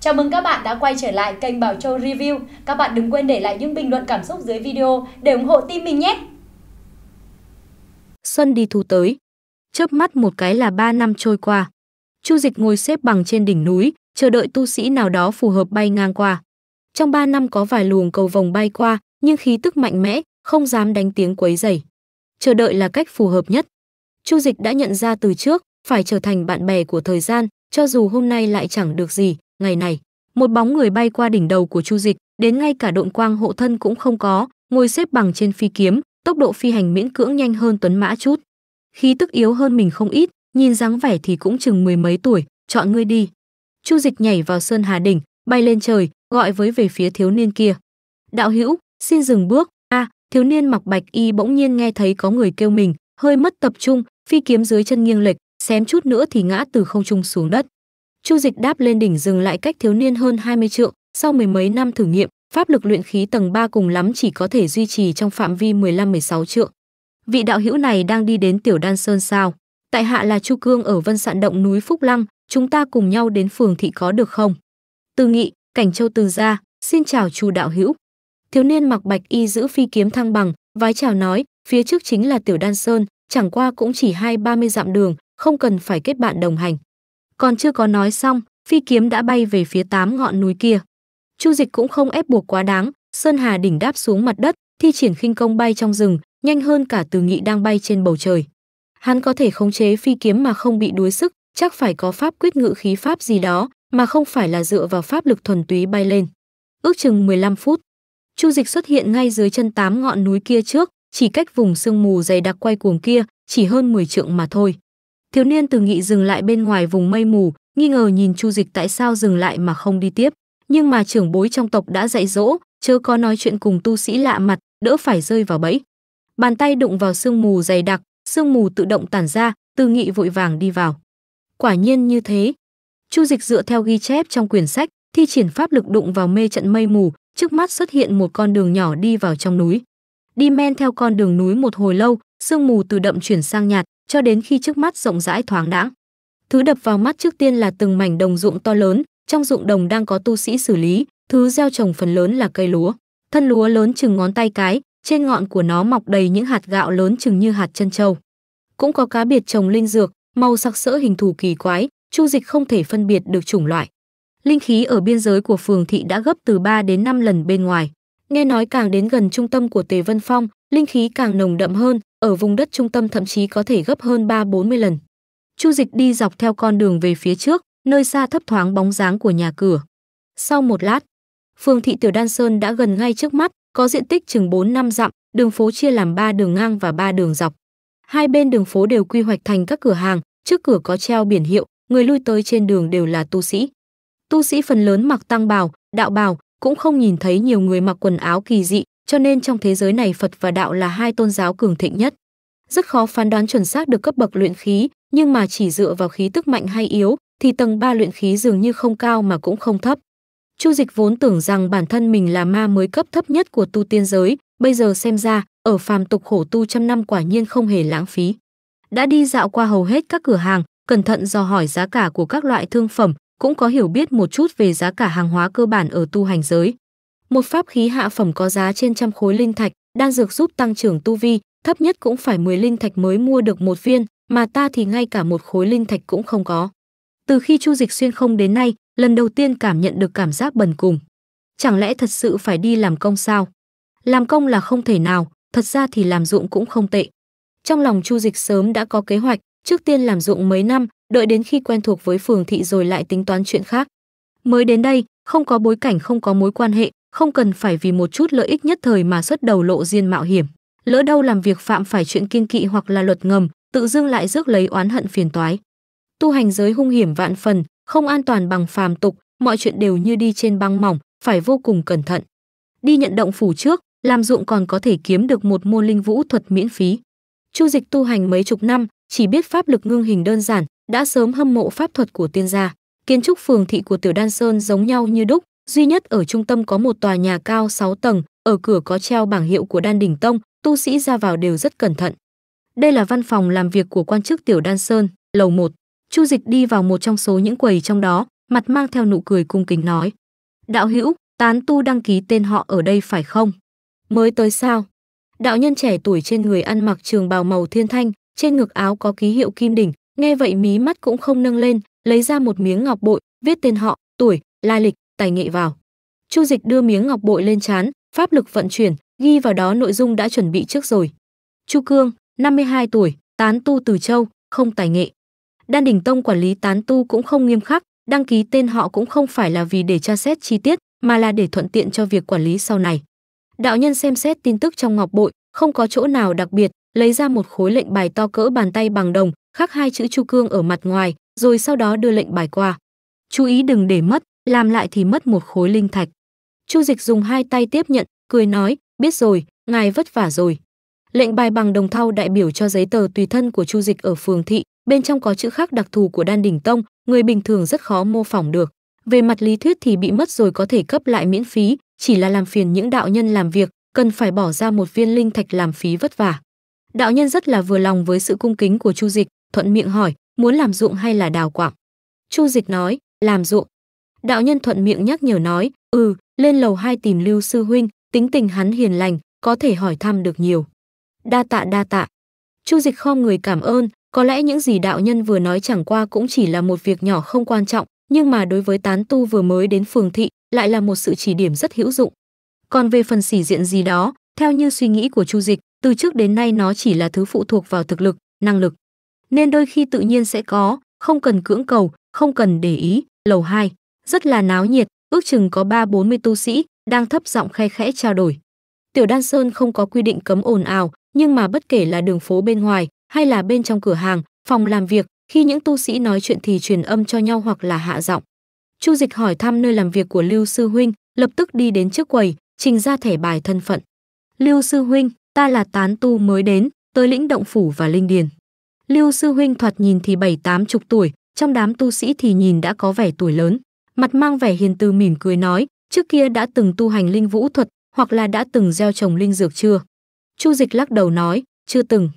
Chào mừng các bạn đã quay trở lại kênh Bảo Châu Review. Các bạn đừng quên để lại những bình luận cảm xúc dưới video để ủng hộ team mình nhé. Xuân đi thu tới. Chớp mắt một cái là 3 năm trôi qua. Chu Dịch ngồi xếp bằng trên đỉnh núi, chờ đợi tu sĩ nào đó phù hợp bay ngang qua. Trong 3 năm có vài luồng cầu vồng bay qua, nhưng khí tức mạnh mẽ, không dám đánh tiếng quấy rầy. Chờ đợi là cách phù hợp nhất. Chu Dịch đã nhận ra từ trước, phải trở thành bạn bè của thời gian, cho dù hôm nay lại chẳng được gì, ngày này, một bóng người bay qua đỉnh đầu của Chu Dịch, đến ngay cả độn quang hộ thân cũng không có, ngồi xếp bằng trên phi kiếm, tốc độ phi hành miễn cưỡng nhanh hơn Tuấn Mã chút. Khí tức yếu hơn mình không ít, nhìn dáng vẻ thì cũng chừng mười mấy tuổi, chọn ngươi đi. Chu Dịch nhảy vào sơn hà đỉnh, bay lên trời, gọi với về phía thiếu niên kia. Đạo hữu, xin dừng bước. A, thiếu niên mặc bạch y bỗng nhiên nghe thấy có người kêu mình, hơi mất tập trung, phi kiếm dưới chân nghiêng lệch, xém chút nữa thì ngã từ không trung xuống đất. Chu Dịch đáp lên đỉnh dừng lại cách thiếu niên hơn 20 trượng, sau mười mấy năm thử nghiệm, pháp lực luyện khí tầng 3 cùng lắm chỉ có thể duy trì trong phạm vi 15-16 trượng. Vị đạo hữu này đang đi đến Tiểu Đan Sơn sao? Tại hạ là Chu Cương ở Vân Sạn động núi Phúc Lăng, chúng ta cùng nhau đến phường thị có được không? Từ Nghị, Cảnh Châu từ gia, xin chào Chu đạo hữu. Thiếu niên mặc bạch y giữ phi kiếm thăng bằng, vái chào nói, phía trước chính là Tiểu Đan Sơn, chẳng qua cũng chỉ hai ba mươi dặm đường, không cần phải kết bạn đồng hành. Còn chưa có nói xong, phi kiếm đã bay về phía tám ngọn núi kia. Chu Dịch cũng không ép buộc quá đáng, Sơn Hà đỉnh đáp xuống mặt đất, thi triển khinh công bay trong rừng, nhanh hơn cả Từ Nghị đang bay trên bầu trời. Hắn có thể khống chế phi kiếm mà không bị đuối sức, chắc phải có pháp quyết ngự khí pháp gì đó, mà không phải là dựa vào pháp lực thuần túy bay lên. Ước chừng 15 phút, Chu Dịch xuất hiện ngay dưới chân tám ngọn núi kia trước, chỉ cách vùng sương mù dày đặc quay cuồng kia, chỉ hơn 10 trượng mà thôi. Thiếu niên Từ Nghị dừng lại bên ngoài vùng mây mù, nghi ngờ nhìn Chu Dịch tại sao dừng lại mà không đi tiếp, nhưng mà trưởng bối trong tộc đã dạy dỗ, chớ có nói chuyện cùng tu sĩ lạ mặt, đỡ phải rơi vào bẫy. Bàn tay đụng vào sương mù dày đặc, sương mù tự động tản ra, Từ Nghị vội vàng đi vào. Quả nhiên như thế. Chu Dịch dựa theo ghi chép trong quyển sách, thi triển pháp lực đụng vào mê trận mây mù, trước mắt xuất hiện một con đường nhỏ đi vào trong núi. Đi men theo con đường núi một hồi lâu, sương mù từ đậm chuyển sang nhạt, cho đến khi trước mắt rộng rãi thoáng đãng. Thứ đập vào mắt trước tiên là từng mảnh đồng ruộng to lớn, trong ruộng đồng đang có tu sĩ xử lý, thứ gieo trồng phần lớn là cây lúa. Thân lúa lớn chừng ngón tay cái, trên ngọn của nó mọc đầy những hạt gạo lớn chừng như hạt chân châu. Cũng có cá biệt trồng linh dược, màu sắc sỡ hình thù kỳ quái, Chu Dịch không thể phân biệt được chủng loại. Linh khí ở biên giới của phường thị đã gấp từ 3 đến 5 lần bên ngoài. Nghe nói càng đến gần trung tâm của Tề Vân Phong, linh khí càng nồng đậm hơn, ở vùng đất trung tâm thậm chí có thể gấp hơn 3-40 lần. Chu Dịch đi dọc theo con đường về phía trước, nơi xa thấp thoáng bóng dáng của nhà cửa. Sau một lát, phường thị Tiểu Đan Sơn đã gần ngay trước mắt, có diện tích chừng 4 năm dặm, đường phố chia làm 3 đường ngang và 3 đường dọc. Hai bên đường phố đều quy hoạch thành các cửa hàng, trước cửa có treo biển hiệu, người lui tới trên đường đều là tu sĩ. Tu sĩ phần lớn mặc tăng bào, đạo bào, cũng không nhìn thấy nhiều người mặc quần áo kỳ dị, cho nên trong thế giới này Phật và đạo là hai tôn giáo cường thịnh nhất. Rất khó phán đoán chuẩn xác được cấp bậc luyện khí, nhưng mà chỉ dựa vào khí tức mạnh hay yếu, thì tầng 3 luyện khí dường như không cao mà cũng không thấp. Chu Dịch vốn tưởng rằng bản thân mình là ma mới cấp thấp nhất của tu tiên giới, bây giờ xem ra, ở phàm tục khổ tu trăm năm quả nhiên không hề lãng phí. Đã đi dạo qua hầu hết các cửa hàng, cẩn thận dò hỏi giá cả của các loại thương phẩm, cũng có hiểu biết một chút về giá cả hàng hóa cơ bản ở tu hành giới. Một pháp khí hạ phẩm có giá trên trăm khối linh thạch, đan dược giúp tăng trưởng tu vi, thấp nhất cũng phải 10 linh thạch mới mua được một viên, mà ta thì ngay cả một khối linh thạch cũng không có. Từ khi Chu Dịch xuyên không đến nay, lần đầu tiên cảm nhận được cảm giác bần cùng. Chẳng lẽ thật sự phải đi làm công sao? Làm công là không thể nào, thật ra thì làm ruộng cũng không tệ. Trong lòng Chu Dịch sớm đã có kế hoạch, trước tiên làm ruộng mấy năm, đợi đến khi quen thuộc với phường thị rồi lại tính toán chuyện khác. Mới đến đây, không có bối cảnh không có mối quan hệ, không cần phải vì một chút lợi ích nhất thời mà xuất đầu lộ diên mạo hiểm. Lỡ đâu làm việc phạm phải chuyện kiên kỵ hoặc là luật ngầm, tự dưng lại rước lấy oán hận phiền toái. Tu hành giới hung hiểm vạn phần, không an toàn bằng phàm tục, mọi chuyện đều như đi trên băng mỏng, phải vô cùng cẩn thận. Đi nhận động phủ trước, làm dụng còn có thể kiếm được một môn linh vũ thuật miễn phí. Chu Dịch tu hành mấy chục năm, chỉ biết pháp lực ngưng hình đơn giản, đã sớm hâm mộ pháp thuật của tiên gia. Kiến trúc phường thị của Tiểu Đan Sơn giống nhau như đúc, duy nhất ở trung tâm có một tòa nhà cao 6 tầng, ở cửa có treo bảng hiệu của Đan đỉnh tông, tu sĩ ra vào đều rất cẩn thận. Đây là văn phòng làm việc của quan chức Tiểu Đan Sơn, lầu 1. Chu Dịch đi vào một trong số những quầy trong đó, mặt mang theo nụ cười cung kính nói. Đạo hữu, tán tu đăng ký tên họ ở đây phải không? Mới tới sao? Đạo nhân trẻ tuổi trên người ăn mặc trường bào màu thiên thanh, trên ngực áo có ký hiệu kim đỉnh, nghe vậy mí mắt cũng không nâng lên, lấy ra một miếng ngọc bội, viết tên họ, tuổi, lai lịch, tài nghệ vào. Chu Dịch đưa miếng ngọc bội lên chán, pháp lực vận chuyển, ghi vào đó nội dung đã chuẩn bị trước rồi. Chu Cương, 52 tuổi, tán tu từ châu, không tài nghệ. Đan đỉnh tông quản lý tán tu cũng không nghiêm khắc, đăng ký tên họ cũng không phải là vì để tra xét chi tiết, mà là để thuận tiện cho việc quản lý sau này. Đạo nhân xem xét tin tức trong ngọc bội, không có chỗ nào đặc biệt, lấy ra một khối lệnh bài to cỡ bàn tay bằng đồng, khắc hai chữ Chu Cương ở mặt ngoài, rồi sau đó đưa lệnh bài qua. Chú ý đừng để mất, làm lại thì mất một khối linh thạch. Chu Dịch dùng hai tay tiếp nhận, cười nói, biết rồi, ngài vất vả rồi. Lệnh bài bằng đồng thau đại biểu cho giấy tờ tùy thân của Chu Dịch ở phường thị, bên trong có chữ khắc đặc thù của Đan đỉnh tông, người bình thường rất khó mô phỏng được. Về mặt lý thuyết thì bị mất rồi có thể cấp lại miễn phí, chỉ là làm phiền những đạo nhân làm việc, cần phải bỏ ra một viên linh thạch làm phí vất vả. Đạo nhân rất là vừa lòng với sự cung kính của Chu Dịch, thuận miệng hỏi, muốn làm ruộng hay là đào quạng? Chu Dịch nói, làm ruộng. Đạo nhân thuận miệng nhắc nhở nói, ừ, lên lầu hai tìm Lưu sư huynh, tính tình hắn hiền lành, có thể hỏi thăm được nhiều. Đa tạ đa tạ. Chu Dịch khom người cảm ơn, có lẽ những gì đạo nhân vừa nói chẳng qua cũng chỉ là một việc nhỏ không quan trọng, nhưng mà đối với tán tu vừa mới đến phường thị, lại là một sự chỉ điểm rất hữu dụng. Còn về phần sỉ diện gì đó, theo như suy nghĩ của Chu Dịch, từ trước đến nay nó chỉ là thứ phụ thuộc vào thực lực, năng lực. Nên đôi khi tự nhiên sẽ có, không cần cưỡng cầu, không cần để ý, lầu 2, rất là náo nhiệt, ước chừng có 3-40 tu sĩ, đang thấp giọng khe khẽ trao đổi. Tiểu Đan Sơn không có quy định cấm ồn ào, nhưng mà bất kể là đường phố bên ngoài hay là bên trong cửa hàng, phòng làm việc, khi những tu sĩ nói chuyện thì truyền âm cho nhau hoặc là hạ giọng. Chu Dịch hỏi thăm nơi làm việc của Lưu sư huynh, lập tức đi đến trước quầy, trình ra thẻ bài thân phận. Lưu sư huynh, ta là tán tu mới đến, tới lĩnh động phủ và linh điền. Lưu sư huynh thoạt nhìn thì bảy tám chục tuổi, trong đám tu sĩ thì nhìn đã có vẻ tuổi lớn. Mặt mang vẻ hiền từ mỉm cười nói, trước kia đã từng tu hành linh vũ thuật, hoặc là đã từng gieo trồng linh dược chưa? Chu Dịch lắc đầu nói, chưa từng.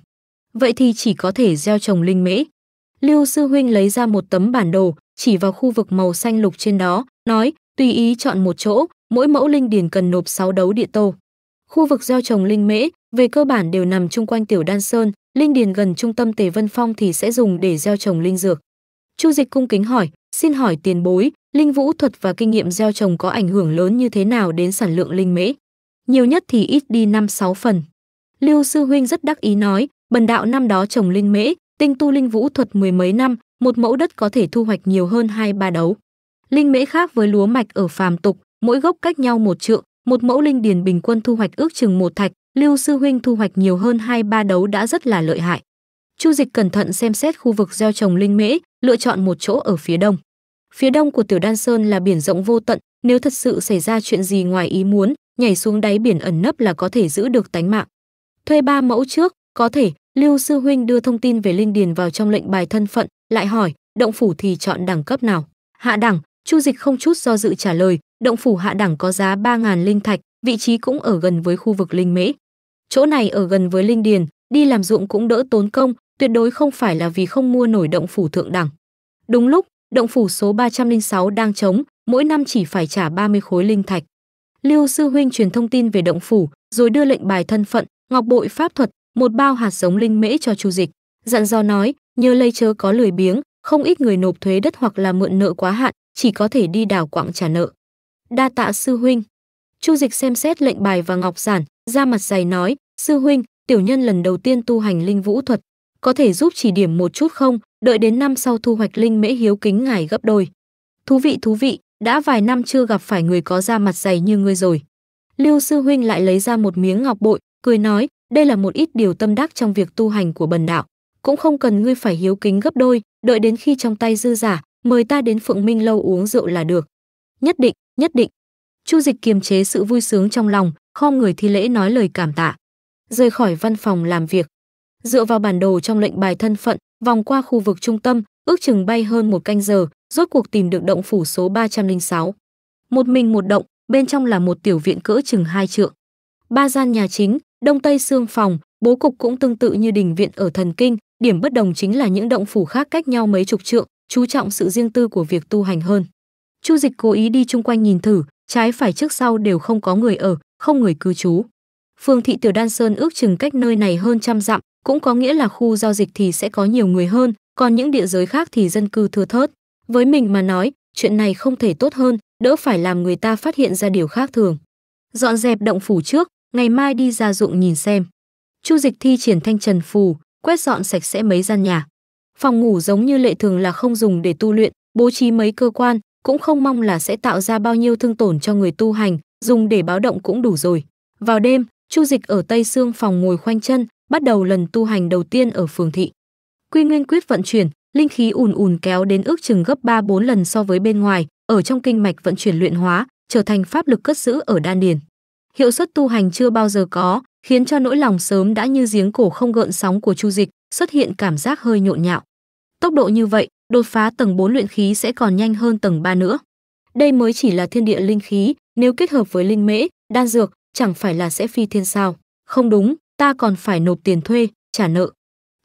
Vậy thì chỉ có thể gieo trồng linh mễ. Lưu sư huynh lấy ra một tấm bản đồ, chỉ vào khu vực màu xanh lục trên đó, nói, tùy ý chọn một chỗ, mỗi mẫu linh điền cần nộp 6 đấu địa tô. Khu vực gieo trồng linh mễ, về cơ bản đều nằm chung quanh Tiểu Đan Sơn, linh điền gần trung tâm Tề Vân Phong thì sẽ dùng để gieo trồng linh dược. Chu Dịch cung kính hỏi, xin hỏi tiền bối, linh vũ thuật và kinh nghiệm gieo trồng có ảnh hưởng lớn như thế nào đến sản lượng linh mễ? Nhiều nhất thì ít đi 5-6 phần. Lưu sư huynh rất đắc ý nói, bần đạo năm đó trồng linh mễ, tinh tu linh vũ thuật mười mấy năm, một mẫu đất có thể thu hoạch nhiều hơn hai ba đấu. Linh mễ khác với lúa mạch ở phàm tục, mỗi gốc cách nhau một trượng, một mẫu linh điền bình quân thu hoạch ước chừng một thạch, Lưu sư huynh thu hoạch nhiều hơn hai ba đấu đã rất là lợi hại. Chu Dịch cẩn thận xem xét khu vực gieo trồng linh mễ, lựa chọn một chỗ ở phía đông. Phía đông của Tiểu Đan Sơn là biển rộng vô tận, nếu thật sự xảy ra chuyện gì ngoài ý muốn, nhảy xuống đáy biển ẩn nấp là có thể giữ được tánh mạng. Thuê ba mẫu trước, có thể, Lưu sư huynh đưa thông tin về linh điền vào trong lệnh bài thân phận, lại hỏi, động phủ thì chọn đẳng cấp nào? Hạ đẳng, Chu Dịch không chút do dự trả lời, động phủ hạ đẳng có giá 3000 linh thạch, vị trí cũng ở gần với khu vực linh mễ. Chỗ này ở gần với linh điền, đi làm ruộng cũng đỡ tốn công, tuyệt đối không phải là vì không mua nổi động phủ thượng đẳng. Đúng lúc, động phủ số 306 đang trống, mỗi năm chỉ phải trả 30 khối linh thạch. Lưu sư huynh truyền thông tin về động phủ, rồi đưa lệnh bài thân phận, ngọc bội pháp thuật, một bao hạt giống linh mễ cho Chu Dịch, dặn dò nói, nhớ lây chớ có lười biếng, không ít người nộp thuế đất hoặc là mượn nợ quá hạn, chỉ có thể đi đảo quạng trả nợ. Đa tạ sư huynh. Chu Dịch xem xét lệnh bài và ngọc giản, ra mặt dày nói, sư huynh, tiểu nhân lần đầu tiên tu hành linh vũ thuật, có thể giúp chỉ điểm một chút không, đợi đến năm sau thu hoạch linh mễ hiếu kính ngài gấp đôi. Thú vị thú vị, đã vài năm chưa gặp phải người có da mặt dày như ngươi rồi. Lưu sư huynh lại lấy ra một miếng ngọc bội, cười nói, đây là một ít điều tâm đắc trong việc tu hành của bần đạo, cũng không cần ngươi phải hiếu kính gấp đôi, đợi đến khi trong tay dư giả, mời ta đến Phượng Minh lâu uống rượu là được. Nhất định, nhất định. Chu Dịch kiềm chế sự vui sướng trong lòng, khom người thi lễ nói lời cảm tạ. Rời khỏi văn phòng làm việc, dựa vào bản đồ trong lệnh bài thân phận, vòng qua khu vực trung tâm, ước chừng bay hơn một canh giờ, rốt cuộc tìm được động phủ số 306. Một mình một động, bên trong là một tiểu viện cỡ chừng hai trượng. Ba gian nhà chính, đông tây xương phòng, bố cục cũng tương tự như đình viện ở thần kinh, điểm bất đồng chính là những động phủ khác cách nhau mấy chục trượng, chú trọng sự riêng tư của việc tu hành hơn. Chu Dịch cố ý đi chung quanh nhìn thử, trái phải trước sau đều không có người ở, không người cư trú. phương thị Tiểu Đan Sơn ước chừng cách nơi này hơn trăm dặm, cũng có nghĩa là khu giao dịch thì sẽ có nhiều người hơn, còn những địa giới khác thì dân cư thưa thớt. Với mình mà nói, chuyện này không thể tốt hơn, đỡ phải làm người ta phát hiện ra điều khác thường. Dọn dẹp động phủ trước, ngày mai đi ra ruộng nhìn xem. Chu Dịch thi triển thanh trần phù, quét dọn sạch sẽ mấy gian nhà. Phòng ngủ giống như lệ thường là không dùng để tu luyện, bố trí mấy cơ quan, cũng không mong là sẽ tạo ra bao nhiêu thương tổn cho người tu hành, dùng để báo động cũng đủ rồi. Vào đêm, Chu Dịch ở Tây Xương phòng ngồi khoanh chân, bắt đầu lần tu hành đầu tiên ở phường thị. Quy Nguyên quyết vận chuyển, linh khí ùn ùn kéo đến ước chừng gấp 3-4 lần so với bên ngoài, ở trong kinh mạch vận chuyển luyện hóa, trở thành pháp lực cất giữ ở đan điền. Hiệu suất tu hành chưa bao giờ có, khiến cho nỗi lòng sớm đã như giếng cổ không gợn sóng của Chu Dịch, xuất hiện cảm giác hơi nhộn nhạo. Tốc độ như vậy, đột phá tầng 4 luyện khí sẽ còn nhanh hơn tầng 3 nữa. Đây mới chỉ là thiên địa linh khí, nếu kết hợp với linh mễ, đan dược, chẳng phải là sẽ phi thiên sao? Không đúng, ta còn phải nộp tiền thuê, trả nợ.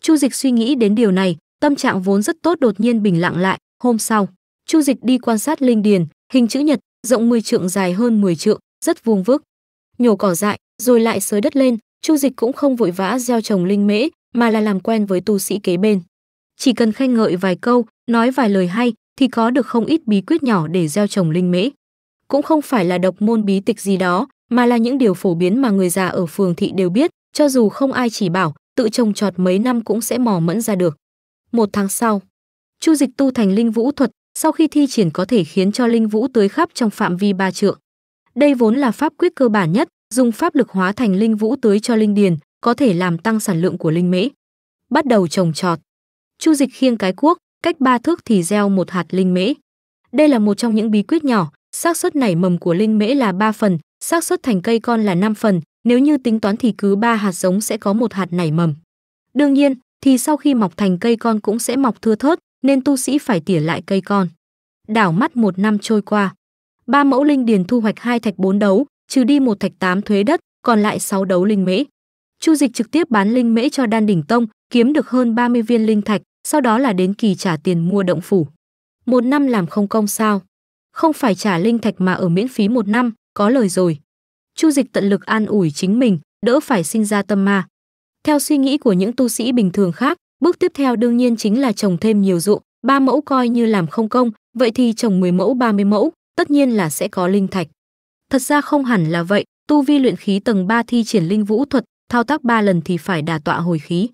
Chu Dịch suy nghĩ đến điều này, tâm trạng vốn rất tốt đột nhiên bình lặng lại, hôm sau, Chu Dịch đi quan sát linh điền, hình chữ nhật, rộng 10 trượng dài hơn 10 trượng, rất vuông vức. Nhổ cỏ dại, rồi lại xới đất lên, Chu Dịch cũng không vội vã gieo trồng linh mễ, mà là làm quen với tu sĩ kế bên. Chỉ cần khen ngợi vài câu, nói vài lời hay thì có được không ít bí quyết nhỏ để gieo trồng linh mễ. Cũng không phải là độc môn bí tịch gì đó, mà là những điều phổ biến mà người già ở phường thị đều biết, cho dù không ai chỉ bảo, tự trồng trọt mấy năm cũng sẽ mò mẫn ra được. Một tháng sau, Chu Dịch tu thành linh vũ thuật, sau khi thi triển có thể khiến cho linh vũ tưới khắp trong phạm vi ba trượng. Đây vốn là pháp quyết cơ bản nhất, dùng pháp lực hóa thành linh vũ tưới cho linh điền, có thể làm tăng sản lượng của linh mễ. Bắt đầu trồng trọt. Chu Dịch khiêng cái cuốc, cách ba thước thì gieo một hạt linh mễ. Đây là một trong những bí quyết nhỏ, xác suất nảy mầm của linh mễ là 3 phần, xác suất thành cây con là 5 phần, nếu như tính toán thì cứ 3 hạt giống sẽ có một hạt nảy mầm. Đương nhiên, thì sau khi mọc thành cây con cũng sẽ mọc thưa thớt, nên tu sĩ phải tỉa lại cây con. Đảo mắt một năm trôi qua, ba mẫu linh điền thu hoạch hai thạch bốn đấu, trừ đi một thạch tám thuế đất, còn lại 6 đấu linh mễ. Chu Dịch trực tiếp bán linh mễ cho Đan đỉnh tông, kiếm được hơn 30 viên linh thạch, sau đó là đến kỳ trả tiền mua động phủ. Một năm làm không công sao? Không phải trả linh thạch mà ở miễn phí một năm, có lời rồi. Chu Dịch tận lực an ủi chính mình, đỡ phải sinh ra tâm ma. Theo suy nghĩ của những tu sĩ bình thường khác, bước tiếp theo đương nhiên chính là trồng thêm nhiều ruộng, ba mẫu coi như làm không công, vậy thì trồng 10 mẫu 30 mẫu, tất nhiên là sẽ có linh thạch. Thật ra không hẳn là vậy, tu vi luyện khí tầng 3 thi triển linh vũ thuật, thao tác 3 lần thì phải đả tọa hồi khí.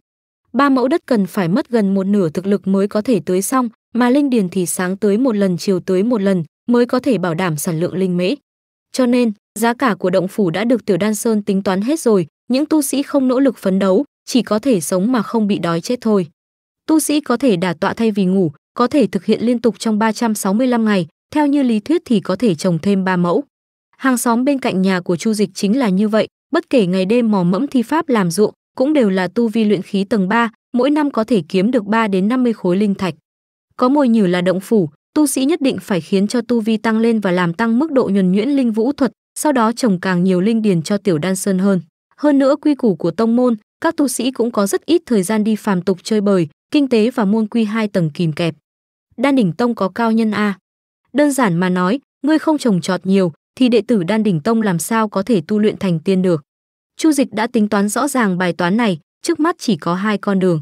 Ba mẫu đất cần phải mất gần một nửa thực lực mới có thể tưới xong, mà linh điền thì sáng tưới một lần chiều tưới một lần mới có thể bảo đảm sản lượng linh mễ. Cho nên, giá cả của động phủ đã được Tiểu Đan Sơn tính toán hết rồi, những tu sĩ không nỗ lực phấn đấu, chỉ có thể sống mà không bị đói chết thôi. Tu sĩ có thể đả tọa thay vì ngủ, có thể thực hiện liên tục trong 365 ngày, theo như lý thuyết thì có thể trồng thêm 3 mẫu. Hàng xóm bên cạnh nhà của Chu Dịch chính là như vậy, bất kể ngày đêm mò mẫm thi pháp làm ruộng, cũng đều là tu vi luyện khí tầng 3, mỗi năm có thể kiếm được 3 đến 50 khối linh thạch. Có mồi nhử là động phủ, tu sĩ nhất định phải khiến cho tu vi tăng lên và làm tăng mức độ nhuần nhuyễn linh vũ thuật, sau đó trồng càng nhiều linh điền cho tiểu đan sơn hơn. Hơn nữa quy củ của tông môn, các tu sĩ cũng có rất ít thời gian đi phàm tục chơi bời, kinh tế và môn quy hai tầng kìm kẹp. Đan đỉnh tông có cao nhân a. Đơn giản mà nói, ngươi không trồng trọt nhiều thì đệ tử Đan đỉnh tông làm sao có thể tu luyện thành tiên được. Chu Dịch đã tính toán rõ ràng bài toán này, trước mắt chỉ có hai con đường.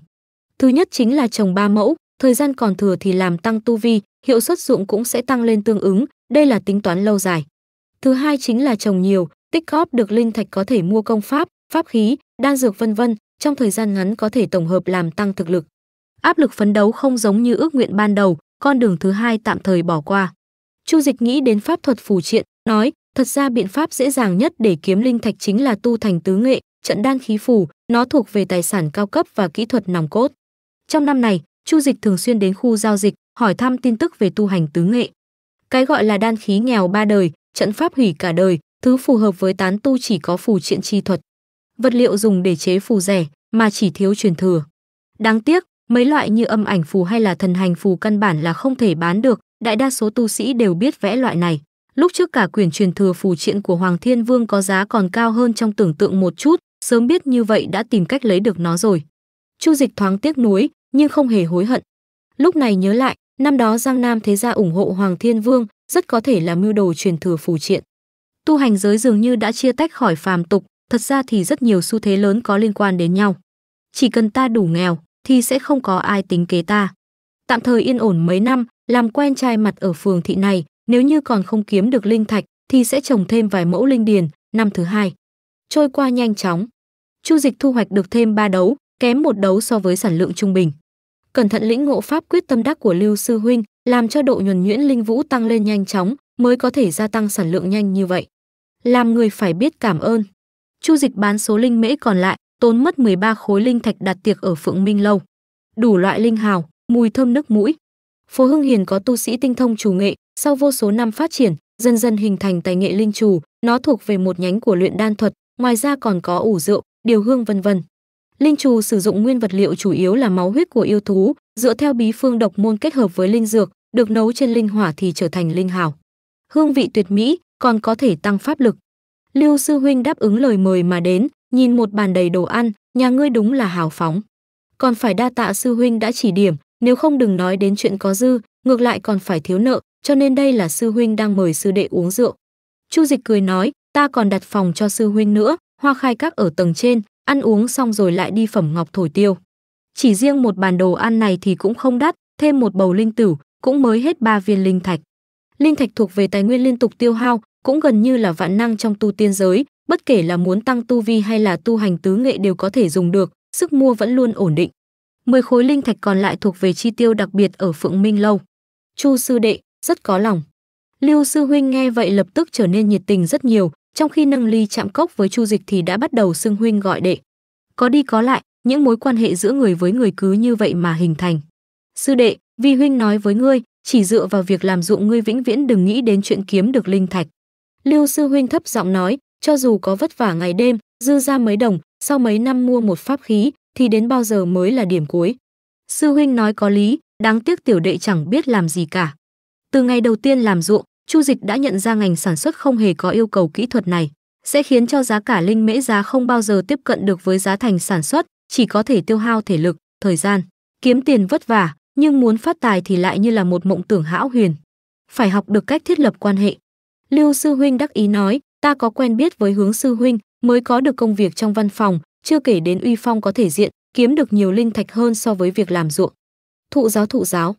Thứ nhất chính là trồng ba mẫu, thời gian còn thừa thì làm tăng tu vi, hiệu suất dụng cũng sẽ tăng lên tương ứng, đây là tính toán lâu dài. Thứ hai chính là trồng nhiều, tích góp được linh thạch có thể mua công pháp, pháp khí, đan dược vân vân, trong thời gian ngắn có thể tổng hợp làm tăng thực lực. Áp lực phấn đấu không giống như ước nguyện ban đầu, con đường thứ hai tạm thời bỏ qua. Chu Dịch nghĩ đến pháp thuật phù triện, nói, thật ra biện pháp dễ dàng nhất để kiếm linh thạch chính là tu thành tứ nghệ, trận đan khí phù, nó thuộc về tài sản cao cấp và kỹ thuật nòng cốt. Trong năm này, Chu Dịch thường xuyên đến khu giao dịch, hỏi thăm tin tức về tu hành tứ nghệ. Cái gọi là đan khí nghèo ba đời, trận pháp hủy cả đời, thứ phù hợp với tán tu chỉ có phù triện chi thuật. Vật liệu dùng để chế phù rẻ, mà chỉ thiếu truyền thừa. Đáng tiếc, mấy loại như âm ảnh phù hay là thần hành phù căn bản là không thể bán được, đại đa số tu sĩ đều biết vẽ loại này. Lúc trước cả quyển truyền thừa phù triện của Hoàng Thiên Vương có giá còn cao hơn trong tưởng tượng một chút, sớm biết như vậy đã tìm cách lấy được nó rồi. Chu Dịch thoáng tiếc nuối, nhưng không hề hối hận. Lúc này nhớ lại, năm đó Giang Nam thế gia ủng hộ Hoàng Thiên Vương, rất có thể là mưu đồ truyền thừa phù triện. Tu hành giới dường như đã chia tách khỏi phàm tục, thật ra thì rất nhiều xu thế lớn có liên quan đến nhau. Chỉ cần ta đủ nghèo thì sẽ không có ai tính kế ta. Tạm thời yên ổn mấy năm, làm quen trai mặt ở phường thị này, nếu như còn không kiếm được linh thạch thì sẽ trồng thêm vài mẫu linh điền, năm thứ hai. Trôi qua nhanh chóng. Chu Dịch thu hoạch được thêm 3 đấu, kém một đấu so với sản lượng trung bình. Cẩn thận lĩnh ngộ pháp quyết tâm đắc của Lưu sư huynh, làm cho độ nhuần nhuyễn linh vũ tăng lên nhanh chóng, mới có thể gia tăng sản lượng nhanh như vậy. Làm người phải biết cảm ơn. Chu Dịch bán số linh mễ còn lại, tốn mất 13 khối linh thạch đặt tiệc ở Phượng Minh lâu. Đủ loại linh hào, mùi thơm nước mũi. Phố Hưng Hiền có tu sĩ tinh thông chủ nghệ, sau vô số năm phát triển, dần dần hình thành tài nghệ linh chủ, nó thuộc về một nhánh của luyện đan thuật, ngoài ra còn có ủ rượu, điều hương vân vân. Linh trù sử dụng nguyên vật liệu chủ yếu là máu huyết của yêu thú, dựa theo bí phương độc môn kết hợp với linh dược, được nấu trên linh hỏa thì trở thành linh hào. Hương vị tuyệt mỹ, còn có thể tăng pháp lực. Lưu sư huynh đáp ứng lời mời mà đến, nhìn một bàn đầy đồ ăn, nhà ngươi đúng là hào phóng. Còn phải đa tạ sư huynh đã chỉ điểm, nếu không đừng nói đến chuyện có dư, ngược lại còn phải thiếu nợ, cho nên đây là sư huynh đang mời sư đệ uống rượu. Chu Dịch cười nói, ta còn đặt phòng cho sư huynh nữa, hoa khai các ở tầng trên, ăn uống xong rồi lại đi phẩm ngọc thổi tiêu. Chỉ riêng một bàn đồ ăn này thì cũng không đắt, thêm một bầu linh tử, cũng mới hết ba viên linh thạch. Linh thạch thuộc về tài nguyên liên tục tiêu hao, cũng gần như là vạn năng trong tu tiên giới, bất kể là muốn tăng tu vi hay là tu hành tứ nghệ đều có thể dùng được, sức mua vẫn luôn ổn định. 10 khối linh thạch còn lại thuộc về chi tiêu đặc biệt ở Phượng Minh lâu. Chu sư đệ rất có lòng. Lưu sư huynh nghe vậy lập tức trở nên nhiệt tình rất nhiều, trong khi nâng ly chạm cốc với Chu Dịch thì đã bắt đầu xưng huynh gọi đệ. Có đi có lại, những mối quan hệ giữa người với người cứ như vậy mà hình thành. Sư đệ, vi huynh nói với ngươi, chỉ dựa vào việc làm dụng ngươi vĩnh viễn đừng nghĩ đến chuyện kiếm được linh thạch. Lưu sư huynh thấp giọng nói, cho dù có vất vả ngày đêm, dư ra mấy đồng, sau mấy năm mua một pháp khí, thì đến bao giờ mới là điểm cuối. Sư huynh nói có lý, đáng tiếc tiểu đệ chẳng biết làm gì cả. Từ ngày đầu tiên làm ruộng, Chu Dịch đã nhận ra ngành sản xuất không hề có yêu cầu kỹ thuật này, sẽ khiến cho giá cả linh mễ giá không bao giờ tiếp cận được với giá thành sản xuất, chỉ có thể tiêu hao thể lực, thời gian, kiếm tiền vất vả, nhưng muốn phát tài thì lại như là một mộng tưởng hão huyền. Phải học được cách thiết lập quan hệ. Lưu sư huynh đắc ý nói, ta có quen biết với hướng sư huynh, mới có được công việc trong văn phòng, chưa kể đến uy phong có thể diện, kiếm được nhiều linh thạch hơn so với việc làm ruộng. Thụ giáo thụ giáo.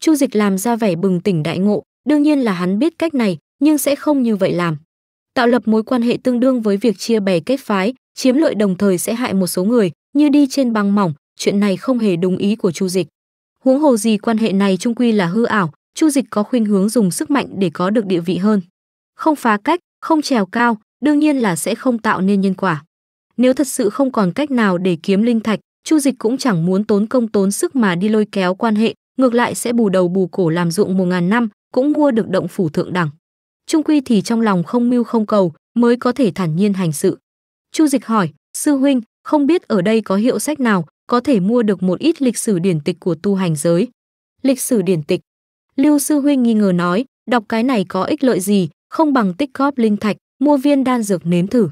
Chu Dịch làm ra vẻ bừng tỉnh đại ngộ, đương nhiên là hắn biết cách này, nhưng sẽ không như vậy làm. Tạo lập mối quan hệ tương đương với việc chia bè kết phái, chiếm lợi đồng thời sẽ hại một số người, như đi trên băng mỏng, chuyện này không hề đúng ý của Chu Dịch. Huống hồ gì quan hệ này trung quy là hư ảo, Chu Dịch có khuynh hướng dùng sức mạnh để có được địa vị hơn. Không phá cách, không trèo cao, đương nhiên là sẽ không tạo nên nhân quả. Nếu thật sự không còn cách nào để kiếm linh thạch, Chu Dịch cũng chẳng muốn tốn công tốn sức mà đi lôi kéo quan hệ, ngược lại sẽ bù đầu bù cổ làm dụng một ngàn năm, cũng mua được động phủ thượng đẳng. Trung quy thì trong lòng không mưu không cầu, mới có thể thản nhiên hành sự. Chu Dịch hỏi, sư huynh, không biết ở đây có hiệu sách nào có thể mua được một ít lịch sử điển tịch của tu hành giới. Lịch sử điển tịch. Lưu sư huynh nghi ngờ nói, đọc cái này có ích lợi gì, không bằng tích góp linh thạch, mua viên đan dược nếm thử.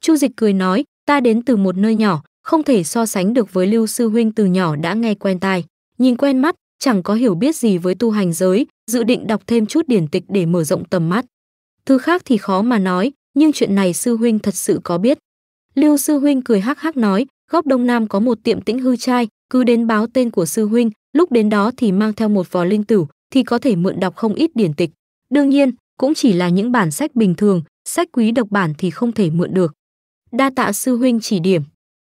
Chu Dịch cười nói, ta đến từ một nơi nhỏ, không thể so sánh được với Lưu sư huynh từ nhỏ đã nghe quen tai, nhìn quen mắt, chẳng có hiểu biết gì với tu hành giới, dự định đọc thêm chút điển tịch để mở rộng tầm mắt. Thứ khác thì khó mà nói, nhưng chuyện này sư huynh thật sự có biết. Lưu sư huynh cười hắc hắc nói, góc đông nam có một tiệm tĩnh hư trai, cứ đến báo tên của sư huynh, lúc đến đó thì mang theo một vò linh tử, thì có thể mượn đọc không ít điển tịch. Đương nhiên, cũng chỉ là những bản sách bình thường, sách quý độc bản thì không thể mượn được. Đa tạ sư huynh chỉ điểm.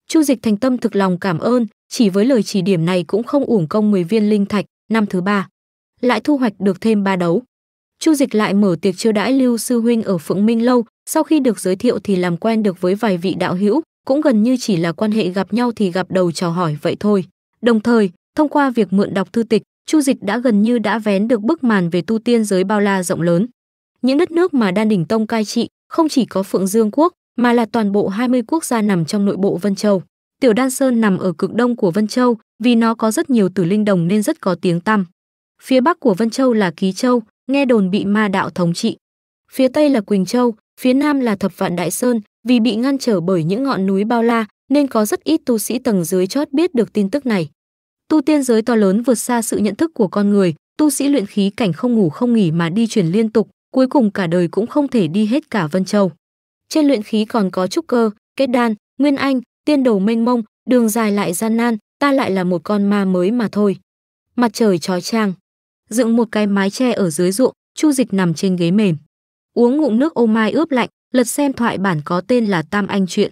Chu Dịch thành tâm thực lòng cảm ơn, chỉ với lời chỉ điểm này cũng không uổng công 10 viên linh thạch, năm thứ ba lại thu hoạch được thêm ba đấu. Chu Dịch lại mở tiệc chiêu đãi Lưu sư huynh ở Phượng Minh lâu, sau khi được giới thiệu thì làm quen được với vài vị đạo hữu, cũng gần như chỉ là quan hệ gặp nhau thì gặp đầu chào hỏi vậy thôi. Đồng thời, thông qua việc mượn đọc thư tịch, Chu Dịch đã gần như đã vén được bức màn về tu tiên giới bao la rộng lớn. Những đất nước mà Đan đỉnh tông cai trị, không chỉ có Phượng Dương quốc, mà là toàn bộ 20 quốc gia nằm trong nội bộ Vân Châu. Tiểu Đan Sơn nằm ở cực đông của Vân Châu, vì nó có rất nhiều tử linh đồng nên rất có tiếng tăm. Phía bắc của Vân Châu là Ký Châu, nghe đồn bị ma đạo thống trị. Phía tây là Quỳnh Châu, phía nam là Thập Vạn Đại Sơn, vì bị ngăn trở bởi những ngọn núi bao la nên có rất ít tu sĩ tầng dưới chót biết được tin tức này. Tu tiên giới to lớn vượt xa sự nhận thức của con người, tu sĩ luyện khí cảnh không ngủ không nghỉ mà đi chuyển liên tục, cuối cùng cả đời cũng không thể đi hết cả Vân Châu. Trên luyện khí còn có trúc cơ, kết đan, nguyên anh, tiên đầu mênh mông, đường dài lại gian nan, ta lại là một con ma mới mà thôi. Mặt trời chói chang, dựng một cái mái che ở dưới ruộng, Chu Dịch nằm trên ghế mềm. Uống ngụm nước ô mai ướp lạnh, lật xem thoại bản có tên là Tam Anh Truyện.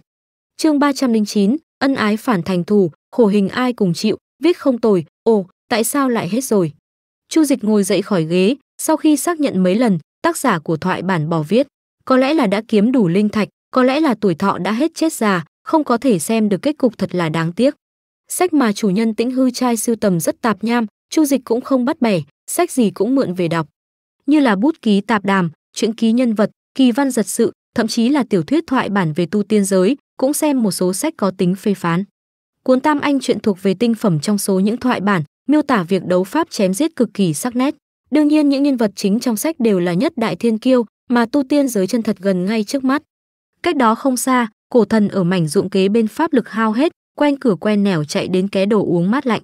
Chương 309, ân ái phản thành thù, khổ hình ai cùng chịu, viết không tồi, ồ, tại sao lại hết rồi? Chu Dịch ngồi dậy khỏi ghế, sau khi xác nhận mấy lần, tác giả của thoại bản bỏ viết, có lẽ là đã kiếm đủ linh thạch, có lẽ là tuổi thọ đã hết chết già, không có thể xem được kết cục thật là đáng tiếc. Sách mà chủ nhân Tĩnh Hư trai sưu tầm rất tạp nham, Chu Dịch cũng không bắt bẻ, sách gì cũng mượn về đọc. Như là bút ký tạp đàm, truyện ký nhân vật, kỳ văn giật sự, thậm chí là tiểu thuyết thoại bản về tu tiên giới, cũng xem một số sách có tính phê phán. Cuốn Tam Anh truyện thuộc về tinh phẩm trong số những thoại bản, miêu tả việc đấu pháp chém giết cực kỳ sắc nét. Đương nhiên những nhân vật chính trong sách đều là nhất đại thiên kiêu, mà tu tiên giới chân thật gần ngay trước mắt. Cách đó không xa, cổ thần ở mảnh ruộng kế bên pháp lực hao hết, quen cửa quen nẻo chạy đến ké đồ uống mát lạnh.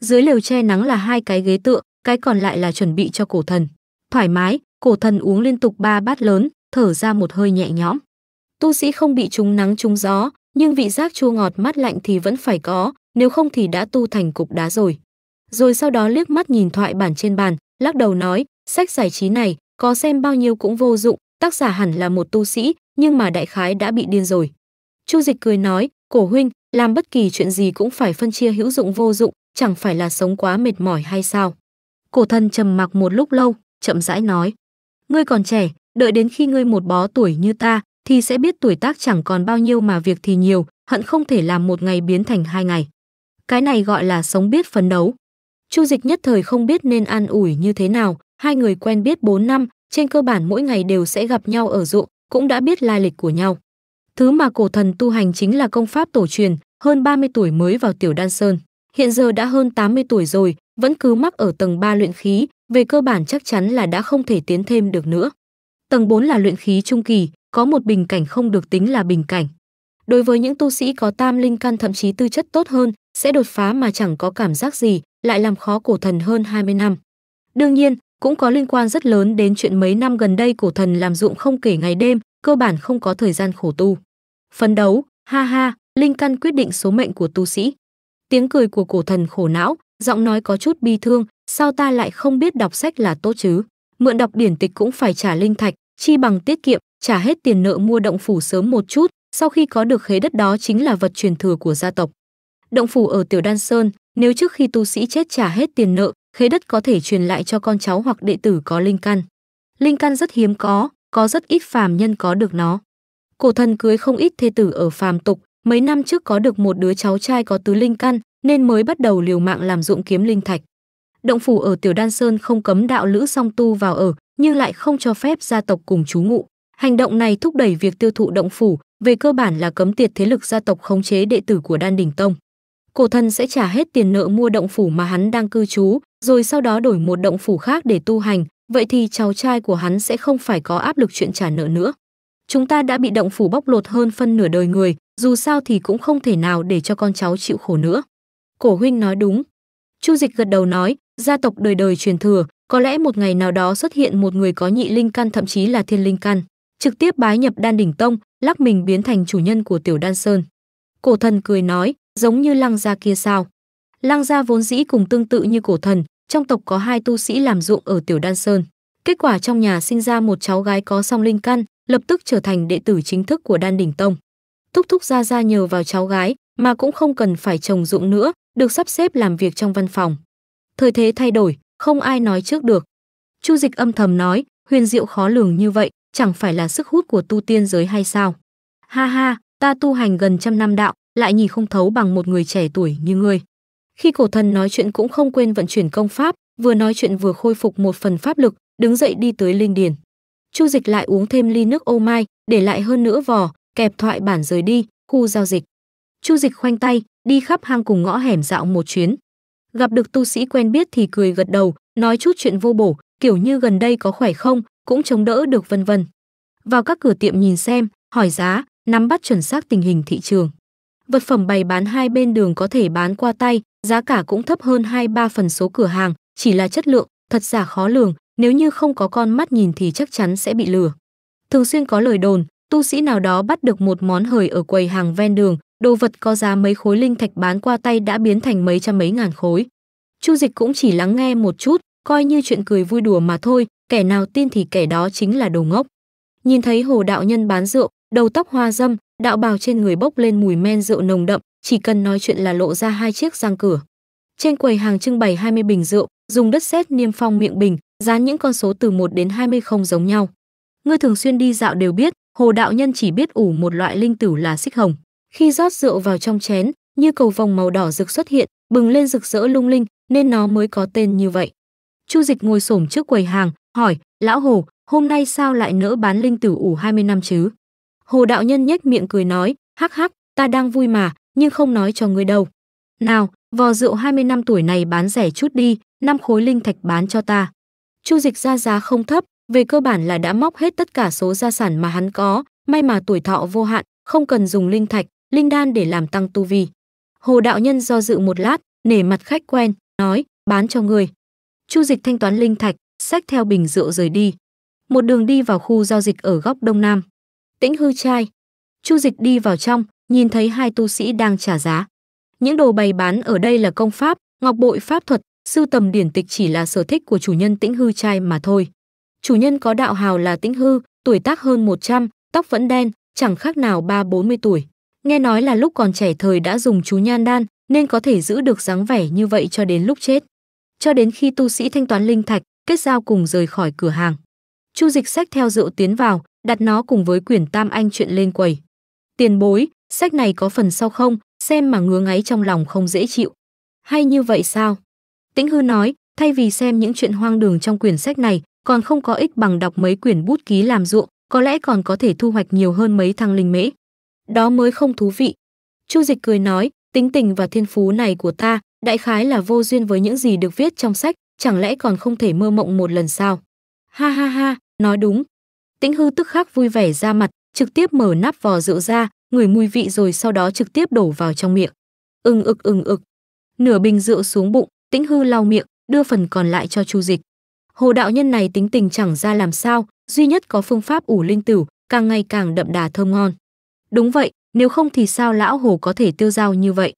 Dưới lều che nắng là hai cái ghế tựa, cái còn lại là chuẩn bị cho cổ thần. Thoải mái, cổ thần uống liên tục ba bát lớn, thở ra một hơi nhẹ nhõm. Tu sĩ không bị trúng nắng trúng gió, nhưng vị giác chua ngọt mát lạnh thì vẫn phải có, nếu không thì đã tu thành cục đá rồi. Rồi sau đó liếc mắt nhìn thoại bản trên bàn, lắc đầu nói, sách giải trí này, có xem bao nhiêu cũng vô dụng, tác giả hẳn là một tu sĩ, nhưng mà đại khái đã bị điên rồi. Chu Dịch cười nói, cổ huynh, làm bất kỳ chuyện gì cũng phải phân chia hữu dụng vô dụng, chẳng phải là sống quá mệt mỏi hay sao? Cổ thần trầm mặc một lúc lâu, chậm rãi nói, ngươi còn trẻ, đợi đến khi ngươi một bó tuổi như ta, thì sẽ biết tuổi tác chẳng còn bao nhiêu mà việc thì nhiều, hận không thể làm một ngày biến thành hai ngày. Cái này gọi là sống biết phấn đấu. Chu Dịch nhất thời không biết nên an ủi như thế nào, hai người quen biết 4 năm, trên cơ bản mỗi ngày đều sẽ gặp nhau ở ruộng, cũng đã biết lai lịch của nhau. Thứ mà cổ thần tu hành chính là công pháp tổ truyền, hơn 30 tuổi mới vào tiểu đan sơn. Hiện giờ đã hơn 80 tuổi rồi, vẫn cứ mắc ở tầng 3 luyện khí, về cơ bản chắc chắn là đã không thể tiến thêm được nữa. Tầng 4 là luyện khí trung kỳ, có một bình cảnh không được tính là bình cảnh. Đối với những tu sĩ có tam linh căn thậm chí tư chất tốt hơn, sẽ đột phá mà chẳng có cảm giác gì, lại làm khó cổ thần hơn 20 năm. Đương nhiên, cũng có liên quan rất lớn đến chuyện mấy năm gần đây cổ thần làm dụng không kể ngày đêm, cơ bản không có thời gian khổ tu. Phấn đấu, ha ha, linh căn quyết định số mệnh của tu sĩ. Tiếng cười của cổ thần khổ não, giọng nói có chút bi thương, sao ta lại không biết đọc sách là tốt chứ? Mượn đọc điển tịch cũng phải trả linh thạch, chi bằng tiết kiệm, trả hết tiền nợ mua động phủ sớm một chút, sau khi có được khế đất đó chính là vật truyền thừa của gia tộc. Động phủ ở Tiểu Đan Sơn, nếu trước khi tu sĩ chết trả hết tiền nợ, khế đất có thể truyền lại cho con cháu hoặc đệ tử có linh căn. Linh căn rất hiếm có, có rất ít phàm nhân có được nó. Cổ thần cưới không ít thê tử ở phàm tục, mấy năm trước có được một đứa cháu trai có tứ linh căn, nên mới bắt đầu liều mạng làm dụng kiếm linh thạch. Động phủ ở Tiểu Đan Sơn không cấm đạo lữ song tu vào ở, nhưng lại không cho phép gia tộc cùng trú ngụ. Hành động này thúc đẩy việc tiêu thụ động phủ, về cơ bản là cấm tiệt thế lực gia tộc khống chế đệ tử của Đan Đỉnh Tông. Cổ thần sẽ trả hết tiền nợ mua động phủ mà hắn đang cư trú, rồi sau đó đổi một động phủ khác để tu hành, vậy thì cháu trai của hắn sẽ không phải có áp lực chuyện trả nợ nữa. Chúng ta đã bị động phủ bóc lột hơn phân nửa đời người, dù sao thì cũng không thể nào để cho con cháu chịu khổ nữa. Cổ huynh nói đúng. Chu Dịch gật đầu nói, gia tộc đời đời truyền thừa, có lẽ một ngày nào đó xuất hiện một người có nhị linh căn thậm chí là thiên linh căn, trực tiếp bái nhập Đan đỉnh tông, lắc mình biến thành chủ nhân của Tiểu Đan Sơn. Cổ thần cười nói, giống như Lăng gia kia sao? Lăng gia vốn dĩ cùng tương tự như cổ thần, trong tộc có hai tu sĩ làm ruộng ở Tiểu Đan Sơn. Kết quả trong nhà sinh ra một cháu gái có song linh căn, lập tức trở thành đệ tử chính thức của Đan đỉnh tông. Thúc thúc gia gia nhờ vào cháu gái, mà cũng không cần phải trồng dụng nữa, được sắp xếp làm việc trong văn phòng. Thời thế thay đổi, không ai nói trước được. Chu Dịch âm thầm nói, huyền diệu khó lường như vậy, chẳng phải là sức hút của tu tiên giới hay sao? Ha ha, ta tu hành gần trăm năm đạo, lại nhìn không thấu bằng một người trẻ tuổi như ngươi. Khi cổ thần nói chuyện cũng không quên vận chuyển công pháp, vừa nói chuyện vừa khôi phục một phần pháp lực, đứng dậy đi tới linh điền. Chu Dịch lại uống thêm ly nước ô mai, để lại hơn nữa vò, kẹp thoại bản rời đi, khu giao dịch. Chu Dịch khoanh tay, đi khắp hang cùng ngõ hẻm dạo một chuyến. Gặp được tu sĩ quen biết thì cười gật đầu, nói chút chuyện vô bổ, kiểu như gần đây có khỏe không, cũng chống đỡ được vân vân. Vào các cửa tiệm nhìn xem, hỏi giá, nắm bắt chuẩn xác tình hình thị trường. Vật phẩm bày bán hai bên đường có thể bán qua tay, giá cả cũng thấp hơn 2-3 phần số cửa hàng, chỉ là chất lượng, thật giả khó lường, nếu như không có con mắt nhìn thì chắc chắn sẽ bị lừa. Thường xuyên có lời đồn, tu sĩ nào đó bắt được một món hời ở quầy hàng ven đường, đồ vật có giá mấy khối linh thạch bán qua tay đã biến thành mấy trăm mấy ngàn khối. Chu Dịch cũng chỉ lắng nghe một chút, coi như chuyện cười vui đùa mà thôi, kẻ nào tin thì kẻ đó chính là đồ ngốc. Nhìn thấy Hồ đạo nhân bán rượu, đầu tóc hoa dâm, đạo bào trên người bốc lên mùi men rượu nồng đậm, chỉ cần nói chuyện là lộ ra hai chiếc răng cửa. Trên quầy hàng trưng bày 20 bình rượu, dùng đất sét niêm phong miệng bình, dán những con số từ 1 đến 20 không giống nhau. Người thường xuyên đi dạo đều biết, Hồ đạo nhân chỉ biết ủ một loại linh tử là xích hồng. Khi rót rượu vào trong chén, như cầu vòng màu đỏ rực xuất hiện, bừng lên rực rỡ lung linh, nên nó mới có tên như vậy. Chu Dịch ngồi xổm trước quầy hàng, hỏi: "Lão Hồ, hôm nay sao lại nỡ bán linh tử ủ 20 năm chứ?" Hồ đạo nhân nhếch miệng cười nói: "Hắc hắc, ta đang vui mà, nhưng không nói cho ngươi đâu. Nào, vò rượu 20 năm tuổi này bán rẻ chút đi, năm khối linh thạch bán cho ta." Chu Dịch ra giá không thấp, về cơ bản là đã móc hết tất cả số gia sản mà hắn có, may mà tuổi thọ vô hạn, không cần dùng linh thạch, linh đan để làm tăng tu vi. Hồ đạo nhân do dự một lát, nể mặt khách quen, nói, bán cho người. Chu Dịch thanh toán linh thạch, xách theo bình rượu rời đi. Một đường đi vào khu giao dịch ở góc đông nam. Tĩnh hư trai. Chu Dịch đi vào trong, nhìn thấy hai tu sĩ đang trả giá. Những đồ bày bán ở đây là công pháp, ngọc bội pháp thuật, sưu tầm điển tịch chỉ là sở thích của chủ nhân Tĩnh hư trai mà thôi. Chủ nhân có đạo hào là Tĩnh hư, tuổi tác hơn 100, tóc vẫn đen, chẳng khác nào ba bốn mươi tuổi. Nghe nói là lúc còn trẻ thời đã dùng chú nhan đan, nên có thể giữ được dáng vẻ như vậy cho đến lúc chết. Cho đến khi tu sĩ thanh toán linh thạch, kết giao cùng rời khỏi cửa hàng. Chu Dịch sách theo rượu tiến vào, đặt nó cùng với quyển Tam Anh chuyện lên quầy. Tiền bối, sách này có phần sau không, xem mà ngứa ngáy trong lòng không dễ chịu. Hay như vậy sao? Tĩnh Hư nói, thay vì xem những chuyện hoang đường trong quyển sách này, còn không có ích bằng đọc mấy quyển bút ký làm ruộng, có lẽ còn có thể thu hoạch nhiều hơn mấy thăng linh mễ. Đó mới không thú vị. Chu Dịch cười nói, tính tình và thiên phú này của ta, đại khái là vô duyên với những gì được viết trong sách, chẳng lẽ còn không thể mơ mộng một lần sao? Ha ha ha, nói đúng. Tĩnh hư tức khắc vui vẻ ra mặt, trực tiếp mở nắp vò rượu ra, ngửi mùi vị rồi sau đó trực tiếp đổ vào trong miệng. Ưng ực ưng ực. Nửa bình rượu xuống bụng, Tĩnh hư lau miệng, đưa phần còn lại cho Chu Dịch. Hồ đạo nhân này tính tình chẳng ra làm sao, duy nhất có phương pháp ủ linh tử, càng ngày càng đậm đà thơm ngon. Đúng vậy, nếu không thì sao lão hồ có thể tiêu dao như vậy?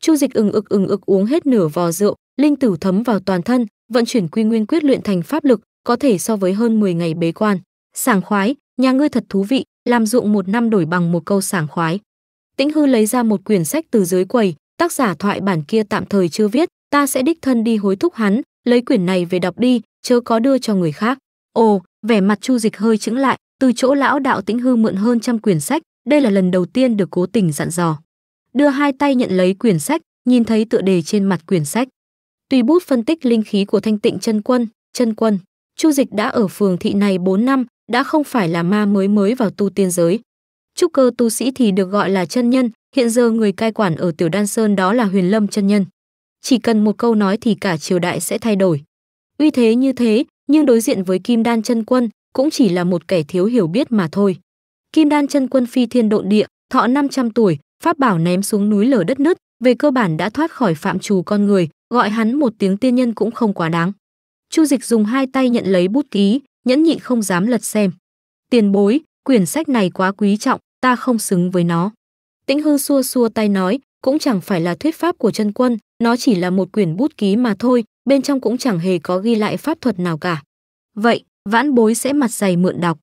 Chu Dịch ừng ực ừng ực uống hết nửa vò rượu, linh tử thấm vào toàn thân, vận chuyển quy nguyên quyết luyện thành pháp lực, có thể so với hơn 10 ngày bế quan. Sảng khoái, nhà ngươi thật thú vị, làm dụng một năm đổi bằng một câu sảng khoái. Tĩnh Hư lấy ra một quyển sách từ dưới quầy, tác giả thoại bản kia tạm thời chưa viết, ta sẽ đích thân đi hối thúc hắn, lấy quyển này về đọc đi, chớ có đưa cho người khác. Ồ, vẻ mặt Chu Dịch hơi chững lại, từ chỗ lão đạo Tĩnh Hư mượn hơn trăm quyển sách, đây là lần đầu tiên được cố tình dặn dò. Đưa hai tay nhận lấy quyển sách, nhìn thấy tựa đề trên mặt quyển sách. Tùy bút phân tích linh khí của Thanh Tịnh chân quân, chân quân. Chu Dịch đã ở phường thị này 4 năm, đã không phải là ma mới mới vào tu tiên giới. Trúc cơ tu sĩ thì được gọi là chân nhân, hiện giờ người cai quản ở Tiểu Đan Sơn đó là Huyền Lâm chân nhân. Chỉ cần một câu nói thì cả triều đại sẽ thay đổi. Uy thế như thế, nhưng đối diện với Kim Đan chân quân, cũng chỉ là một kẻ thiếu hiểu biết mà thôi. Kim Đan chân quân phi thiên độn địa, thọ 500 tuổi, pháp bảo ném xuống núi lở đất nứt, về cơ bản đã thoát khỏi phạm trù con người, gọi hắn một tiếng tiên nhân cũng không quá đáng. Chu Dịch dùng hai tay nhận lấy bút ký, nhẫn nhịn không dám lật xem. Tiền bối, quyển sách này quá quý trọng, ta không xứng với nó. Tĩnh Hư xua xua tay nói, cũng chẳng phải là thuyết pháp của chân quân, nó chỉ là một quyển bút ký mà thôi, bên trong cũng chẳng hề có ghi lại pháp thuật nào cả. Vậy, vãn bối sẽ mặt dày mượn đọc.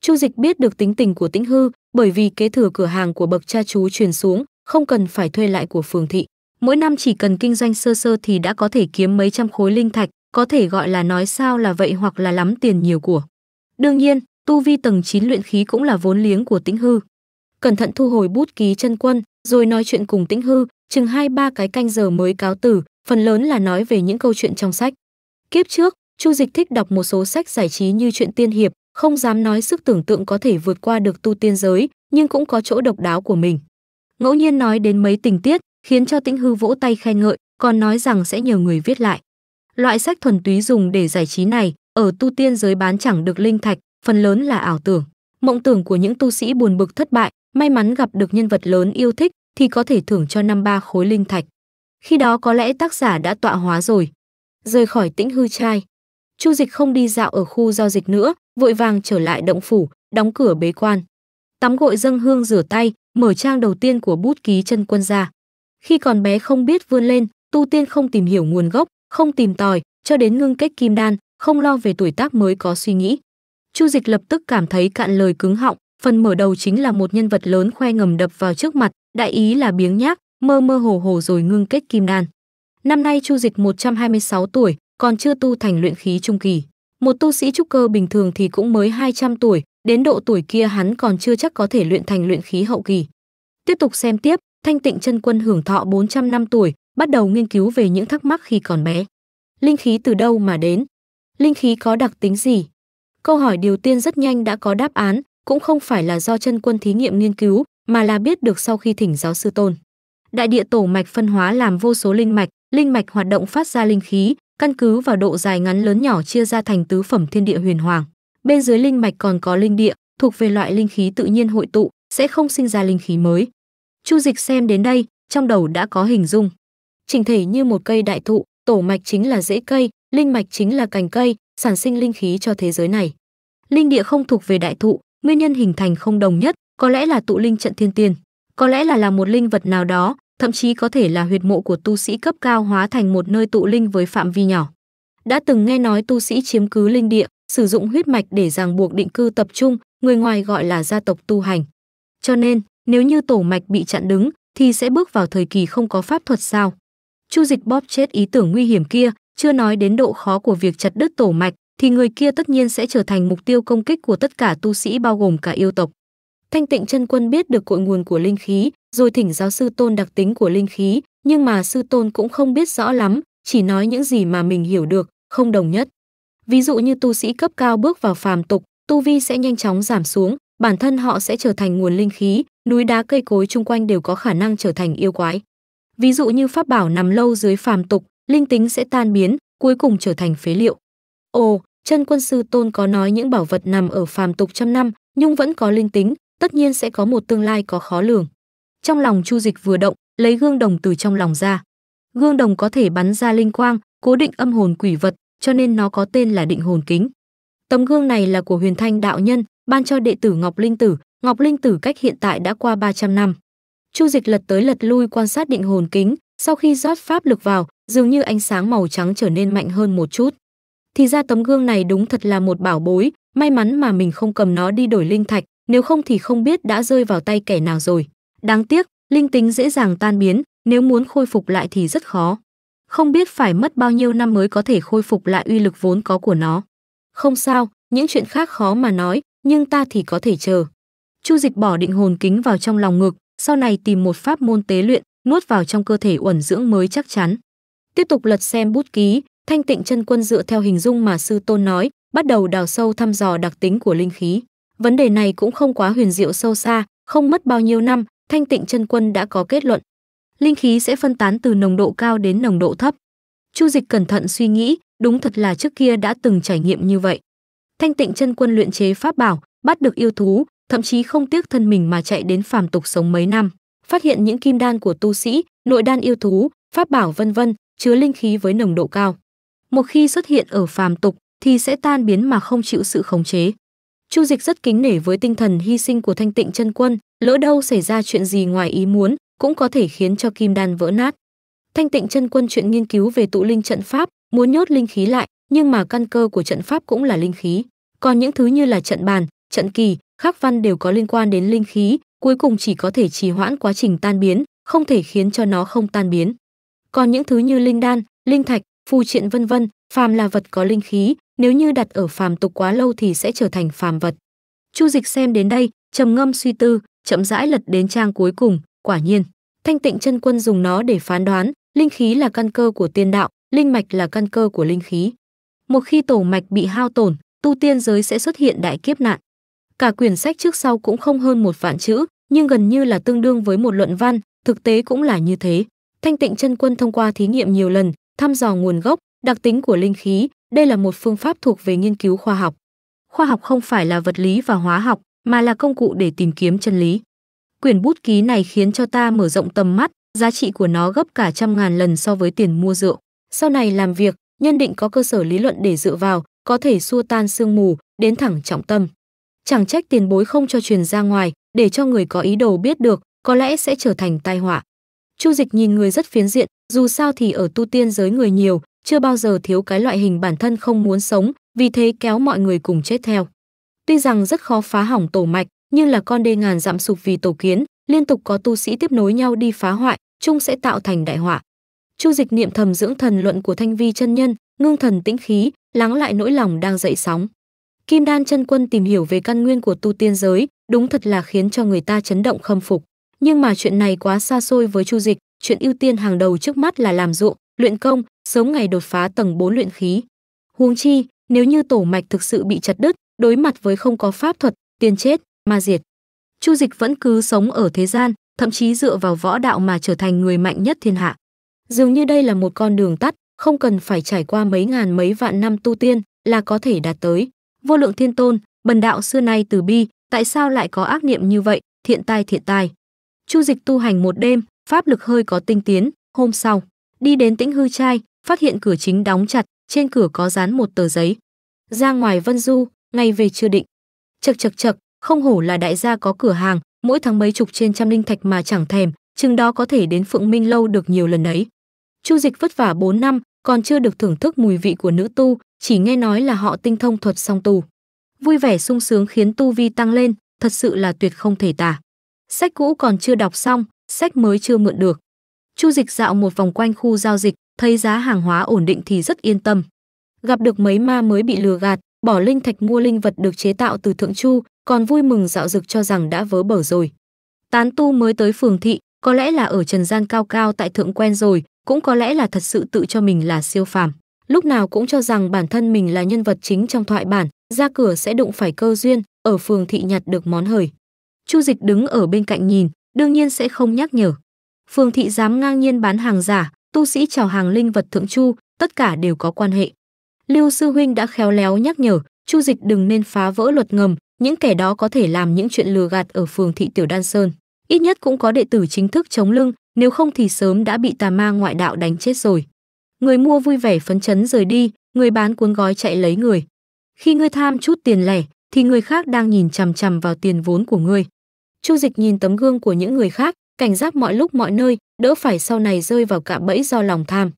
Chu Dịch biết được tính tình của Tĩnh Hư, bởi vì kế thừa cửa hàng của bậc cha chú truyền xuống, không cần phải thuê lại của phường thị. Mỗi năm chỉ cần kinh doanh sơ sơ thì đã có thể kiếm mấy trăm khối linh thạch, có thể gọi là nói sao là vậy hoặc là lắm tiền nhiều của. Đương nhiên, tu vi tầng 9 luyện khí cũng là vốn liếng của Tĩnh Hư. Cẩn thận thu hồi bút ký chân quân, rồi nói chuyện cùng Tĩnh Hư, chừng hai ba cái canh giờ mới cáo tử phần lớn là nói về những câu chuyện trong sách. Kiếp trước, Chu Dịch thích đọc một số sách giải trí như chuyện tiên hiệp, không dám nói sức tưởng tượng có thể vượt qua được tu tiên giới, nhưng cũng có chỗ độc đáo của mình. Ngẫu nhiên nói đến mấy tình tiết, khiến cho Tĩnh Hư vỗ tay khen ngợi, còn nói rằng sẽ nhờ người viết lại. Loại sách thuần túy dùng để giải trí này, ở tu tiên giới bán chẳng được linh thạch, phần lớn là ảo tưởng. Mộng tưởng của những tu sĩ buồn bực thất bại, may mắn gặp được nhân vật lớn yêu thích thì có thể thưởng cho năm ba khối linh thạch. Khi đó có lẽ tác giả đã tọa hóa rồi. Rời khỏi Tĩnh Hư trai, Chu Dịch không đi dạo ở khu giao dịch nữa, vội vàng trở lại động phủ, đóng cửa bế quan. Tắm gội dâng hương rửa tay, mở trang đầu tiên của bút ký chân quân ra. Khi còn bé không biết vươn lên, tu tiên không tìm hiểu nguồn gốc, không tìm tòi, cho đến ngưng kết kim đan, không lo về tuổi tác mới có suy nghĩ. Chu Dịch lập tức cảm thấy cạn lời cứng họng, phần mở đầu chính là một nhân vật lớn khoe ngầm đập vào trước mặt, đại ý là biếng nhác, mơ mơ hồ hồ rồi ngưng kết kim đan. Năm nay Chu Dịch 126 tuổi, còn chưa tu thành luyện khí trung kỳ. Một tu sĩ trúc cơ bình thường thì cũng mới 200 tuổi, đến độ tuổi kia hắn còn chưa chắc có thể luyện thành luyện khí hậu kỳ. Tiếp tục xem tiếp, Thanh Tịnh chân quân hưởng thọ 400 năm tuổi, bắt đầu nghiên cứu về những thắc mắc khi còn bé. Linh khí từ đâu mà đến? Linh khí có đặc tính gì? Câu hỏi điều tiên rất nhanh đã có đáp án, cũng không phải là do chân quân thí nghiệm nghiên cứu, mà là biết được sau khi thỉnh giáo sư tôn. Đại địa tổ mạch phân hóa làm vô số linh mạch, linh mạch hoạt động phát ra linh khí, căn cứ vào độ dài ngắn lớn nhỏ chia ra thành tứ phẩm thiên địa huyền hoàng. Bên dưới linh mạch còn có linh địa, thuộc về loại linh khí tự nhiên hội tụ, sẽ không sinh ra linh khí mới. Chu Dịch xem đến đây, trong đầu đã có hình dung. Trình thể như một cây đại thụ, tổ mạch chính là rễ cây, linh mạch chính là cành cây, sản sinh linh khí cho thế giới này. Linh địa không thuộc về đại thụ, nguyên nhân hình thành không đồng nhất, có lẽ là tụ linh trận thiên tiên, có lẽ là là một linh vật nào đó, thậm chí có thể là huyệt mộ của tu sĩ cấp cao hóa thành một nơi tụ linh với phạm vi nhỏ. Đã từng nghe nói tu sĩ chiếm cứ linh địa, sử dụng huyết mạch để ràng buộc định cư tập trung, người ngoài gọi là gia tộc tu hành. Cho nên, nếu như tổ mạch bị chặn đứng, thì sẽ bước vào thời kỳ không có pháp thuật sao? Chu Dịch bóp chết ý tưởng nguy hiểm kia, chưa nói đến độ khó của việc chặt đứt tổ mạch, thì người kia tất nhiên sẽ trở thành mục tiêu công kích của tất cả tu sĩ bao gồm cả yêu tộc. Thanh Tịnh chân quân biết được cội nguồn của linh khí, rồi thỉnh giáo sư Tôn đặc tính của linh khí, nhưng mà sư Tôn cũng không biết rõ lắm, chỉ nói những gì mà mình hiểu được, không đồng nhất. Ví dụ như tu sĩ cấp cao bước vào phàm tục, tu vi sẽ nhanh chóng giảm xuống, bản thân họ sẽ trở thành nguồn linh khí, núi đá cây cối chung quanh đều có khả năng trở thành yêu quái. Ví dụ như pháp bảo nằm lâu dưới phàm tục, linh tính sẽ tan biến, cuối cùng trở thành phế liệu. Ồ, chân quân sư Tôn có nói những bảo vật nằm ở phàm tục trăm năm, nhưng vẫn có linh tính, tất nhiên sẽ có một tương lai có khó lường. Trong lòng Chu Dịch vừa động, lấy gương đồng từ trong lòng ra. Gương đồng có thể bắn ra linh quang, cố định âm hồn quỷ vật, cho nên nó có tên là định hồn kính. Tấm gương này là của Huyền Thanh đạo nhân, ban cho đệ tử Ngọc Linh Tử, Ngọc Linh Tử cách hiện tại đã qua 300 năm. Chu Dịch lật tới lật lui quan sát định hồn kính, sau khi rót pháp lực vào, dường như ánh sáng màu trắng trở nên mạnh hơn một chút. Thì ra tấm gương này đúng thật là một bảo bối, may mắn mà mình không cầm nó đi đổi linh thạch, nếu không thì không biết đã rơi vào tay kẻ nào rồi. Đáng tiếc, linh tính dễ dàng tan biến, nếu muốn khôi phục lại thì rất khó. Không biết phải mất bao nhiêu năm mới có thể khôi phục lại uy lực vốn có của nó. Không sao, những chuyện khác khó mà nói, nhưng ta thì có thể chờ. Chu Dịch bỏ định hồn kính vào trong lòng ngực, sau này tìm một pháp môn tế luyện, nuốt vào trong cơ thể uẩn dưỡng mới chắc chắn. Tiếp tục lật xem bút ký, Thanh Tịnh chân quân dựa theo hình dung mà sư tôn nói, bắt đầu đào sâu thăm dò đặc tính của linh khí. Vấn đề này cũng không quá huyền diệu sâu xa, không mất bao nhiêu năm, Thanh Tịnh chân quân đã có kết luận. Linh khí sẽ phân tán từ nồng độ cao đến nồng độ thấp. Chu Dịch cẩn thận suy nghĩ, đúng thật là trước kia đã từng trải nghiệm như vậy. Thanh Tịnh chân quân luyện chế pháp bảo, bắt được yêu thú, thậm chí không tiếc thân mình mà chạy đến phàm tục sống mấy năm, phát hiện những kim đan của tu sĩ, nội đan yêu thú, pháp bảo vân vân, chứa linh khí với nồng độ cao. Một khi xuất hiện ở phàm tục thì sẽ tan biến mà không chịu sự khống chế. Chu Dịch rất kính nể với tinh thần hy sinh của Thanh Tịnh chân quân, lỡ đâu xảy ra chuyện gì ngoài ý muốn, cũng có thể khiến cho kim đan vỡ nát. Thanh Tịnh chân quân chuyện nghiên cứu về tụ linh trận pháp, muốn nhốt linh khí lại, nhưng mà căn cơ của trận pháp cũng là linh khí. Còn những thứ như là trận bàn, trận kỳ, khắc văn đều có liên quan đến linh khí, cuối cùng chỉ có thể trì hoãn quá trình tan biến, không thể khiến cho nó không tan biến. Còn những thứ như linh đan, linh thạch, phù triện vân vân, phàm là vật có linh khí, nếu như đặt ở phàm tục quá lâu thì sẽ trở thành phàm vật. Chu Dịch xem đến đây, trầm ngâm suy tư, chậm rãi lật đến trang cuối cùng, quả nhiên, Thanh Tịnh chân quân dùng nó để phán đoán, linh khí là căn cơ của tiên đạo, linh mạch là căn cơ của linh khí. Một khi tổ mạch bị hao tổn, tu tiên giới sẽ xuất hiện đại kiếp nạn. Cả quyển sách trước sau cũng không hơn một vạn chữ, nhưng gần như là tương đương với một luận văn, thực tế cũng là như thế. Thanh Tịnh chân quân thông qua thí nghiệm nhiều lần, thăm dò nguồn gốc, đặc tính của linh khí, đây là một phương pháp thuộc về nghiên cứu khoa học. Khoa học không phải là vật lý và hóa học, mà là công cụ để tìm kiếm chân lý. Quyển bút ký này khiến cho ta mở rộng tầm mắt, giá trị của nó gấp cả trăm ngàn lần so với tiền mua rượu. Sau này làm việc, nhân định có cơ sở lý luận để dựa vào, có thể xua tan sương mù, đến thẳng trọng tâm. Chẳng trách tiền bối không cho truyền ra ngoài, để cho người có ý đồ biết được, có lẽ sẽ trở thành tai họa. Chu Dịch nhìn người rất phiến diện, dù sao thì ở tu tiên giới người nhiều, chưa bao giờ thiếu cái loại hình bản thân không muốn sống, vì thế kéo mọi người cùng chết theo. Tuy rằng rất khó phá hỏng tổ mạch, nhưng là con đê ngàn dặm sụp vì tổ kiến, liên tục có tu sĩ tiếp nối nhau đi phá hoại, chung sẽ tạo thành đại họa. Chu Dịch niệm thầm dưỡng thần luận của Thanh Vi chân nhân, ngưng thần tĩnh khí, lắng lại nỗi lòng đang dậy sóng. Kim Đan chân quân tìm hiểu về căn nguyên của tu tiên giới, đúng thật là khiến cho người ta chấn động khâm phục. Nhưng mà chuyện này quá xa xôi với Chu Dịch, chuyện ưu tiên hàng đầu trước mắt là làm ruộng, luyện công, sớm ngày đột phá tầng 4 luyện khí. Huống chi, nếu như tổ mạch thực sự bị chặt đứt, đối mặt với không có pháp thuật, tiền chết, ma diệt. Chu Dịch vẫn cứ sống ở thế gian, thậm chí dựa vào võ đạo mà trở thành người mạnh nhất thiên hạ. Dường như đây là một con đường tắt, không cần phải trải qua mấy ngàn mấy vạn năm tu tiên là có thể đạt tới. Vô lượng thiên tôn, bần đạo xưa nay từ bi, tại sao lại có ác niệm như vậy, thiện tai thiện tai. Chu Dịch tu hành một đêm, pháp lực hơi có tinh tiến, hôm sau, đi đến Tĩnh Hư trai, phát hiện cửa chính đóng chặt, trên cửa có dán một tờ giấy. Ra ngoài Vân Du, ngày về chưa định. Chậc chậc chậc, không hổ là đại gia có cửa hàng, mỗi tháng mấy chục trên trăm linh thạch mà chẳng thèm, chừng đó có thể đến Phượng Minh lâu được nhiều lần ấy. Chu Dịch vất vả 4 năm, còn chưa được thưởng thức mùi vị của nữ tu, chỉ nghe nói là họ tinh thông thuật song tu. Vui vẻ sung sướng khiến tu vi tăng lên, thật sự là tuyệt không thể tả. Sách cũ còn chưa đọc xong, sách mới chưa mượn được. Chu Dịch dạo một vòng quanh khu giao dịch, thấy giá hàng hóa ổn định thì rất yên tâm. Gặp được mấy ma mới bị lừa gạt, bỏ linh thạch mua linh vật được chế tạo từ thượng chu, còn vui mừng dạo dực cho rằng đã vớ bở rồi. Tán tu mới tới phường thị, có lẽ là ở trần gian cao cao tại thượng quen rồi, cũng có lẽ là thật sự tự cho mình là siêu phàm. Lúc nào cũng cho rằng bản thân mình là nhân vật chính trong thoại bản, ra cửa sẽ đụng phải cơ duyên, ở phường thị nhặt được món hời. Chu Dịch đứng ở bên cạnh nhìn, đương nhiên sẽ không nhắc nhở. Phường thị dám ngang nhiên bán hàng giả, tu sĩ chào hàng linh vật thượng chu, tất cả đều có quan hệ. Lưu sư huynh đã khéo léo nhắc nhở, Chu Dịch đừng nên phá vỡ luật ngầm, những kẻ đó có thể làm những chuyện lừa gạt ở phường thị Tiểu Đan Sơn. Ít nhất cũng có đệ tử chính thức chống lưng, nếu không thì sớm đã bị tà ma ngoại đạo đánh chết rồi. Người mua vui vẻ phấn chấn rời đi, người bán cuốn gói chạy lấy người. Khi ngươi tham chút tiền lẻ, thì người khác đang nhìn chằm chằm vào tiền vốn của ngươi. Chu Dịch nhìn tấm gương của những người khác, cảnh giác mọi lúc mọi nơi, đỡ phải sau này rơi vào cạm bẫy do lòng tham.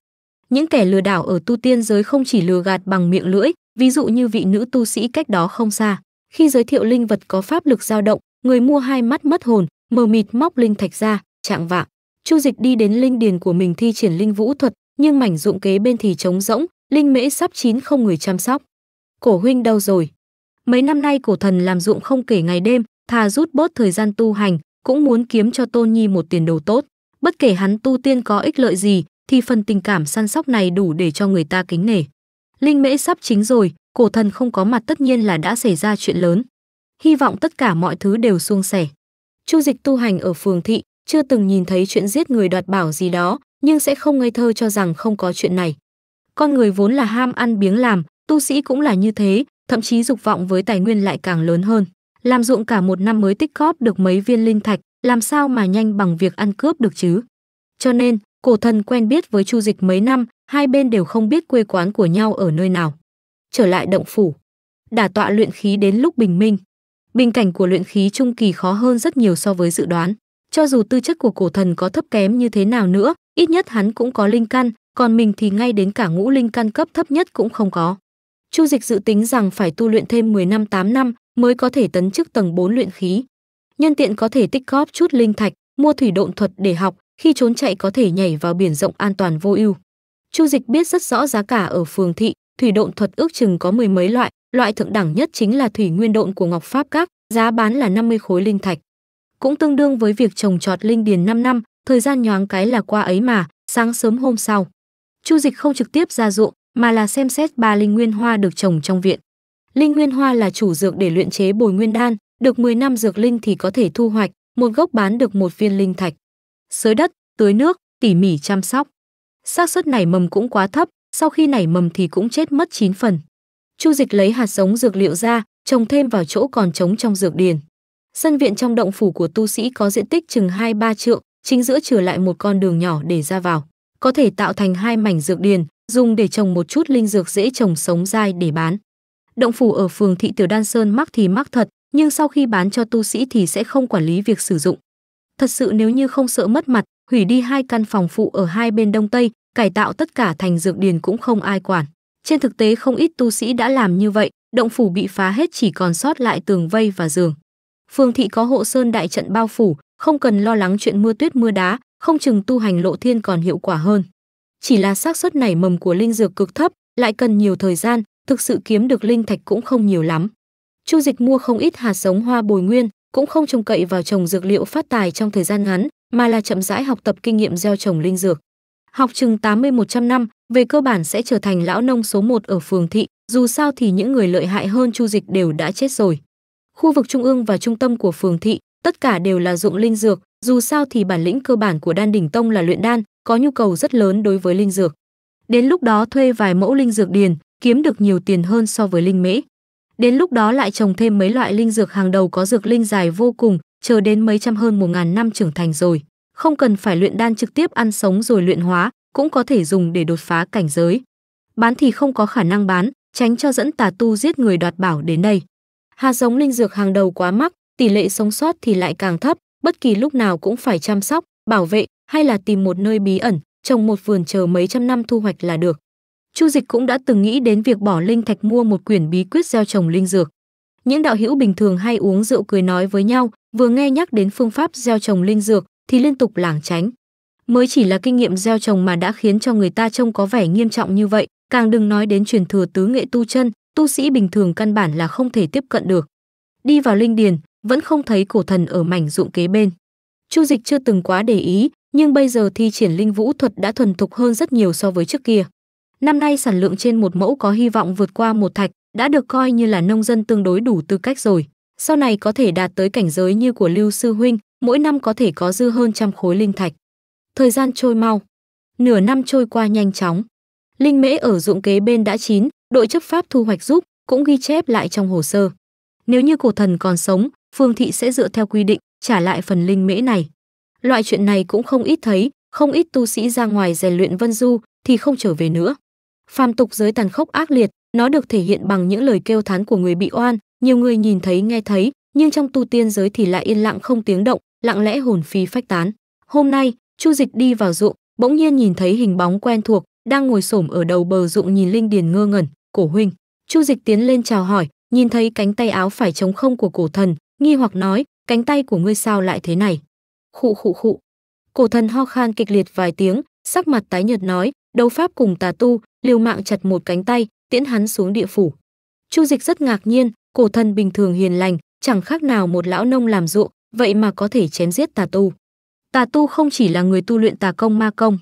Những kẻ lừa đảo ở tu tiên giới không chỉ lừa gạt bằng miệng lưỡi, ví dụ như vị nữ tu sĩ cách đó không xa. Khi giới thiệu linh vật có pháp lực dao động, người mua hai mắt mất hồn, mờ mịt móc linh thạch ra, trạng vạng. Chu Dịch đi đến linh điền của mình thi triển linh vũ thuật, nhưng mảnh dụng kế bên thì trống rỗng, linh mễ sắp chín không người chăm sóc. Cổ huynh đâu rồi? Mấy năm nay cổ thần làm dụng không kể ngày đêm, thà rút bớt thời gian tu hành, cũng muốn kiếm cho Tôn Nhi một tiền đồ tốt. Bất kể hắn tu tiên có ích lợi gì, thì phần tình cảm săn sóc này đủ để cho người ta kính nể. Linh mễ sắp chính rồi, cổ thần không có mặt tất nhiên là đã xảy ra chuyện lớn. Hy vọng tất cả mọi thứ đều suôn sẻ. Chu Dịch tu hành ở phường thị, chưa từng nhìn thấy chuyện giết người đoạt bảo gì đó, nhưng sẽ không ngây thơ cho rằng không có chuyện này. Con người vốn là ham ăn biếng làm, tu sĩ cũng là như thế, thậm chí dục vọng với tài nguyên lại càng lớn hơn. Làm ruộng cả một năm mới tích góp được mấy viên linh thạch, làm sao mà nhanh bằng việc ăn cướp được chứ? Cho nên, cổ thần quen biết với Chu Dịch mấy năm, hai bên đều không biết quê quán của nhau ở nơi nào. Trở lại động phủ, đả tọa luyện khí đến lúc bình minh. Bình cảnh của luyện khí trung kỳ khó hơn rất nhiều so với dự đoán. Cho dù tư chất của cổ thần có thấp kém như thế nào nữa, ít nhất hắn cũng có linh căn, còn mình thì ngay đến cả ngũ linh căn cấp thấp nhất cũng không có. Chu Dịch dự tính rằng phải tu luyện thêm 10 năm 8 năm mới có thể tấn chức tầng 4 luyện khí. Nhân tiện có thể tích góp chút linh thạch, mua thủy độn thuật để học, khi trốn chạy có thể nhảy vào biển rộng an toàn vô ưu. Chu Dịch biết rất rõ giá cả ở phường thị, thủy độn thuật ước chừng có mười mấy loại, loại thượng đẳng nhất chính là thủy nguyên độn của Ngọc Pháp Các, giá bán là 50 khối linh thạch. Cũng tương đương với việc trồng trọt linh điền 5 năm, thời gian nhoáng cái là qua ấy mà, sáng sớm hôm sau. Chu Dịch không trực tiếp ra ruộng, mà là xem xét ba linh nguyên hoa được trồng trong viện. Linh nguyên hoa là chủ dược để luyện chế bồi nguyên đan, được 10 năm dược linh thì có thể thu hoạch, một gốc bán được một viên linh thạch. Sới đất, tưới nước, tỉ mỉ chăm sóc. xác suất nảy mầm cũng quá thấp, sau khi nảy mầm thì cũng chết mất 9 phần. Chu Dịch lấy hạt giống dược liệu ra, trồng thêm vào chỗ còn trống trong dược điền. Sân viện trong động phủ của tu sĩ có diện tích chừng 2-3 trượng, chính giữa trở lại một con đường nhỏ để ra vào. Có thể tạo thành hai mảnh dược điền, dùng để trồng một chút linh dược dễ trồng sống dai để bán. Động phủ ở phường thị Tiểu Đan Sơn mắc thì mắc thật, nhưng sau khi bán cho tu sĩ thì sẽ không quản lý việc sử dụng. Thật sự nếu như không sợ mất mặt, hủy đi hai căn phòng phụ ở hai bên đông tây, cải tạo tất cả thành dược điền cũng không ai quản. Trên thực tế không ít tu sĩ đã làm như vậy, động phủ bị phá hết chỉ còn sót lại tường vây và giường. Phường thị có hộ sơn đại trận bao phủ, không cần lo lắng chuyện mưa tuyết mưa đá, không chừng tu hành lộ thiên còn hiệu quả hơn. Chỉ là xác suất nảy mầm của linh dược cực thấp, lại cần nhiều thời gian, thực sự kiếm được linh thạch cũng không nhiều lắm. Chu Dịch mua không ít hạt giống hoa bồi nguyên, cũng không trông cậy vào trồng dược liệu phát tài trong thời gian ngắn, mà là chậm rãi học tập kinh nghiệm gieo trồng linh dược. Học chừng 80-100 năm, về cơ bản sẽ trở thành lão nông số 1 ở phường thị, dù sao thì những người lợi hại hơn Chu Dịch đều đã chết rồi. Khu vực trung ương và trung tâm của phường thị, tất cả đều là dụng linh dược, dù sao thì bản lĩnh cơ bản của Đan đỉnh tông là luyện đan, có nhu cầu rất lớn đối với linh dược. Đến lúc đó thuê vài mẫu linh dược điền, kiếm được nhiều tiền hơn so với linh mễ. Đến lúc đó lại trồng thêm mấy loại linh dược hàng đầu có dược linh dài vô cùng, chờ đến mấy trăm hơn một ngàn năm trưởng thành rồi. Không cần phải luyện đan trực tiếp ăn sống rồi luyện hóa, cũng có thể dùng để đột phá cảnh giới. Bán thì không có khả năng bán, tránh cho dẫn tà tu giết người đoạt bảo đến đây. Hạt giống linh dược hàng đầu quá mắc, tỷ lệ sống sót thì lại càng thấp, bất kỳ lúc nào cũng phải chăm sóc, bảo vệ hay là tìm một nơi bí ẩn, trồng một vườn chờ mấy trăm năm thu hoạch là được. Chu Dịch cũng đã từng nghĩ đến việc bỏ linh thạch mua một quyển bí quyết gieo trồng linh dược. Những đạo hữu bình thường hay uống rượu cười nói với nhau, vừa nghe nhắc đến phương pháp gieo trồng linh dược thì liên tục lảng tránh. Mới chỉ là kinh nghiệm gieo trồng mà đã khiến cho người ta trông có vẻ nghiêm trọng như vậy, càng đừng nói đến truyền thừa tứ nghệ tu chân, tu sĩ bình thường căn bản là không thể tiếp cận được. Đi vào linh điền, vẫn không thấy cổ thần ở mảnh ruộng kế bên. Chu Dịch chưa từng quá để ý, nhưng bây giờ thi triển linh vũ thuật đã thuần thục hơn rất nhiều so với trước kia. Năm nay sản lượng trên một mẫu có hy vọng vượt qua một thạch, đã được coi như là nông dân tương đối đủ tư cách rồi. Sau này có thể đạt tới cảnh giới như của Lưu sư huynh, mỗi năm có thể có dư hơn trăm khối linh thạch. Thời gian trôi mau, nửa năm trôi qua nhanh chóng. Linh mễ ở ruộng kế bên đã chín, đội chấp pháp thu hoạch giúp, cũng ghi chép lại trong hồ sơ. Nếu như cổ thần còn sống, phương thị sẽ dựa theo quy định trả lại phần linh mễ này. Loại chuyện này cũng không ít thấy, không ít tu sĩ ra ngoài rèn luyện vân du thì không trở về nữa. Phàm tục giới tàn khốc ác liệt, nó được thể hiện bằng những lời kêu thán của người bị oan, nhiều người nhìn thấy nghe thấy, nhưng trong tu tiên giới thì lại yên lặng không tiếng động, lặng lẽ hồn phi phách tán. Hôm nay, Chu Dịch đi vào ruộng, bỗng nhiên nhìn thấy hình bóng quen thuộc, đang ngồi xổm ở đầu bờ ruộng nhìn Linh Điền ngơ ngẩn, "Cổ huynh." Chu Dịch tiến lên chào hỏi, nhìn thấy cánh tay áo phải trống không của cổ thần, nghi hoặc nói, "Cánh tay của ngươi sao lại thế này?" Khụ khụ khụ. Cổ thần ho khan kịch liệt vài tiếng, sắc mặt tái nhợt nói, đấu pháp cùng tà tu, liều mạng chặt một cánh tay, tiễn hắn xuống địa phủ. Chu Dịch rất ngạc nhiên, cổ thần bình thường hiền lành, chẳng khác nào một lão nông làm ruộng, vậy mà có thể chém giết tà tu. Tà tu không chỉ là người tu luyện tà công ma công,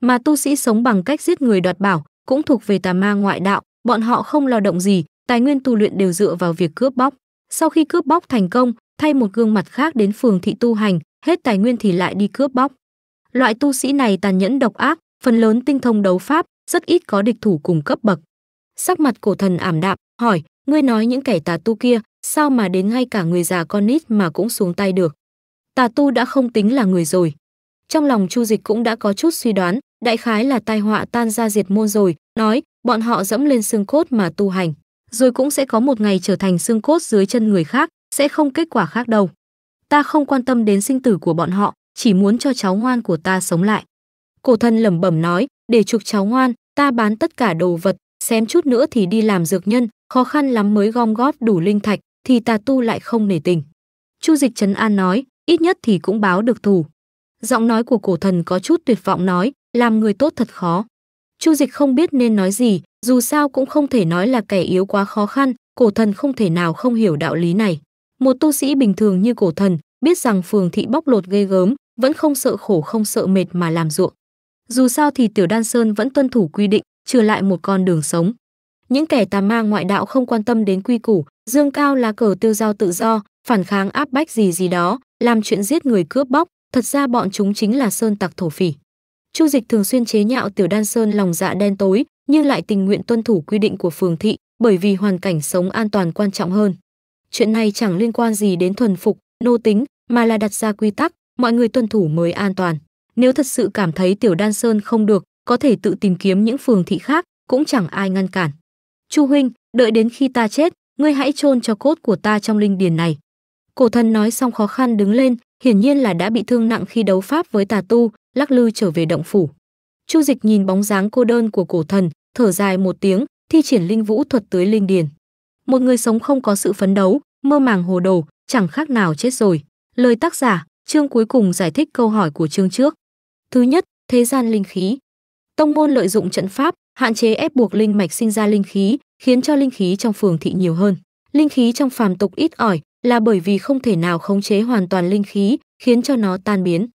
mà tu sĩ sống bằng cách giết người đoạt bảo, cũng thuộc về tà ma ngoại đạo, bọn họ không lao động gì, tài nguyên tu luyện đều dựa vào việc cướp bóc. Sau khi cướp bóc thành công, thay một gương mặt khác đến phường thị tu hành, hết tài nguyên thì lại đi cướp bóc. Loại tu sĩ này tàn nhẫn độc ác, phần lớn tinh thông đấu pháp, rất ít có địch thủ cùng cấp bậc. Sắc mặt cổ thần ảm đạm, hỏi, ngươi nói những kẻ tà tu kia, sao mà đến ngay cả người già con nít mà cũng xuống tay được. Tà tu đã không tính là người rồi. Trong lòng Chu Dịch cũng đã có chút suy đoán, đại khái là tai họa tan ra diệt môn rồi, nói, bọn họ dẫm lên xương cốt mà tu hành, rồi cũng sẽ có một ngày trở thành xương cốt dưới chân người khác, sẽ không kết quả khác đâu. Ta không quan tâm đến sinh tử của bọn họ, chỉ muốn cho cháu ngoan của ta sống lại. Cổ thần lẩm bẩm nói, để trục cháu ngoan, ta bán tất cả đồ vật, xém chút nữa thì đi làm dược nhân, khó khăn lắm mới gom góp đủ linh thạch, thì ta tu lại không nể tình. Chu Dịch trấn an nói, ít nhất thì cũng báo được thù. Giọng nói của cổ thần có chút tuyệt vọng nói, làm người tốt thật khó. Chu Dịch không biết nên nói gì, dù sao cũng không thể nói là kẻ yếu quá khó khăn, cổ thần không thể nào không hiểu đạo lý này. Một tu sĩ bình thường như cổ thần, biết rằng phường thị bóc lột ghê gớm, vẫn không sợ khổ không sợ mệt mà làm ruộng. Dù sao thì Tiểu Đan Sơn vẫn tuân thủ quy định, trừ lại một con đường sống. Những kẻ tà ma ngoại đạo không quan tâm đến quy củ, dương cao lá cờ tiêu giao tự do, phản kháng áp bách gì gì đó, làm chuyện giết người cướp bóc, thật ra bọn chúng chính là sơn tặc thổ phỉ. Chu Dịch thường xuyên chế nhạo Tiểu Đan Sơn lòng dạ đen tối, nhưng lại tình nguyện tuân thủ quy định của phường thị, bởi vì hoàn cảnh sống an toàn quan trọng hơn. Chuyện này chẳng liên quan gì đến thuần phục, nô tính, mà là đặt ra quy tắc, mọi người tuân thủ mới an toàn. Nếu thật sự cảm thấy Tiểu Đan Sơn không được, có thể tự tìm kiếm những phường thị khác, cũng chẳng ai ngăn cản. Chu huynh, đợi đến khi ta chết, ngươi hãy chôn cho cốt của ta trong linh điền này. Cổ thần nói xong khó khăn đứng lên, hiển nhiên là đã bị thương nặng khi đấu pháp với tà tu, lắc lư trở về động phủ. Chu Dịch nhìn bóng dáng cô đơn của cổ thần, thở dài một tiếng, thi triển linh vũ thuật tới linh điền. Một người sống không có sự phấn đấu, mơ màng hồ đồ, chẳng khác nào chết rồi. Lời tác giả, chương cuối cùng giải thích câu hỏi của chương trước. Thứ nhất, thế gian linh khí. Tông môn lợi dụng trận pháp, hạn chế ép buộc linh mạch sinh ra linh khí, khiến cho linh khí trong phường thị nhiều hơn. Linh khí trong phàm tục ít ỏi là bởi vì không thể nào khống chế hoàn toàn linh khí, khiến cho nó tan biến.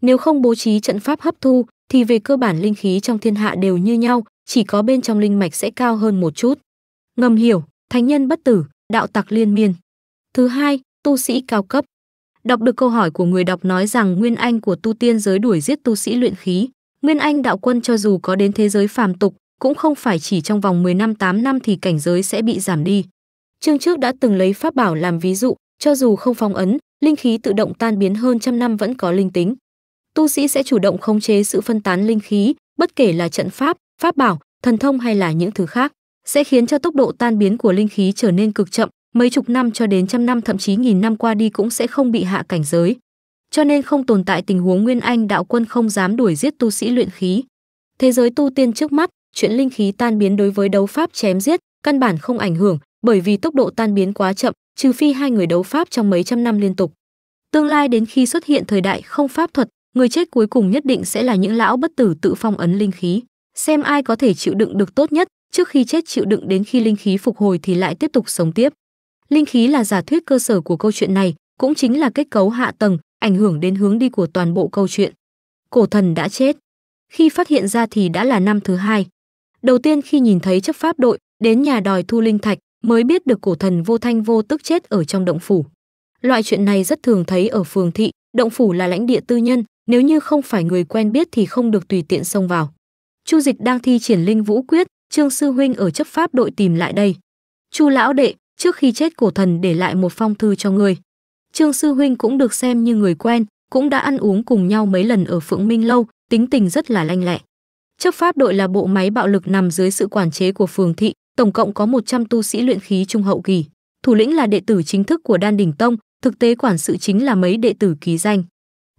Nếu không bố trí trận pháp hấp thu, thì về cơ bản linh khí trong thiên hạ đều như nhau, chỉ có bên trong linh mạch sẽ cao hơn một chút. Ngầm hiểu, thánh nhân bất tử, đạo tặc liên miên. Thứ hai, tu sĩ cao cấp. Đọc được câu hỏi của người đọc nói rằng nguyên anh của tu tiên giới đuổi giết tu sĩ luyện khí. Nguyên anh đạo quân cho dù có đến thế giới phàm tục, cũng không phải chỉ trong vòng 10 năm 8 năm thì cảnh giới sẽ bị giảm đi. Chương trước đã từng lấy pháp bảo làm ví dụ, cho dù không phong ấn, linh khí tự động tan biến hơn trăm năm vẫn có linh tính. Tu sĩ sẽ chủ động khống chế sự phân tán linh khí, bất kể là trận pháp, pháp bảo, thần thông hay là những thứ khác, sẽ khiến cho tốc độ tan biến của linh khí trở nên cực chậm, mấy chục năm cho đến trăm năm thậm chí nghìn năm qua đi cũng sẽ không bị hạ cảnh giới. Cho nên không tồn tại tình huống Nguyên Anh đạo quân không dám đuổi giết tu sĩ luyện khí. Thế giới tu tiên trước mắt, chuyện linh khí tan biến đối với đấu pháp chém giết, căn bản không ảnh hưởng, bởi vì tốc độ tan biến quá chậm, trừ phi hai người đấu pháp trong mấy trăm năm liên tục. Tương lai đến khi xuất hiện thời đại không pháp thuật, người chết cuối cùng nhất định sẽ là những lão bất tử tự phong ấn linh khí, xem ai có thể chịu đựng được tốt nhất, trước khi chết chịu đựng đến khi linh khí phục hồi thì lại tiếp tục sống tiếp. Linh khí là giả thuyết cơ sở của câu chuyện này, cũng chính là kết cấu hạ tầng, ảnh hưởng đến hướng đi của toàn bộ câu chuyện. Cổ thần đã chết. Khi phát hiện ra thì đã là năm thứ hai. Đầu tiên khi nhìn thấy chấp pháp đội đến nhà đòi thu linh thạch, mới biết được cổ thần vô thanh vô tức chết ở trong động phủ. Loại chuyện này rất thường thấy ở phường thị, động phủ là lãnh địa tư nhân, nếu như không phải người quen biết thì không được tùy tiện xông vào. Chu Dịch đang thi triển linh vũ quyết, Trương sư huynh ở chấp pháp đội tìm lại đây. Chu lão đệ, trước khi chết cổ thần để lại một phong thư cho ngươi. Trương sư huynh cũng được xem như người quen, cũng đã ăn uống cùng nhau mấy lần ở Phượng Minh lâu, tính tình rất là lanh lẹ. Chấp pháp đội là bộ máy bạo lực nằm dưới sự quản chế của phường thị, tổng cộng có 100 tu sĩ luyện khí trung hậu kỳ. Thủ lĩnh là đệ tử chính thức của Đan đỉnh tông, thực tế quản sự chính là mấy đệ tử ký danh.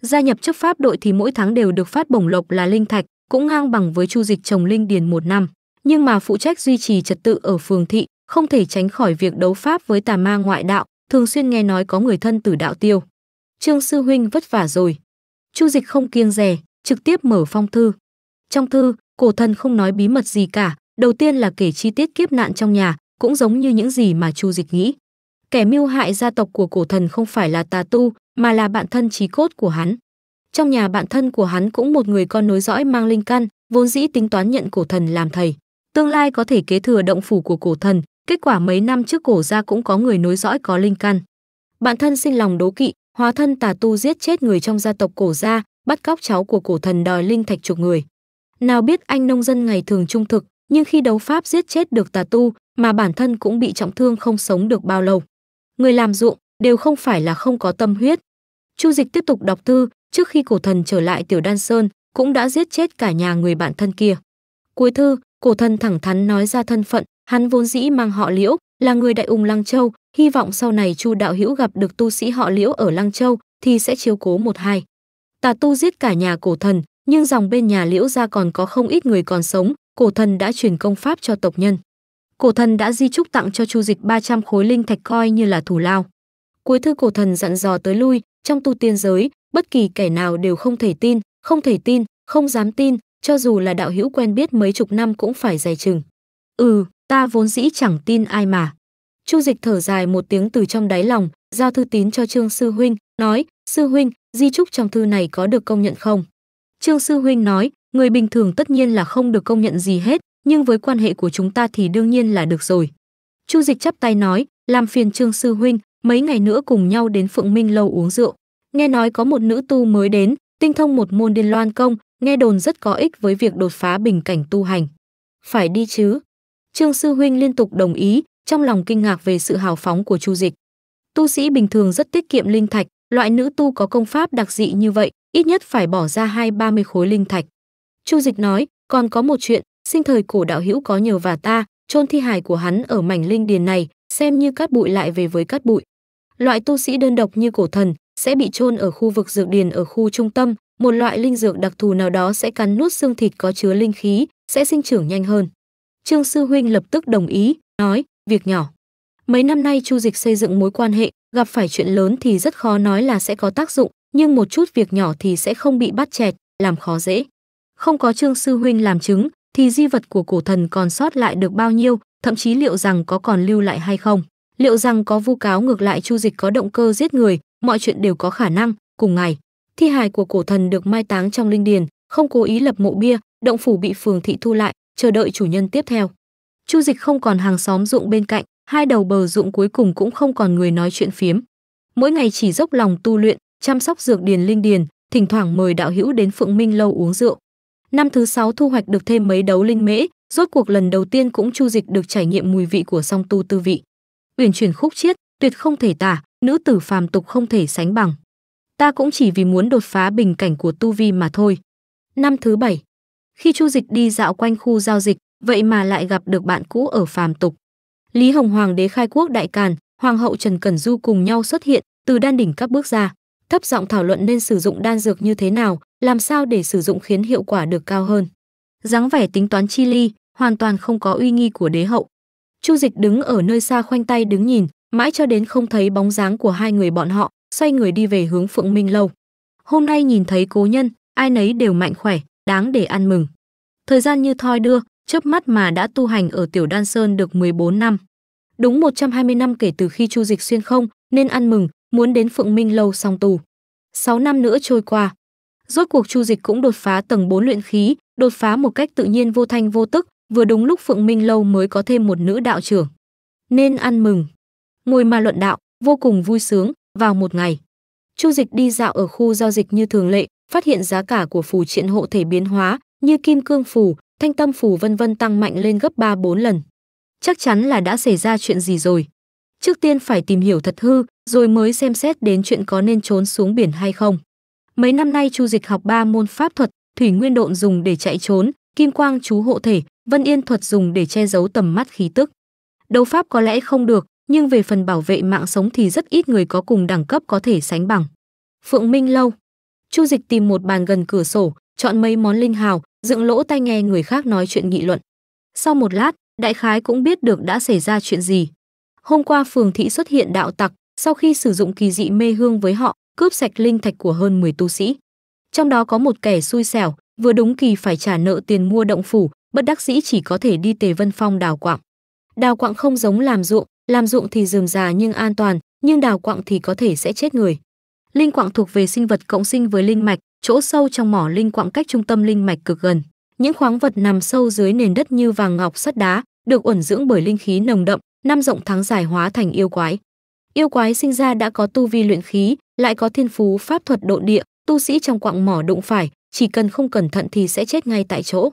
Gia nhập chấp pháp đội thì mỗi tháng đều được phát bổng lộc là linh thạch, cũng ngang bằng với chu dịch trồng linh điền một năm. Nhưng mà phụ trách duy trì trật tự ở phường thị, không thể tránh khỏi việc đấu pháp với tà ma ngoại đạo, thường xuyên nghe nói có người thân tử đạo tiêu. Trương sư huynh vất vả rồi. Chu dịch không kiêng dè trực tiếp mở phong thư. Trong thư, cổ thần không nói bí mật gì cả, đầu tiên là kể chi tiết kiếp nạn trong nhà, cũng giống như những gì mà Chu Dịch nghĩ. Kẻ mưu hại gia tộc của cổ thần không phải là tà tu, mà là bạn thân chí cốt của hắn. Trong nhà bạn thân của hắn cũng một người con nối dõi mang linh căn, vốn dĩ tính toán nhận cổ thần làm thầy. Tương lai có thể kế thừa động phủ của cổ thần, kết quả mấy năm trước cổ gia cũng có người nối dõi có linh căn. Bạn thân sinh lòng đố kỵ, hóa thân tà tu giết chết người trong gia tộc cổ gia, bắt cóc cháu của cổ thần đòi linh thạch chuộc người. Nào biết anh nông dân ngày thường trung thực, nhưng khi đấu pháp giết chết được tà tu, mà bản thân cũng bị trọng thương không sống được bao lâu. Người làm ruộng đều không phải là không có tâm huyết. Chu Dịch tiếp tục đọc thư, trước khi cổ thần trở lại Tiểu Đan Sơn, cũng đã giết chết cả nhà người bạn thân kia. Cuối thư, cổ thần thẳng thắn nói ra thân phận, hắn vốn dĩ mang họ Liễu, là người đại ung Lăng Châu, hy vọng sau này Chu đạo hữu gặp được tu sĩ họ Liễu ở Lăng Châu thì sẽ chiếu cố một hai. Tà tu giết cả nhà cổ thần, nhưng dòng bên nhà Liễu gia còn có không ít người còn sống, cổ thần đã truyền công pháp cho tộc nhân. Cổ thần đã di trúc tặng cho Chu Dịch 300 khối linh thạch coi như là thủ lao. Cuối thư cổ thần dặn dò tới lui, trong tu tiên giới, bất kỳ kẻ nào đều không thể tin, không thể tin, không dám tin, cho dù là đạo hữu quen biết mấy chục năm cũng phải dày chừng. Ừ, ta vốn dĩ chẳng tin ai mà. Chu Dịch thở dài một tiếng từ trong đáy lòng, giao thư tín cho Trương sư huynh, nói: "Sư huynh, di trúc trong thư này có được công nhận không?" Trương sư huynh nói: người bình thường tất nhiên là không được công nhận gì hết, nhưng với quan hệ của chúng ta thì đương nhiên là được rồi. Chu Dịch chắp tay nói, làm phiền Trương sư huynh, mấy ngày nữa cùng nhau đến Phượng Minh lâu uống rượu. Nghe nói có một nữ tu mới đến, tinh thông một môn điên loan công, nghe đồn rất có ích với việc đột phá bình cảnh tu hành. Phải đi chứ? Trương sư huynh liên tục đồng ý, trong lòng kinh ngạc về sự hào phóng của Chu Dịch. Tu sĩ bình thường rất tiết kiệm linh thạch, loại nữ tu có công pháp đặc dị như vậy, ít nhất phải bỏ ra hai ba mươi khối linh thạch. Chu Dịch nói, Còn có một chuyện, sinh thời cổ đạo hữu có nhờ và ta, chôn thi hài của hắn ở mảnh linh điền này, xem như cát bụi lại về với cát bụi. Loại tu sĩ đơn độc như cổ thần sẽ bị chôn ở khu vực dược điền ở khu trung tâm, một loại linh dược đặc thù nào đó sẽ cắn nuốt xương thịt có chứa linh khí, sẽ sinh trưởng nhanh hơn. Trương sư huynh lập tức đồng ý, nói, việc nhỏ. Mấy năm nay Chu Dịch xây dựng mối quan hệ, gặp phải chuyện lớn thì rất khó nói là sẽ có tác dụng, nhưng một chút việc nhỏ thì sẽ không bị bắt chẹt, làm khó dễ. Không có Trương sư huynh làm chứng, thì di vật của cổ thần còn sót lại được bao nhiêu, thậm chí liệu rằng có còn lưu lại hay không. Liệu rằng có vu cáo ngược lại Chu Dịch có động cơ giết người, mọi chuyện đều có khả năng. Cùng ngày, thi hài của cổ thần được mai táng trong linh điền, không cố ý lập mộ bia, động phủ bị phường thị thu lại, chờ đợi chủ nhân tiếp theo. Chu Dịch không còn hàng xóm ruộng bên cạnh, hai đầu bờ ruộng cuối cùng cũng không còn người nói chuyện phiếm. Mỗi ngày chỉ dốc lòng tu luyện, chăm sóc dược điền linh điền, thỉnh thoảng mời đạo hữu đến Phượng Minh lâu uống rượu. Năm thứ sáu thu hoạch được thêm mấy đấu linh mễ, rốt cuộc lần đầu tiên cũng Chu Dịch được trải nghiệm mùi vị của song tu tư vị. Uyển chuyển khúc chiết, tuyệt không thể tả, nữ tử phàm tục không thể sánh bằng. Ta cũng chỉ vì muốn đột phá bình cảnh của tu vi mà thôi. Năm thứ bảy, khi Chu Dịch đi dạo quanh khu giao dịch, vậy mà lại gặp được bạn cũ ở phàm tục. Lý Hồng Hoàng đế khai quốc đại càn, Hoàng hậu Trần Cẩn Du cùng nhau xuất hiện, từ đan đỉnh các bước ra, thấp giọng thảo luận nên sử dụng đan dược như thế nào, làm sao để sử dụng khiến hiệu quả được cao hơn. dáng vẻ tính toán chi ly, hoàn toàn không có uy nghi của đế hậu. Chu Dịch đứng ở nơi xa khoanh tay đứng nhìn, mãi cho đến không thấy bóng dáng của hai người bọn họ, xoay người đi về hướng Phượng Minh lâu. Hôm nay nhìn thấy cố nhân, ai nấy đều mạnh khỏe, đáng để ăn mừng. Thời gian như thoi đưa, chớp mắt mà đã tu hành ở Tiểu Đan Sơn được 14 năm. Đúng 120 năm kể từ khi Chu Dịch xuyên không, nên ăn mừng, muốn đến Phượng Minh lâu xong tù. 6 năm nữa trôi qua, rốt cuộc Chu Dịch cũng đột phá tầng 4 luyện khí, đột phá một cách tự nhiên vô thanh vô tức, vừa đúng lúc Phượng Minh lâu mới có thêm một nữ đạo trưởng. Nên ăn mừng. Ngồi mà luận đạo, vô cùng vui sướng, vào một ngày. Chu Dịch đi dạo ở khu giao dịch như thường lệ, phát hiện giá cả của phù triện hộ thể biến hóa, như kim cương phù, thanh tâm phù vân vân tăng mạnh lên gấp 3 4 lần. Chắc chắn là đã xảy ra chuyện gì rồi. Trước tiên phải tìm hiểu thật hư, rồi mới xem xét đến chuyện có nên trốn xuống biển hay không. Mấy năm nay Chu Dịch học ba môn pháp thuật, thủy nguyên độn dùng để chạy trốn, kim quang chú hộ thể, vân yên thuật dùng để che giấu tầm mắt khí tức. Đấu pháp có lẽ không được, nhưng về phần bảo vệ mạng sống thì rất ít người có cùng đẳng cấp có thể sánh bằng. Phượng Minh lâu. Chu Dịch tìm một bàn gần cửa sổ, chọn mấy món linh hào, dựng lỗ tai nghe người khác nói chuyện nghị luận. Sau một lát, đại khái cũng biết được đã xảy ra chuyện gì. Hôm qua phường thị xuất hiện đạo tặc, sau khi sử dụng kỳ dị mê hương với họ, cướp sạch linh thạch của hơn 10 tu sĩ. Trong đó có một kẻ xui xẻo, vừa đúng kỳ phải trả nợ tiền mua động phủ, bất đắc dĩ chỉ có thể đi Tề Vân Phong đào quạng. Đào quạng không giống làm ruộng, làm ruộng thì rườm rà nhưng an toàn, nhưng đào quạng thì có thể sẽ chết người. Linh quạng thuộc về sinh vật cộng sinh với linh mạch, chỗ sâu trong mỏ linh quạng cách trung tâm linh mạch cực gần. Những khoáng vật nằm sâu dưới nền đất như vàng ngọc sắt đá, được uẩn dưỡng bởi linh khí nồng đậm, năm rộng tháng dài hóa thành yêu quái. Yêu quái sinh ra đã có tu vi luyện khí, lại có thiên phú pháp thuật độ địa, tu sĩ trong quạng mỏ đụng phải, chỉ cần không cẩn thận thì sẽ chết ngay tại chỗ.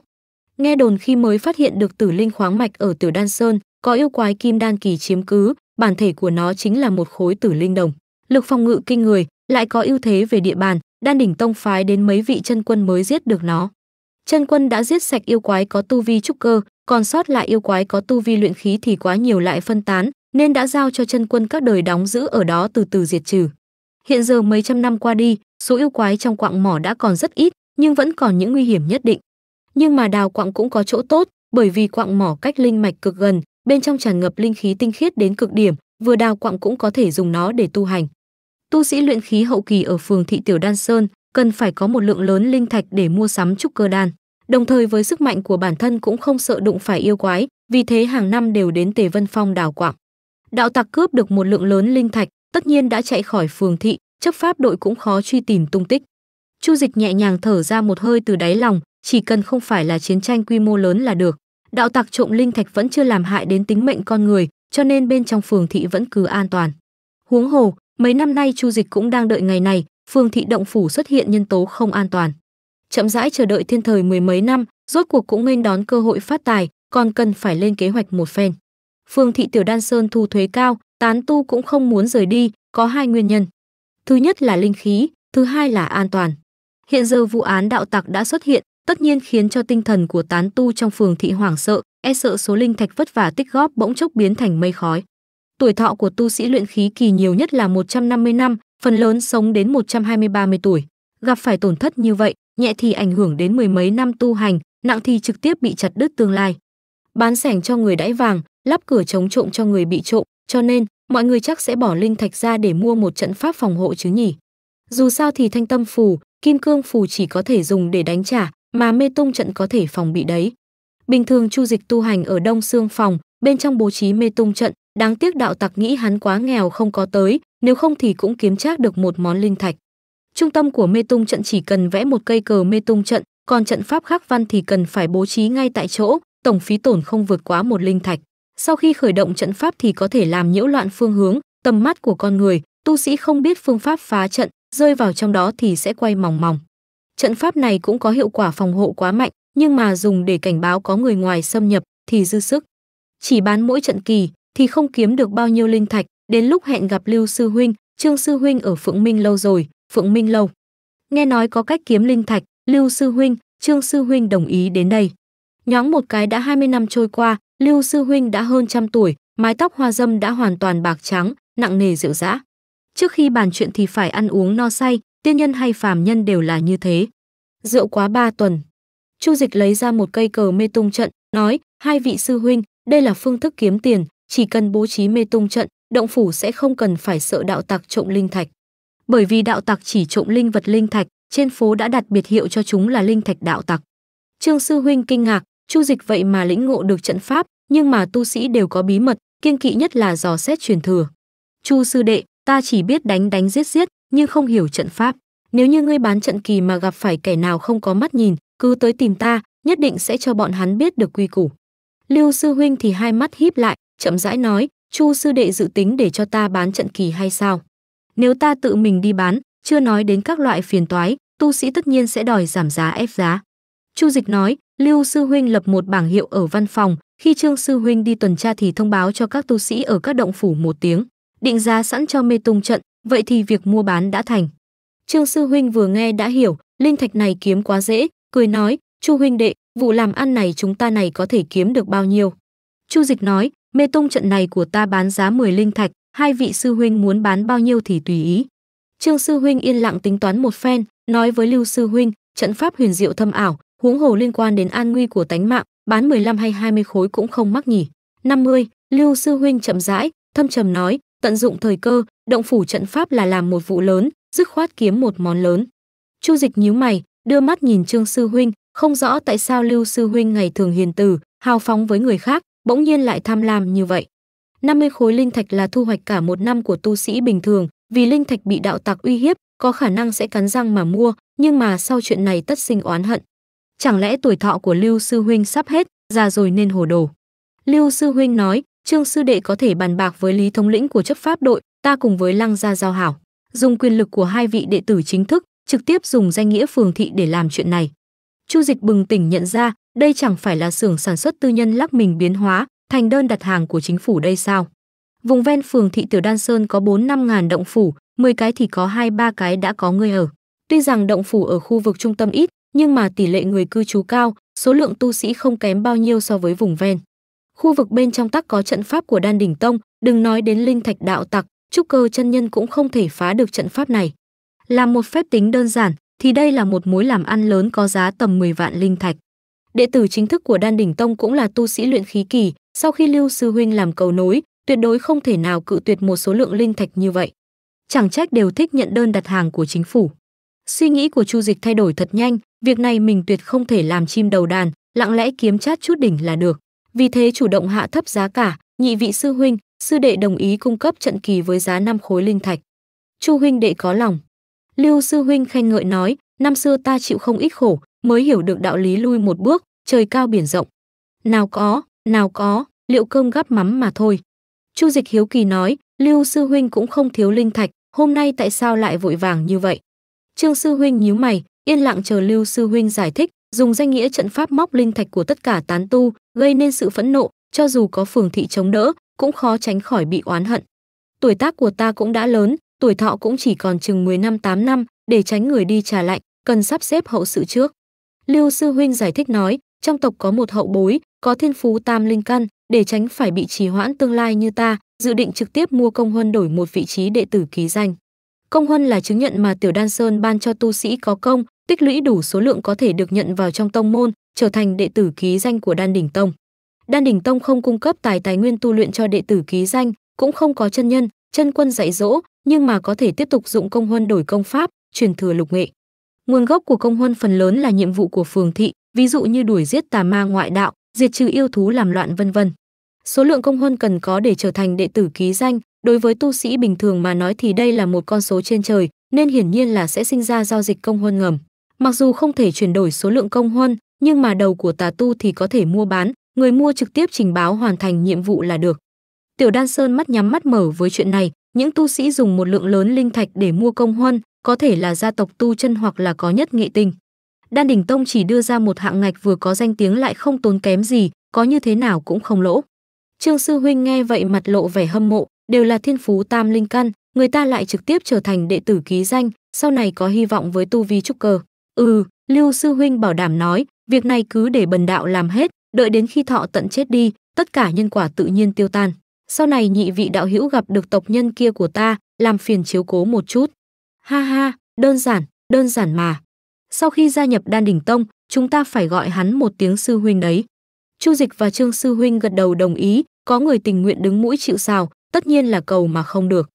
Nghe đồn khi mới phát hiện được tử linh khoáng mạch ở Tiểu Đan Sơn, có yêu quái kim đan kỳ chiếm cứ, bản thể của nó chính là một khối tử linh đồng. Lực phòng ngự kinh người, lại có ưu thế về địa bàn, đan đỉnh tông phái đến mấy vị chân quân mới giết được nó. Chân quân đã giết sạch yêu quái có tu vi trúc cơ, còn sót lại yêu quái có tu vi luyện khí thì quá nhiều lại phân tán, nên đã giao cho chân quân các đời đóng giữ ở đó từ từ diệt trừ. Hiện giờ mấy trăm năm qua đi, số yêu quái trong quạng mỏ đã còn rất ít, nhưng vẫn còn những nguy hiểm nhất định. Nhưng mà đào quạng cũng có chỗ tốt, bởi vì quạng mỏ cách linh mạch cực gần, bên trong tràn ngập linh khí tinh khiết đến cực điểm, vừa đào quạng cũng có thể dùng nó để tu hành. Tu sĩ luyện khí hậu kỳ ở phường thị Tiểu Đan Sơn cần phải có một lượng lớn linh thạch để mua sắm trúc cơ đan. Đồng thời với sức mạnh của bản thân cũng không sợ đụng phải yêu quái, vì thế hàng năm đều đến Tề Vân Phong đào quạng. Đạo tặc cướp được một lượng lớn linh thạch, tất nhiên đã chạy khỏi phường thị, chấp pháp đội cũng khó truy tìm tung tích. Chu Dịch nhẹ nhàng thở ra một hơi từ đáy lòng, chỉ cần không phải là chiến tranh quy mô lớn là được. Đạo tặc trộm linh thạch vẫn chưa làm hại đến tính mệnh con người, cho nên bên trong phường thị vẫn cứ an toàn. Huống hồ, mấy năm nay Chu Dịch cũng đang đợi ngày này, phường thị động phủ xuất hiện nhân tố không an toàn. Chậm rãi chờ đợi thiên thời mười mấy năm, rốt cuộc cũng nên đón cơ hội phát tài, còn cần phải lên kế hoạch một phen. Phường thị Tiểu Đan Sơn thu thuế cao, tán tu cũng không muốn rời đi, có hai nguyên nhân. Thứ nhất là linh khí, thứ hai là an toàn. Hiện giờ vụ án đạo tặc đã xuất hiện, tất nhiên khiến cho tinh thần của tán tu trong phường thị hoảng sợ, e sợ số linh thạch vất vả tích góp bỗng chốc biến thành mây khói. Tuổi thọ của tu sĩ luyện khí kỳ nhiều nhất là 150 năm, phần lớn sống đến 120-30 tuổi. Gặp phải tổn thất như vậy, nhẹ thì ảnh hưởng đến mười mấy năm tu hành, nặng thì trực tiếp bị chặt đứt tương lai. Bán sẻng cho người đãi vàng, lắp cửa chống trộm cho người bị trộm, cho nên mọi người chắc sẽ bỏ linh thạch ra để mua một trận pháp phòng hộ chứ nhỉ. Dù sao thì thanh tâm phù, kim cương phù chỉ có thể dùng để đánh trả, mà mê tung trận có thể phòng bị đấy. Bình thường Chu Dịch tu hành ở Đông Xương phòng, bên trong bố trí mê tung trận, đáng tiếc đạo tặc nghĩ hắn quá nghèo không có tới, nếu không thì cũng kiếm trác được một món linh thạch. Trung tâm của mê tung trận chỉ cần vẽ một cây cờ mê tung trận, còn trận pháp khắc văn thì cần phải bố trí ngay tại chỗ, tổng phí tổn không vượt quá một linh thạch. Sau khi khởi động trận pháp thì có thể làm nhiễu loạn phương hướng, tầm mắt của con người, tu sĩ không biết phương pháp phá trận, rơi vào trong đó thì sẽ quay mòng mòng. Trận pháp này cũng có hiệu quả phòng hộ quá mạnh, nhưng mà dùng để cảnh báo có người ngoài xâm nhập thì dư sức. Chỉ bán mỗi trận kỳ thì không kiếm được bao nhiêu linh thạch, đến lúc hẹn gặp Lưu sư huynh, Trương sư huynh ở Phượng Minh lâu rồi, Phượng Minh lâu. Nghe nói có cách kiếm linh thạch, Lưu sư huynh, Trương sư huynh đồng ý đến đây. Nhóng một cái đã 20 năm trôi qua, Lưu sư huynh đã hơn trăm tuổi, mái tóc hoa dâm đã hoàn toàn bạc trắng, nặng nề rượu dã. Trước khi bàn chuyện thì phải ăn uống no say, tiên nhân hay phàm nhân đều là như thế. Rượu quá ba tuần. Chu Dịch lấy ra một cây cờ mê tung trận, nói, hai vị sư huynh, đây là phương thức kiếm tiền, chỉ cần bố trí mê tung trận, động phủ sẽ không cần phải sợ đạo tặc trộm linh thạch. Bởi vì đạo tặc chỉ trộm linh vật linh thạch, trên phố đã đặt biệt hiệu cho chúng là linh thạch đạo tặc. Trương sư huynh kinh ngạc, Chu Dịch vậy mà lĩnh ngộ được trận pháp, nhưng mà tu sĩ đều có bí mật, kiên kỵ nhất là dò xét truyền thừa. Chu sư đệ, ta chỉ biết đánh đánh giết giết, nhưng không hiểu trận pháp. Nếu như ngươi bán trận kỳ mà gặp phải kẻ nào không có mắt nhìn, cứ tới tìm ta, nhất định sẽ cho bọn hắn biết được quy củ. Lưu sư huynh thì hai mắt híp lại, chậm rãi nói, Chu sư đệ dự tính để cho ta bán trận kỳ hay sao? Nếu ta tự mình đi bán, chưa nói đến các loại phiền toái, tu sĩ tất nhiên sẽ đòi giảm giá ép giá. Chu Dịch nói, Lưu sư huynh lập một bảng hiệu ở văn phòng, khi Trương sư huynh đi tuần tra thì thông báo cho các tu sĩ ở các động phủ một tiếng, định giá sẵn cho mê tung trận, vậy thì việc mua bán đã thành. Trương sư huynh vừa nghe đã hiểu, linh thạch này kiếm quá dễ, cười nói, "Chu huynh đệ, vụ làm ăn này chúng ta này có thể kiếm được bao nhiêu?" Chu Dịch nói, "Mê tung trận này của ta bán giá 10 linh thạch, hai vị sư huynh muốn bán bao nhiêu thì tùy ý." Trương sư huynh yên lặng tính toán một phen, nói với Lưu sư huynh, trận pháp huyền diệu thâm ảo, huống hồ liên quan đến an nguy của tánh mạng, bán 15 hay 20 khối cũng không mắc nhỉ. 50, Lưu sư huynh chậm rãi, thâm trầm nói, tận dụng thời cơ, động phủ trận pháp là làm một vụ lớn, dứt khoát kiếm một món lớn. Chu Dịch nhíu mày, đưa mắt nhìn Trương sư huynh, không rõ tại sao Lưu sư huynh ngày thường hiền từ, hào phóng với người khác, bỗng nhiên lại tham lam như vậy. 50 khối linh thạch là thu hoạch cả một năm của tu sĩ bình thường, vì linh thạch bị đạo tặc uy hiếp, có khả năng sẽ cắn răng mà mua, nhưng mà sau chuyện này tất sinh oán hận. Chẳng lẽ tuổi thọ của Lưu sư huynh sắp hết, già rồi nên hồ đồ. Lưu sư huynh nói, Trương sư đệ có thể bàn bạc với Lý thống lĩnh của chấp pháp đội, ta cùng với Lăng gia giao hảo, dùng quyền lực của hai vị đệ tử chính thức, trực tiếp dùng danh nghĩa phường thị để làm chuyện này. Chu Dịch bừng tỉnh nhận ra, đây chẳng phải là xưởng sản xuất tư nhân lắc mình biến hóa, thành đơn đặt hàng của chính phủ đây sao? Vùng ven phường thị Tiểu Đan Sơn có 4 năm ngàn động phủ, 10 cái thì có 2 3 cái đã có người ở. Tuy rằng động phủ ở khu vực trung tâm ít, nhưng mà tỷ lệ người cư trú cao, số lượng tu sĩ không kém bao nhiêu so với vùng ven. Khu vực bên trong tắc có trận pháp của Đan đỉnh tông, đừng nói đến linh thạch đạo tặc, trúc cơ chân nhân cũng không thể phá được trận pháp này. Làm một phép tính đơn giản, thì đây là một mối làm ăn lớn có giá tầm 10 vạn linh thạch. Đệ tử chính thức của Đan đỉnh tông cũng là tu sĩ luyện khí kỳ, sau khi Lưu sư huynh làm cầu nối, tuyệt đối không thể nào cự tuyệt một số lượng linh thạch như vậy. Chẳng trách đều thích nhận đơn đặt hàng của chính phủ. Suy nghĩ của Chu Dịch thay đổi thật nhanh, việc này mình tuyệt không thể làm chim đầu đàn, lặng lẽ kiếm chát chút đỉnh là được. Vì thế chủ động hạ thấp giá cả, nhị vị sư huynh, sư đệ đồng ý cung cấp trận kỳ với giá 5 khối linh thạch. Chu huynh đệ có lòng. Lưu sư huynh khen ngợi nói, năm xưa ta chịu không ít khổ, mới hiểu được đạo lý lui một bước, trời cao biển rộng. Nào có, nào có, liệu cơm gắp mắm mà thôi. Chu Dịch hiếu kỳ nói, Lưu sư huynh cũng không thiếu linh thạch, hôm nay tại sao lại vội vàng như vậy? Trương sư huynh nhíu mày, yên lặng chờ Lưu sư huynh giải thích, dùng danh nghĩa trận pháp móc linh thạch của tất cả tán tu, gây nên sự phẫn nộ, cho dù có phường thị chống đỡ, cũng khó tránh khỏi bị oán hận. Tuổi tác của ta cũng đã lớn, tuổi thọ cũng chỉ còn chừng 10 năm 8 năm, để tránh người đi trà lạnh, cần sắp xếp hậu sự trước. Lưu sư huynh giải thích nói, trong tộc có một hậu bối, có thiên phú tam linh căn, để tránh phải bị trì hoãn tương lai như ta, dự định trực tiếp mua công huân đổi một vị trí đệ tử ký danh. Công huân là chứng nhận mà Tiểu Đan Sơn ban cho tu sĩ có công, tích lũy đủ số lượng có thể được nhận vào trong tông môn, trở thành đệ tử ký danh của Đan đỉnh tông. Đan đỉnh tông không cung cấp tài tài nguyên tu luyện cho đệ tử ký danh, cũng không có chân nhân, chân quân dạy dỗ, nhưng mà có thể tiếp tục dụng công huân đổi công pháp, truyền thừa lục nghệ. Nguồn gốc của công huân phần lớn là nhiệm vụ của phường thị, ví dụ như đuổi giết tà ma ngoại đạo, diệt trừ yêu thú làm loạn vân vân. Số lượng công huân cần có để trở thành đệ tử ký danh, đối với tu sĩ bình thường mà nói thì đây là một con số trên trời, nên hiển nhiên là sẽ sinh ra giao dịch công huân ngầm. Mặc dù không thể chuyển đổi số lượng công huân, nhưng mà đầu của tà tu thì có thể mua bán, người mua trực tiếp trình báo hoàn thành nhiệm vụ là được. Tiểu Đan Sơn mắt nhắm mắt mở với chuyện này, những tu sĩ dùng một lượng lớn linh thạch để mua công huân, có thể là gia tộc tu chân hoặc là có nhất nghệ tinh. Đan đỉnh tông chỉ đưa ra một hạng ngạch vừa có danh tiếng lại không tốn kém gì, có như thế nào cũng không lỗ. Trương sư huynh nghe vậy mặt lộ vẻ hâm mộ, đều là thiên phú tam linh căn, người ta lại trực tiếp trở thành đệ tử ký danh, sau này có hy vọng với tu vi trúc cơ. Ừ, Lưu sư huynh bảo đảm nói, việc này cứ để bần đạo làm hết, đợi đến khi thọ tận chết đi, tất cả nhân quả tự nhiên tiêu tan. Sau này nhị vị đạo hữu gặp được tộc nhân kia của ta, làm phiền chiếu cố một chút. Ha ha, đơn giản, đơn giản mà. Sau khi gia nhập Đan đỉnh tông, chúng ta phải gọi hắn một tiếng sư huynh đấy. Chu Dịch và Trương sư huynh gật đầu đồng ý, có người tình nguyện đứng mũi chịu sào, tất nhiên là cầu mà không được.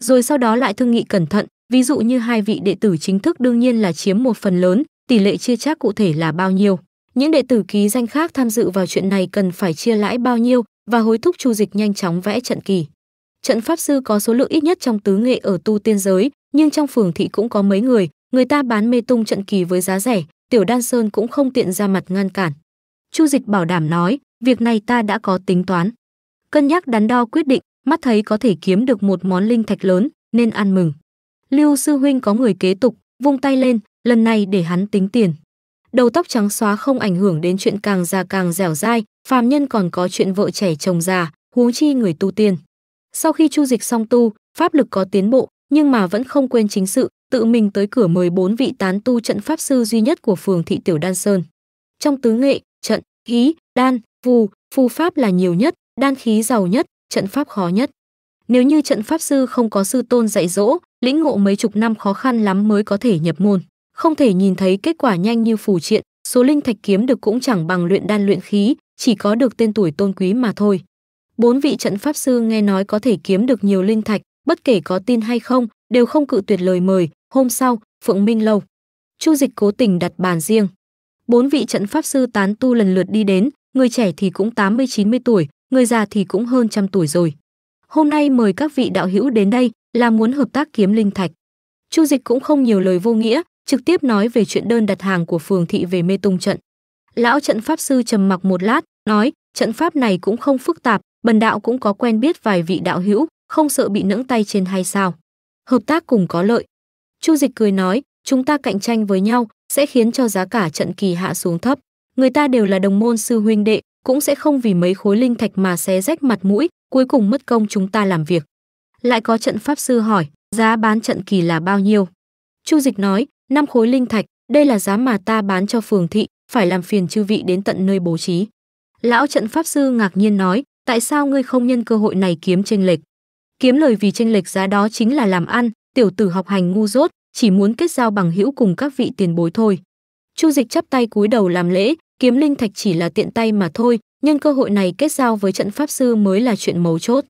Rồi sau đó lại thương nghị cẩn thận, ví dụ như hai vị đệ tử chính thức đương nhiên là chiếm một phần lớn, tỷ lệ chia chác cụ thể là bao nhiêu. Những đệ tử ký danh khác tham dự vào chuyện này cần phải chia lãi bao nhiêu và hối thúc Chu Dịch nhanh chóng vẽ trận kỳ. Trận pháp sư có số lượng ít nhất trong tứ nghệ ở tu tiên giới, nhưng trong phường thị cũng có mấy người, người ta bán mê tung trận kỳ với giá rẻ, Tiểu Đan Sơn cũng không tiện ra mặt ngăn cản. Chu Dịch bảo đảm nói, việc này ta đã có tính toán. Cân nhắc đắn đo quyết định, mắt thấy có thể kiếm được một món linh thạch lớn, nên ăn mừng. Lưu sư huynh có người kế tục, vung tay lên, lần này để hắn tính tiền. Đầu tóc trắng xóa không ảnh hưởng đến chuyện càng già càng dẻo dai, phàm nhân còn có chuyện vợ trẻ chồng già, huống chi người tu tiên. Sau khi chu dịch xong tu, pháp lực có tiến bộ, nhưng mà vẫn không quên chính sự, tự mình tới cửa mời bốn vị tán tu trận pháp sư duy nhất của phường thị Tiểu Đan Sơn. Trong tứ nghệ, trận, khí, đan, phù, phù pháp là nhiều nhất, đan khí giàu nhất, trận pháp khó nhất. Nếu như trận pháp sư không có sư tôn dạy dỗ, lĩnh ngộ mấy chục năm khó khăn lắm mới có thể nhập môn. Không thể nhìn thấy kết quả nhanh như phù triện, số linh thạch kiếm được cũng chẳng bằng luyện đan luyện khí, chỉ có được tên tuổi tôn quý mà thôi. Bốn vị trận pháp sư nghe nói có thể kiếm được nhiều linh thạch, bất kể có tin hay không, đều không cự tuyệt lời mời. Hôm sau, Phượng Minh lâu, Chu Dịch cố tình đặt bàn riêng. Bốn vị trận pháp sư tán tu lần lượt đi đến, người trẻ thì cũng 80-90 tuổi, người già thì cũng hơn trăm tuổi rồi. Hôm nay mời các vị đạo hữu đến đây là muốn hợp tác kiếm linh thạch. Chu Dịch cũng không nhiều lời vô nghĩa, trực tiếp nói về chuyện đơn đặt hàng của phường thị về mê tung trận. Lão trận pháp sư trầm mặc một lát, nói, trận pháp này cũng không phức tạp, bần đạo cũng có quen biết vài vị đạo hữu, không sợ bị nẫng tay trên hay sao? Hợp tác cùng có lợi. Chu Dịch cười nói, chúng ta cạnh tranh với nhau sẽ khiến cho giá cả trận kỳ hạ xuống thấp. Người ta đều là đồng môn sư huynh đệ, cũng sẽ không vì mấy khối linh thạch mà xé rách mặt mũi, cuối cùng mất công chúng ta làm việc. Lại có trận pháp sư hỏi, giá bán trận kỳ là bao nhiêu? Chu Dịch nói, năm khối linh thạch, đây là giá mà ta bán cho phường thị, phải làm phiền chư vị đến tận nơi bố trí. Lão trận pháp sư ngạc nhiên nói, tại sao ngươi không nhân cơ hội này kiếm tranh lệch? Kiếm lời vì tranh lệch giá đó chính là làm ăn, tiểu tử học hành ngu dốt, chỉ muốn kết giao bằng hữu cùng các vị tiền bối thôi. Chu Dịch chắp tay cúi đầu làm lễ, kiếm linh thạch chỉ là tiện tay mà thôi, nhân cơ hội này kết giao với trận pháp sư mới là chuyện mấu chốt.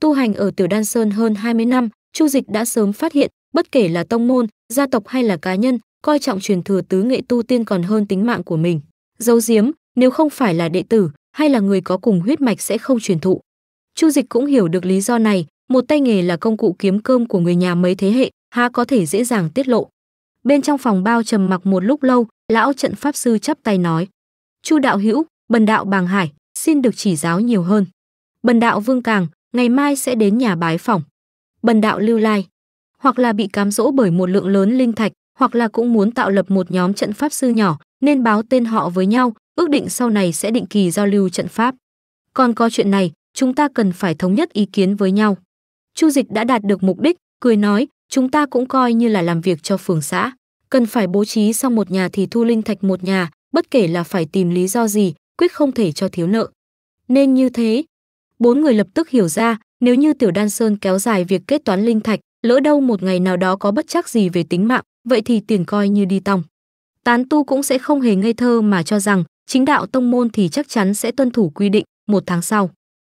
Tu hành ở Tiểu Đan Sơn hơn 20 năm, Chu Dịch đã sớm phát hiện, bất kể là tông môn, gia tộc hay là cá nhân, coi trọng truyền thừa tứ nghệ tu tiên còn hơn tính mạng của mình. Dấu diếm, nếu không phải là đệ tử hay là người có cùng huyết mạch sẽ không truyền thụ. Chu Dịch cũng hiểu được lý do này, một tay nghề là công cụ kiếm cơm của người nhà mấy thế hệ, há có thể dễ dàng tiết lộ. Bên trong phòng bao trầm mặc một lúc lâu, lão trận pháp sư chắp tay nói: "Chu đạo hữu, Bần đạo Bàng Hải, xin được chỉ giáo nhiều hơn. Bần đạo Vương Càng, ngày mai sẽ đến nhà bái phỏng. Bần đạo Lưu Lai, hoặc là bị cám dỗ bởi một lượng lớn linh thạch, hoặc là cũng muốn tạo lập một nhóm trận pháp sư nhỏ, nên báo tên họ với nhau, ước định sau này sẽ định kỳ giao lưu trận pháp. Còn có chuyện này, chúng ta cần phải thống nhất ý kiến với nhau. Chu Dịch đã đạt được mục đích, cười nói, chúng ta cũng coi như là làm việc cho phường xã. Cần phải bố trí xong một nhà thì thu linh thạch một nhà, bất kể là phải tìm lý do gì, quyết không thể cho thiếu nợ. Nên như thế, bốn người lập tức hiểu ra, nếu như Tiểu Đan Sơn kéo dài việc kết toán linh thạch, lỡ đâu một ngày nào đó có bất chắc gì về tính mạng, vậy thì tiền coi như đi tòng. Tán tu cũng sẽ không hề ngây thơ mà cho rằng chính đạo tông môn thì chắc chắn sẽ tuân thủ quy định một tháng sau.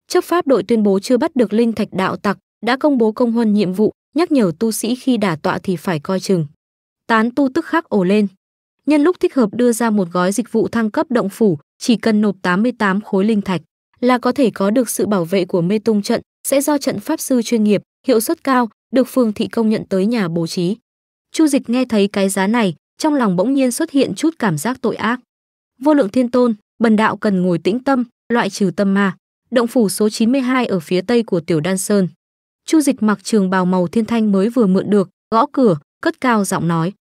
Chấp pháp đội tuyên bố chưa bắt được linh thạch đạo tặc, đã công bố công huân nhiệm vụ, nhắc nhở tu sĩ khi đả tọa thì phải coi chừng. Tán tu tức khắc ổ lên. Nhân lúc thích hợp đưa ra một gói dịch vụ thăng cấp động phủ, chỉ cần nộp 88 khối linh thạch là có thể có được sự bảo vệ của mê tung trận, sẽ do trận pháp sư chuyên nghiệp, hiệu suất cao, được phường thị công nhận tới nhà bố trí. Chu Dịch nghe thấy cái giá này, trong lòng bỗng nhiên xuất hiện chút cảm giác tội ác. Vô lượng thiên tôn, bần đạo cần ngồi tĩnh tâm, loại trừ tâm ma. Động phủ số 92 ở phía tây của Tiểu Đan Sơn. Chu Dịch mặc trường bào màu thiên thanh mới vừa mượn được, gõ cửa, cất cao giọng nói: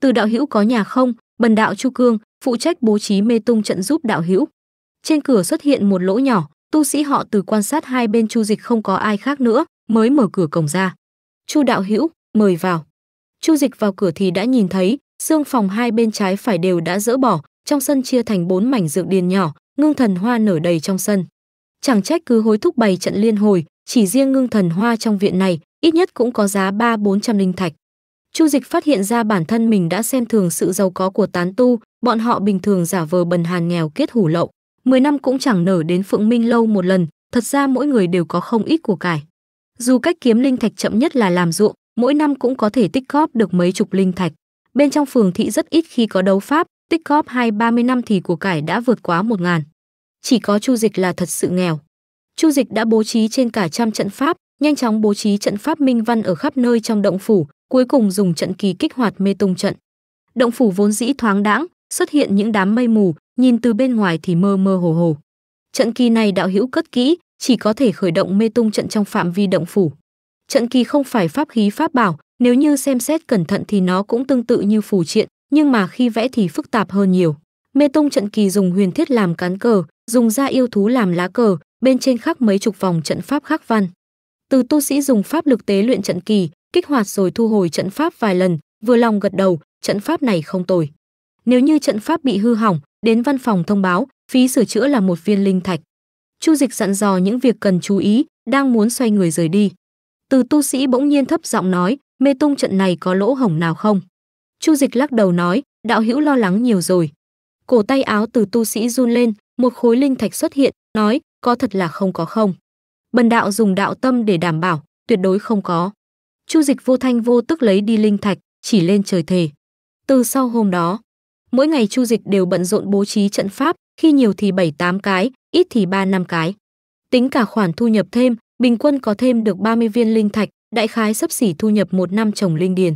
"Từ đạo hữu có nhà không? Bần đạo Chu Cương, phụ trách bố trí mê tung trận giúp đạo hữu." Trên cửa xuất hiện một lỗ nhỏ, tu sĩ họ từ quan sát hai bên Chu Dịch không có ai khác nữa, mới mở cửa cổng ra. "Chu đạo hữu, mời vào." Chu Dịch vào cửa thì đã nhìn thấy, xương phòng hai bên trái phải đều đã dỡ bỏ, trong sân chia thành bốn mảnh dược điền nhỏ, ngưng thần hoa nở đầy trong sân. Chẳng trách cứ hối thúc bày trận liên hồi, chỉ riêng ngưng thần hoa trong viện này, ít nhất cũng có giá ba bốn trăm linh thạch. Chu Dịch phát hiện ra bản thân mình đã xem thường sự giàu có của tán tu, bọn họ bình thường giả vờ bần hàn nghèo kết hủ lậu, 10 năm cũng chẳng nở đến Phượng Minh lâu một lần, thật ra mỗi người đều có không ít của cải. Dù cách kiếm linh thạch chậm nhất là làm ruộng, mỗi năm cũng có thể tích góp được mấy chục linh thạch. Bên trong phường thị rất ít khi có đấu pháp, tích góp hai ba mươi năm thì của cải đã vượt quá một ngàn. Chỉ có Chu Dịch là thật sự nghèo. Chu Dịch đã bố trí trên cả trăm trận pháp, nhanh chóng bố trí trận pháp minh văn ở khắp nơi trong động phủ, cuối cùng dùng trận kỳ kích hoạt mê tung trận. Động phủ vốn dĩ thoáng đãng, xuất hiện những đám mây mù, nhìn từ bên ngoài thì mơ mơ hồ hồ. Trận kỳ này đạo hữu cất kỹ, chỉ có thể khởi động mê tung trận trong phạm vi động phủ. Trận kỳ không phải pháp khí pháp bảo, nếu như xem xét cẩn thận thì nó cũng tương tự như phù triện, nhưng mà khi vẽ thì phức tạp hơn nhiều. Mê tung trận kỳ dùng huyền thiết làm cán cờ, dùng da yêu thú làm lá cờ, bên trên khắc mấy chục vòng trận pháp khắc văn. Từ tu sĩ dùng pháp lực tế luyện trận kỳ, kích hoạt rồi thu hồi trận pháp vài lần, vừa lòng gật đầu, trận pháp này không tồi. Nếu như trận pháp bị hư hỏng, đến văn phòng thông báo, phí sửa chữa là một viên linh thạch. Chu Dịch dặn dò những việc cần chú ý, đang muốn xoay người rời đi. Từ tu sĩ bỗng nhiên thấp giọng nói, mê tung trận này có lỗ hổng nào không? Chu Dịch lắc đầu nói, đạo hữu lo lắng nhiều rồi. Cổ tay áo từ tu sĩ run lên, một khối linh thạch xuất hiện, nói, có thật là không có không. Bần đạo dùng đạo tâm để đảm bảo, tuyệt đối không có. Chu Dịch vô thanh vô tức lấy đi linh thạch, chỉ lên trời thề. Từ sau hôm đó, mỗi ngày Chu Dịch đều bận rộn bố trí trận pháp, khi nhiều thì 7 8 cái, ít thì 3 5 cái. Tính cả khoản thu nhập thêm, bình quân có thêm được 30 viên linh thạch, đại khái sấp xỉ thu nhập một năm trồng linh điền.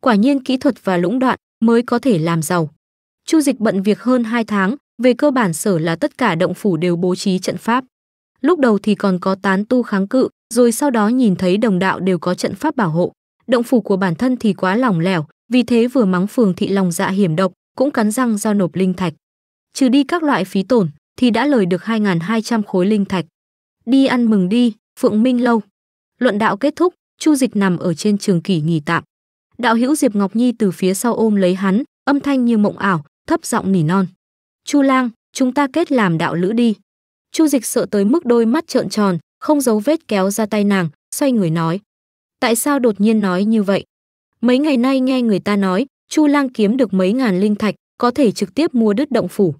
Quả nhiên kỹ thuật và lũng đoạn mới có thể làm giàu. Chu Dịch bận việc hơn 2 tháng, về cơ bản sở là tất cả động phủ đều bố trí trận pháp. Lúc đầu thì còn có tán tu kháng cự, rồi sau đó nhìn thấy đồng đạo đều có trận pháp bảo hộ. Động phủ của bản thân thì quá lỏng lẻo, vì thế vừa mắng phường thị lòng dạ hiểm độc, cũng cắn răng giao nộp linh thạch. Trừ đi các loại phí tổn, thì đã lời được 2.200 khối linh thạch. Đi ăn mừng đi, Phượng Minh Lâu. Luận đạo kết thúc, Chu Dịch nằm ở trên trường kỷ nghỉ tạm. Đạo hữu Diệp Ngọc Nhi từ phía sau ôm lấy hắn, âm thanh như mộng ảo, thấp giọng nỉ non. Chu Lang, chúng ta kết làm đạo lữ đi. Chu Dịch sợ tới mức đôi mắt trợn tròn, không giấu vết kéo ra tay nàng, xoay người nói. Tại sao đột nhiên nói như vậy? Mấy ngày nay nghe người ta nói, Chu Lang kiếm được mấy ngàn linh thạch, có thể trực tiếp mua đứt động phủ.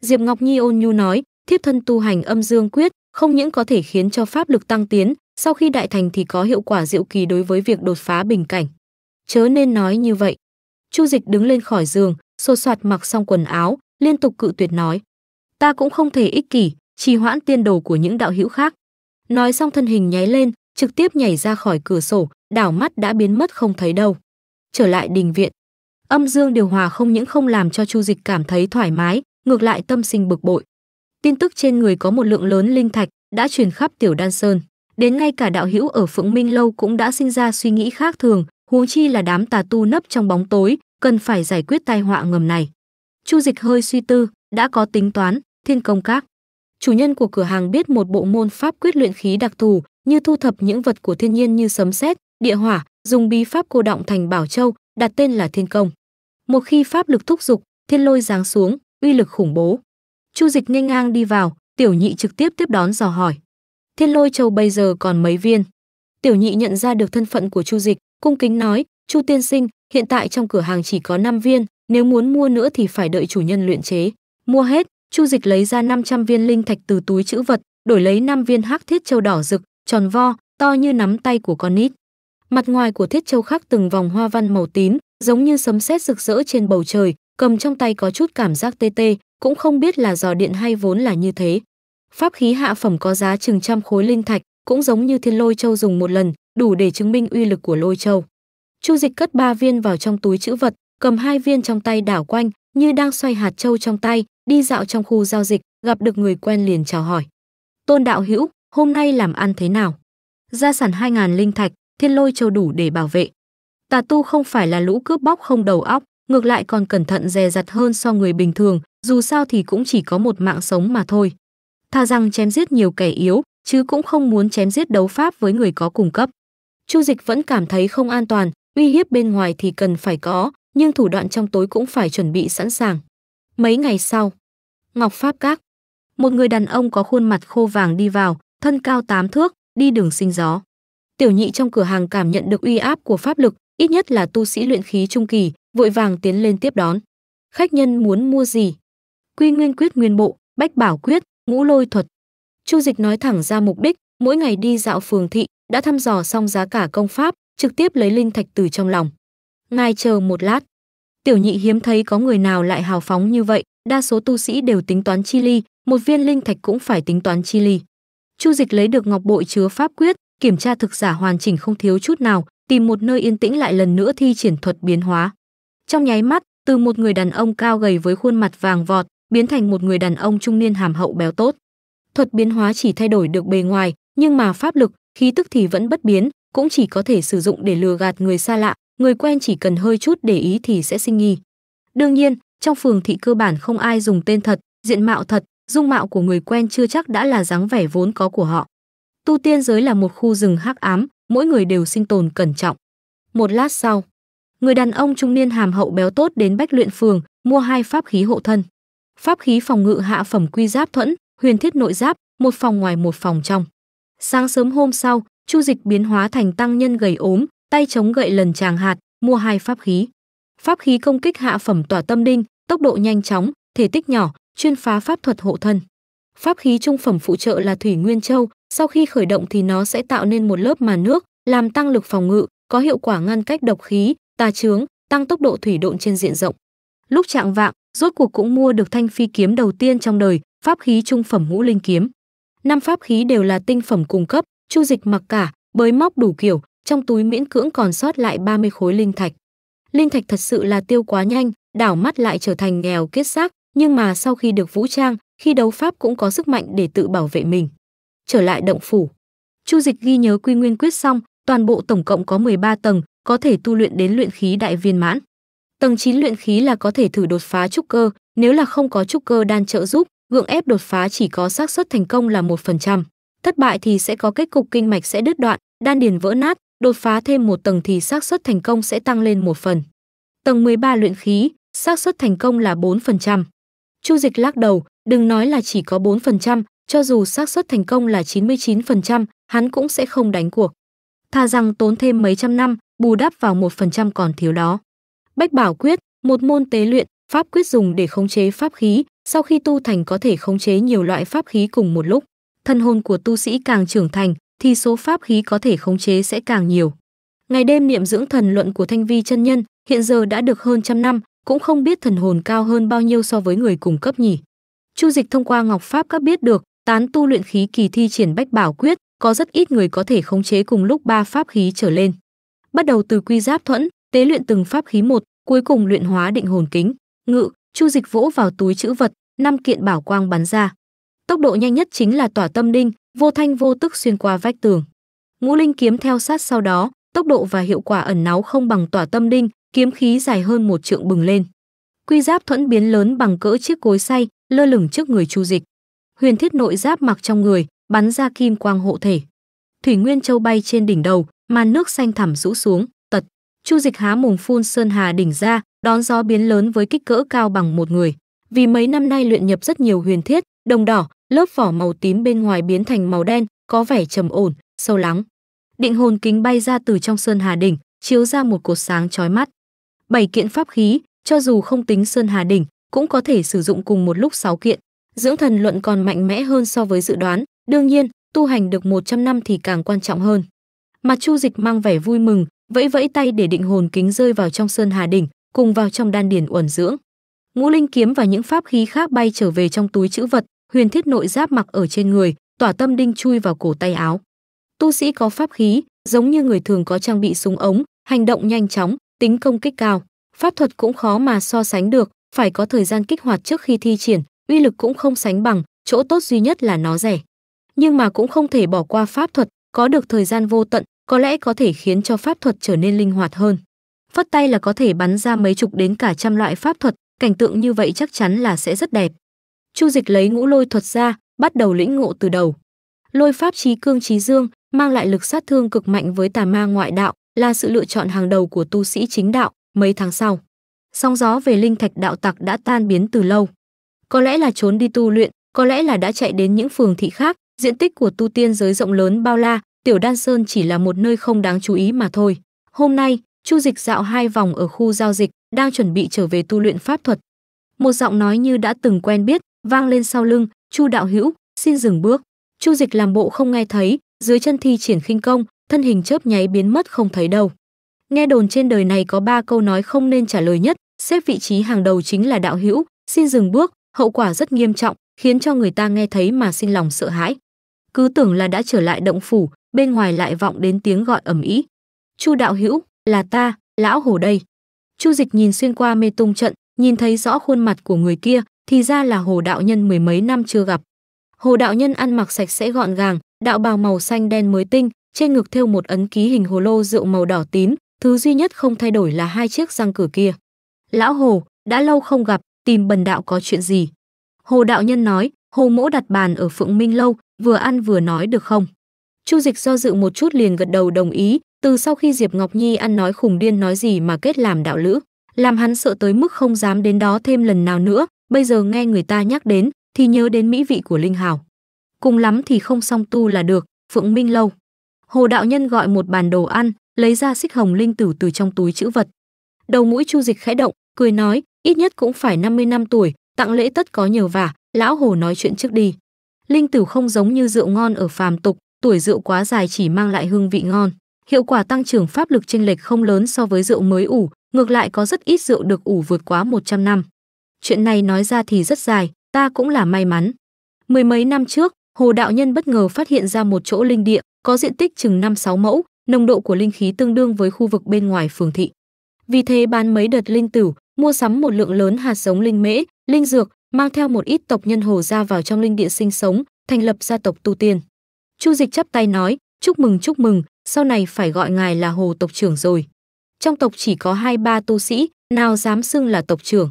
Diệp Ngọc Nhi ôn nhu nói, thiếp thân tu hành âm dương quyết, không những có thể khiến cho pháp lực tăng tiến, sau khi đại thành thì có hiệu quả diệu kỳ đối với việc đột phá bình cảnh. Chớ nên nói như vậy. Chu Dịch đứng lên khỏi giường, xô soạt mặc xong quần áo, liên tục cự tuyệt nói: "Ta cũng không thể ích kỷ, trì hoãn tiên đồ của những đạo hữu khác." Nói xong thân hình nháy lên, trực tiếp nhảy ra khỏi cửa sổ, đảo mắt đã biến mất không thấy đâu. Trở lại đình viện, âm dương điều hòa không những không làm cho Chu Dịch cảm thấy thoải mái, ngược lại tâm sinh bực bội. Tin tức trên người có một lượng lớn linh thạch đã truyền khắp Tiểu Đan Sơn, đến ngay cả đạo hữu ở Phượng Minh lâu cũng đã sinh ra suy nghĩ khác thường, huống chi là đám tà tu nấp trong bóng tối, cần phải giải quyết tai họa ngầm này. Chu Dịch hơi suy tư, đã có tính toán, Thiên Công Các. Chủ nhân của cửa hàng biết một bộ môn pháp quyết luyện khí đặc thù, như thu thập những vật của thiên nhiên như sấm sét, địa hỏa, dùng bí pháp cô động thành bảo châu, đặt tên là Thiên Công. Một khi pháp lực thúc giục thiên lôi giáng xuống, uy lực khủng bố. Chu Dịch nghênh ngang đi vào, Tiểu Nhị trực tiếp tiếp đón dò hỏi. Thiên lôi châu bây giờ còn mấy viên? Tiểu Nhị nhận ra được thân phận của Chu Dịch, cung kính nói, Chu tiên sinh, hiện tại trong cửa hàng chỉ có 5 viên, nếu muốn mua nữa thì phải đợi chủ nhân luyện chế. Mua hết, Chu Dịch lấy ra 500 viên linh thạch từ túi trữ vật, đổi lấy 5 viên hắc thiết châu đỏ rực, tròn vo, to như nắm tay của con nít. Mặt ngoài của thiết châu khắc từng vòng hoa văn màu tím, giống như sấm sét rực rỡ trên bầu trời, cầm trong tay có chút cảm giác tê tê, cũng không biết là giò điện hay vốn là như thế. Pháp khí hạ phẩm có giá chừng trăm khối linh thạch, cũng giống như thiên lôi châu dùng một lần, đủ để chứng minh uy lực của lôi châu. Chu Dịch cất ba viên vào trong túi chữ vật, cầm hai viên trong tay đảo quanh, như đang xoay hạt châu trong tay, đi dạo trong khu giao dịch, gặp được người quen liền chào hỏi. Tôn đạo hữu, hôm nay làm ăn thế nào? Gia sản 2000 linh thạch, thiên lôi châu đủ để bảo vệ. Tà tu không phải là lũ cướp bóc không đầu óc, ngược lại còn cẩn thận dè dặt hơn so người bình thường, dù sao thì cũng chỉ có một mạng sống mà thôi. Thà rằng chém giết nhiều kẻ yếu, chứ cũng không muốn chém giết đấu pháp với người có cùng cấp. Chu Dịch vẫn cảm thấy không an toàn, uy hiếp bên ngoài thì cần phải có, nhưng thủ đoạn trong tối cũng phải chuẩn bị sẵn sàng. Mấy ngày sau, Ngọc Pháp Các, một người đàn ông có khuôn mặt khô vàng đi vào, thân cao tám thước, đi đường sinh gió. Tiểu nhị trong cửa hàng cảm nhận được uy áp của pháp lực, ít nhất là tu sĩ luyện khí trung kỳ, vội vàng tiến lên tiếp đón. Khách nhân muốn mua gì? Quy Nguyên Quyết Nguyên Bộ, Bách Bảo Quyết, Ngũ Lôi Thuật. Chu Dịch nói thẳng ra mục đích, mỗi ngày đi dạo phường thị, đã thăm dò xong giá cả công pháp, trực tiếp lấy linh thạch từ trong lòng. Ngài chờ một lát. Tiểu nhị hiếm thấy có người nào lại hào phóng như vậy, đa số tu sĩ đều tính toán chi ly, một viên linh thạch cũng phải tính toán chi ly. Chu Dịch lấy được ngọc bội chứa pháp quyết, kiểm tra thực giả hoàn chỉnh không thiếu chút nào, tìm một nơi yên tĩnh lại lần nữa thi triển thuật biến hóa. Trong nháy mắt, từ một người đàn ông cao gầy với khuôn mặt vàng vọt, biến thành một người đàn ông trung niên hàm hậu béo tốt. Thuật biến hóa chỉ thay đổi được bề ngoài, nhưng mà pháp lực, khí tức thì vẫn bất biến, cũng chỉ có thể sử dụng để lừa gạt người xa lạ, người quen chỉ cần hơi chút để ý thì sẽ sinh nghi. Đương nhiên, trong phường thị cơ bản không ai dùng tên thật, diện mạo thật, dung mạo của người quen chưa chắc đã là dáng vẻ vốn có của họ. Tu tiên giới là một khu rừng hắc ám, mỗi người đều sinh tồn cẩn trọng. Một lát sau, người đàn ông trung niên hàm hậu béo tốt đến Bách Luyện phường, mua hai pháp khí hộ thân. Pháp khí phòng ngự hạ phẩm quy giáp thuẫn, huyền thiết nội giáp, một phòng ngoài một phòng trong. Sáng sớm hôm sau, Chu Dịch biến hóa thành tăng nhân gầy ốm, tay chống gậy lần tràng hạt, mua hai pháp khí. Pháp khí công kích hạ phẩm tỏa tâm đinh, tốc độ nhanh chóng, thể tích nhỏ, chuyên phá pháp thuật hộ thân. Pháp khí trung phẩm phụ trợ là Thủy Nguyên Châu, sau khi khởi động thì nó sẽ tạo nên một lớp màn nước, làm tăng lực phòng ngự, có hiệu quả ngăn cách độc khí, tà chướng, tăng tốc độ thủy độn trên diện rộng. Lúc trạng vạng, rốt cuộc cũng mua được thanh phi kiếm đầu tiên trong đời, pháp khí trung phẩm ngũ linh kiếm. Năm pháp khí đều là tinh phẩm cung cấp, Chu Dịch mặc cả, bới móc đủ kiểu, trong túi miễn cưỡng còn sót lại 30 khối linh thạch. Linh thạch thật sự là tiêu quá nhanh, đảo mắt lại trở thành nghèo kết xác, nhưng mà sau khi được vũ trang, khi đấu pháp cũng có sức mạnh để tự bảo vệ mình. Trở lại động phủ. Chu Dịch ghi nhớ quy nguyên quyết xong, toàn bộ tổng cộng có 13 tầng, có thể tu luyện đến luyện khí đại viên mãn. Tầng 9 luyện khí là có thể thử đột phá trúc cơ, nếu là không có trúc cơ đan trợ giúp, gượng ép đột phá chỉ có xác suất thành công là 1%. Thất bại thì sẽ có kết cục kinh mạch sẽ đứt đoạn, đan điền vỡ nát, đột phá thêm một tầng thì xác suất thành công sẽ tăng lên một phần. Tầng 13 luyện khí, xác suất thành công là 4%. Chu Dịch lắc đầu, đừng nói là chỉ có 4%, cho dù xác suất thành công là 99%, hắn cũng sẽ không đánh cuộc. Thà rằng tốn thêm mấy trăm năm, bù đắp vào 1% còn thiếu đó. Bách Bảo Quyết, một môn tế luyện, pháp quyết dùng để khống chế pháp khí, sau khi tu thành có thể khống chế nhiều loại pháp khí cùng một lúc. Thân hồn của tu sĩ càng trưởng thành, thì số pháp khí có thể khống chế sẽ càng nhiều. Ngày đêm niệm dưỡng thần luận của Thanh Vi chân nhân, hiện giờ đã được hơn trăm năm, cũng không biết thần hồn cao hơn bao nhiêu so với người cùng cấp nhỉ. Chu Dịch thông qua Ngọc Pháp các biết được, tán tu luyện khí kỳ thi triển Bách Bảo Quyết, có rất ít người có thể khống chế cùng lúc ba pháp khí trở lên. Bắt đầu từ Quy Giáp Thuẫn, tế luyện từng pháp khí một, cuối cùng luyện hóa định hồn kính, ngự, Chu Dịch vỗ vào túi chữ vật, năm kiện bảo quang bắn ra. Tốc độ nhanh nhất chính là tỏa tâm đinh, vô thanh vô tức xuyên qua vách tường. Ngũ linh kiếm theo sát sau đó, tốc độ và hiệu quả ẩn náu không bằng tỏa tâm đinh, kiếm khí dài hơn một trượng bừng lên. Quy giáp thuẫn biến lớn bằng cỡ chiếc cối xay, lơ lửng trước người Chu Dịch. Huyền thiết nội giáp mặc trong người, bắn ra kim quang hộ thể. Thủy Nguyên Châu bay trên đỉnh đầu, màn nước xanh thẳm rũ xuống. Chu Dịch há mồm phun sơn hà đỉnh ra, đón gió biến lớn với kích cỡ cao bằng một người. Vì mấy năm nay luyện nhập rất nhiều huyền thiết, đồng đỏ, lớp vỏ màu tím bên ngoài biến thành màu đen, có vẻ trầm ổn, sâu lắng. Định hồn kính bay ra từ trong sơn hà đỉnh, chiếu ra một cột sáng chói mắt. Bảy kiện pháp khí, cho dù không tính sơn hà đỉnh, cũng có thể sử dụng cùng một lúc 6 kiện. Dưỡng thần luận còn mạnh mẽ hơn so với dự đoán, đương nhiên, tu hành được 100 năm thì càng quan trọng hơn. Mặt Chu Dịch mang vẻ vui mừng, vẫy vẫy tay để định hồn kính rơi vào trong sơn hà đỉnh, cùng vào trong đan điền uẩn dưỡng. Ngũ linh kiếm và những pháp khí khác bay trở về trong túi chữ vật, huyền thiết nội giáp mặc ở trên người, tỏa tâm đinh chui vào cổ tay áo. Tu sĩ có pháp khí, giống như người thường có trang bị súng ống, hành động nhanh chóng, tính công kích cao. Pháp thuật cũng khó mà so sánh được, phải có thời gian kích hoạt trước khi thi triển, uy lực cũng không sánh bằng, chỗ tốt duy nhất là nó rẻ. Nhưng mà cũng không thể bỏ qua pháp thuật, có được thời gian vô tận, có lẽ có thể khiến cho pháp thuật trở nên linh hoạt hơn. Phất tay là có thể bắn ra mấy chục đến cả trăm loại pháp thuật, cảnh tượng như vậy chắc chắn là sẽ rất đẹp. Chu Dịch lấy ngũ lôi thuật ra, bắt đầu lĩnh ngộ từ đầu. Lôi pháp trí cương trí dương, mang lại lực sát thương cực mạnh với tà ma ngoại đạo, là sự lựa chọn hàng đầu của tu sĩ chính đạo, mấy tháng sau. Sóng gió về linh thạch đạo tặc đã tan biến từ lâu. Có lẽ là trốn đi tu luyện, có lẽ là đã chạy đến những phường thị khác, diện tích của tu tiên giới rộng lớn bao la, Tiểu Đan Sơn chỉ là một nơi không đáng chú ý mà thôi. Hôm nay, Chu Dịch dạo hai vòng ở khu giao dịch, đang chuẩn bị trở về tu luyện pháp thuật. Một giọng nói như đã từng quen biết, vang lên sau lưng, "Chu đạo hữu, xin dừng bước." Chu Dịch làm bộ không nghe thấy, dưới chân thi triển khinh công, thân hình chớp nháy biến mất không thấy đâu. Nghe đồn trên đời này có ba câu nói không nên trả lời nhất, xếp vị trí hàng đầu chính là đạo hữu, xin dừng bước, hậu quả rất nghiêm trọng, khiến cho người ta nghe thấy mà sinh lòng sợ hãi. Cứ tưởng là đã trở lại động phủ, bên ngoài lại vọng đến tiếng gọi ầm ĩ. "Chu đạo hữu, là ta, lão hồ đây." Chu Dịch nhìn xuyên qua mê tung trận, nhìn thấy rõ khuôn mặt của người kia, thì ra là Hồ đạo nhân mười mấy năm chưa gặp. Hồ đạo nhân ăn mặc sạch sẽ gọn gàng, đạo bào màu xanh đen mới tinh, trên ngực thêu một ấn ký hình hồ lô rượu màu đỏ tím, thứ duy nhất không thay đổi là hai chiếc răng cửa kia. "Lão Hồ, đã lâu không gặp, tìm bần đạo có chuyện gì?" Hồ đạo nhân nói, "Hồ mỗ đặt bàn ở Phượng Minh lâu, vừa ăn vừa nói được không?" Chu Dịch do dự một chút liền gật đầu đồng ý, từ sau khi Diệp Ngọc Nhi ăn nói khùng điên nói gì mà kết làm đạo lữ, làm hắn sợ tới mức không dám đến đó thêm lần nào nữa, bây giờ nghe người ta nhắc đến thì nhớ đến mỹ vị của Linh Hào. Cùng lắm thì không song tu là được, Phượng Minh lâu. Hồ đạo nhân gọi một bàn đồ ăn, lấy ra xích hồng linh tử từ trong túi chữ vật. Đầu mũi Chu Dịch khẽ động, cười nói, ít nhất cũng phải 50 năm tuổi, tặng lễ tất có nhờ vả, lão hồ nói chuyện trước đi. Linh tử không giống như rượu ngon ở phàm tục, tuổi rượu quá dài chỉ mang lại hương vị ngon. Hiệu quả tăng trưởng pháp lực chênh lệch không lớn so với rượu mới ủ, ngược lại có rất ít rượu được ủ vượt quá 100 năm. Chuyện này nói ra thì rất dài, ta cũng là may mắn. Mười mấy năm trước, Hồ đạo nhân bất ngờ phát hiện ra một chỗ linh địa, có diện tích chừng 5-6 mẫu, nồng độ của linh khí tương đương với khu vực bên ngoài phường thị. Vì thế bán mấy đợt linh tử, mua sắm một lượng lớn hạt giống linh mễ, linh dược, mang theo một ít tộc nhân hồ ra vào trong linh địa sinh sống, thành lập gia tộc tu tiên. Chu Dịch chắp tay nói, chúc mừng chúc mừng, sau này phải gọi ngài là hồ tộc trưởng rồi. Trong tộc chỉ có hai ba tu sĩ, nào dám xưng là tộc trưởng.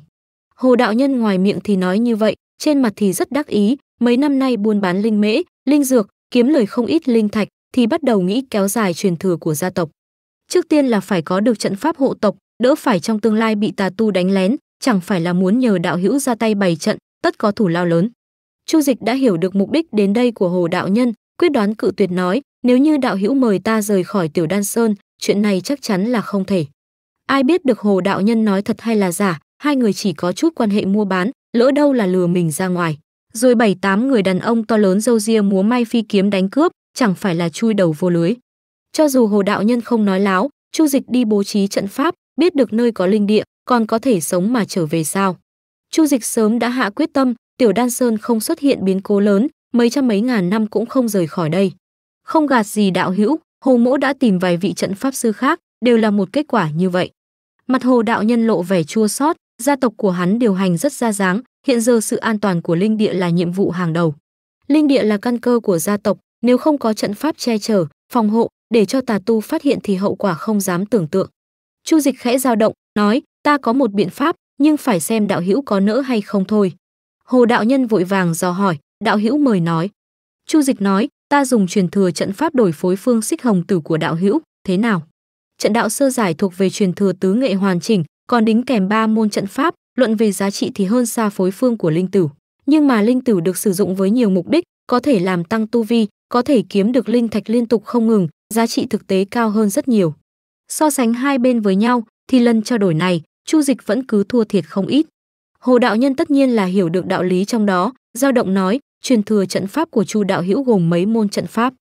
Hồ đạo nhân ngoài miệng thì nói như vậy, trên mặt thì rất đắc ý, mấy năm nay buôn bán linh mễ, linh dược, kiếm lời không ít linh thạch, thì bắt đầu nghĩ kéo dài truyền thừa của gia tộc. Trước tiên là phải có được trận pháp hộ tộc, đỡ phải trong tương lai bị tà tu đánh lén, chẳng phải là muốn nhờ đạo hữu ra tay bày trận, tất có thủ lao lớn. Chu Dịch đã hiểu được mục đích đến đây của Hồ đạo nhân, quyết đoán cự tuyệt nói, nếu như đạo hữu mời ta rời khỏi Tiểu Đan Sơn, chuyện này chắc chắn là không thể. Ai biết được Hồ đạo nhân nói thật hay là giả, hai người chỉ có chút quan hệ mua bán, lỡ đâu là lừa mình ra ngoài. Rồi bảy tám người đàn ông to lớn râu ria múa may phi kiếm đánh cướp, chẳng phải là chui đầu vô lưới. Cho dù Hồ đạo nhân không nói láo, Chu Dịch đi bố trí trận pháp, biết được nơi có linh địa, còn có thể sống mà trở về sao? Chu Dịch sớm đã hạ quyết tâm, Tiểu Đan Sơn không xuất hiện biến cố lớn, mấy trăm mấy ngàn năm cũng không rời khỏi đây. Không gạt gì đạo hữu, Hồ Mỗ đã tìm vài vị trận pháp sư khác, đều là một kết quả như vậy. Mặt Hồ đạo nhân lộ vẻ chua xót, gia tộc của hắn điều hành rất ra dáng, hiện giờ sự an toàn của linh địa là nhiệm vụ hàng đầu. Linh địa là căn cơ của gia tộc, nếu không có trận pháp che chở, phòng hộ, để cho tà tu phát hiện thì hậu quả không dám tưởng tượng. Chu Dịch khẽ dao động, nói, ta có một biện pháp, nhưng phải xem đạo hữu có nỡ hay không thôi. Hồ đạo nhân vội vàng dò hỏi, đạo hữu mời nói. Chu Dịch nói, ta dùng truyền thừa trận pháp đổi phối phương xích hồng tử của đạo hữu, thế nào? Trận đạo sơ giải thuộc về truyền thừa tứ nghệ hoàn chỉnh, còn đính kèm ba môn trận pháp, luận về giá trị thì hơn xa phối phương của linh tử. Nhưng mà linh tử được sử dụng với nhiều mục đích, có thể làm tăng tu vi, có thể kiếm được linh thạch liên tục không ngừng, giá trị thực tế cao hơn rất nhiều. So sánh hai bên với nhau, thì lần trao đổi này, Chu Dịch vẫn cứ thua thiệt không ít. Hồ đạo nhân tất nhiên là hiểu được đạo lý trong đó, dao động nói, truyền thừa trận pháp của Chu đạo hữu gồm mấy môn trận pháp.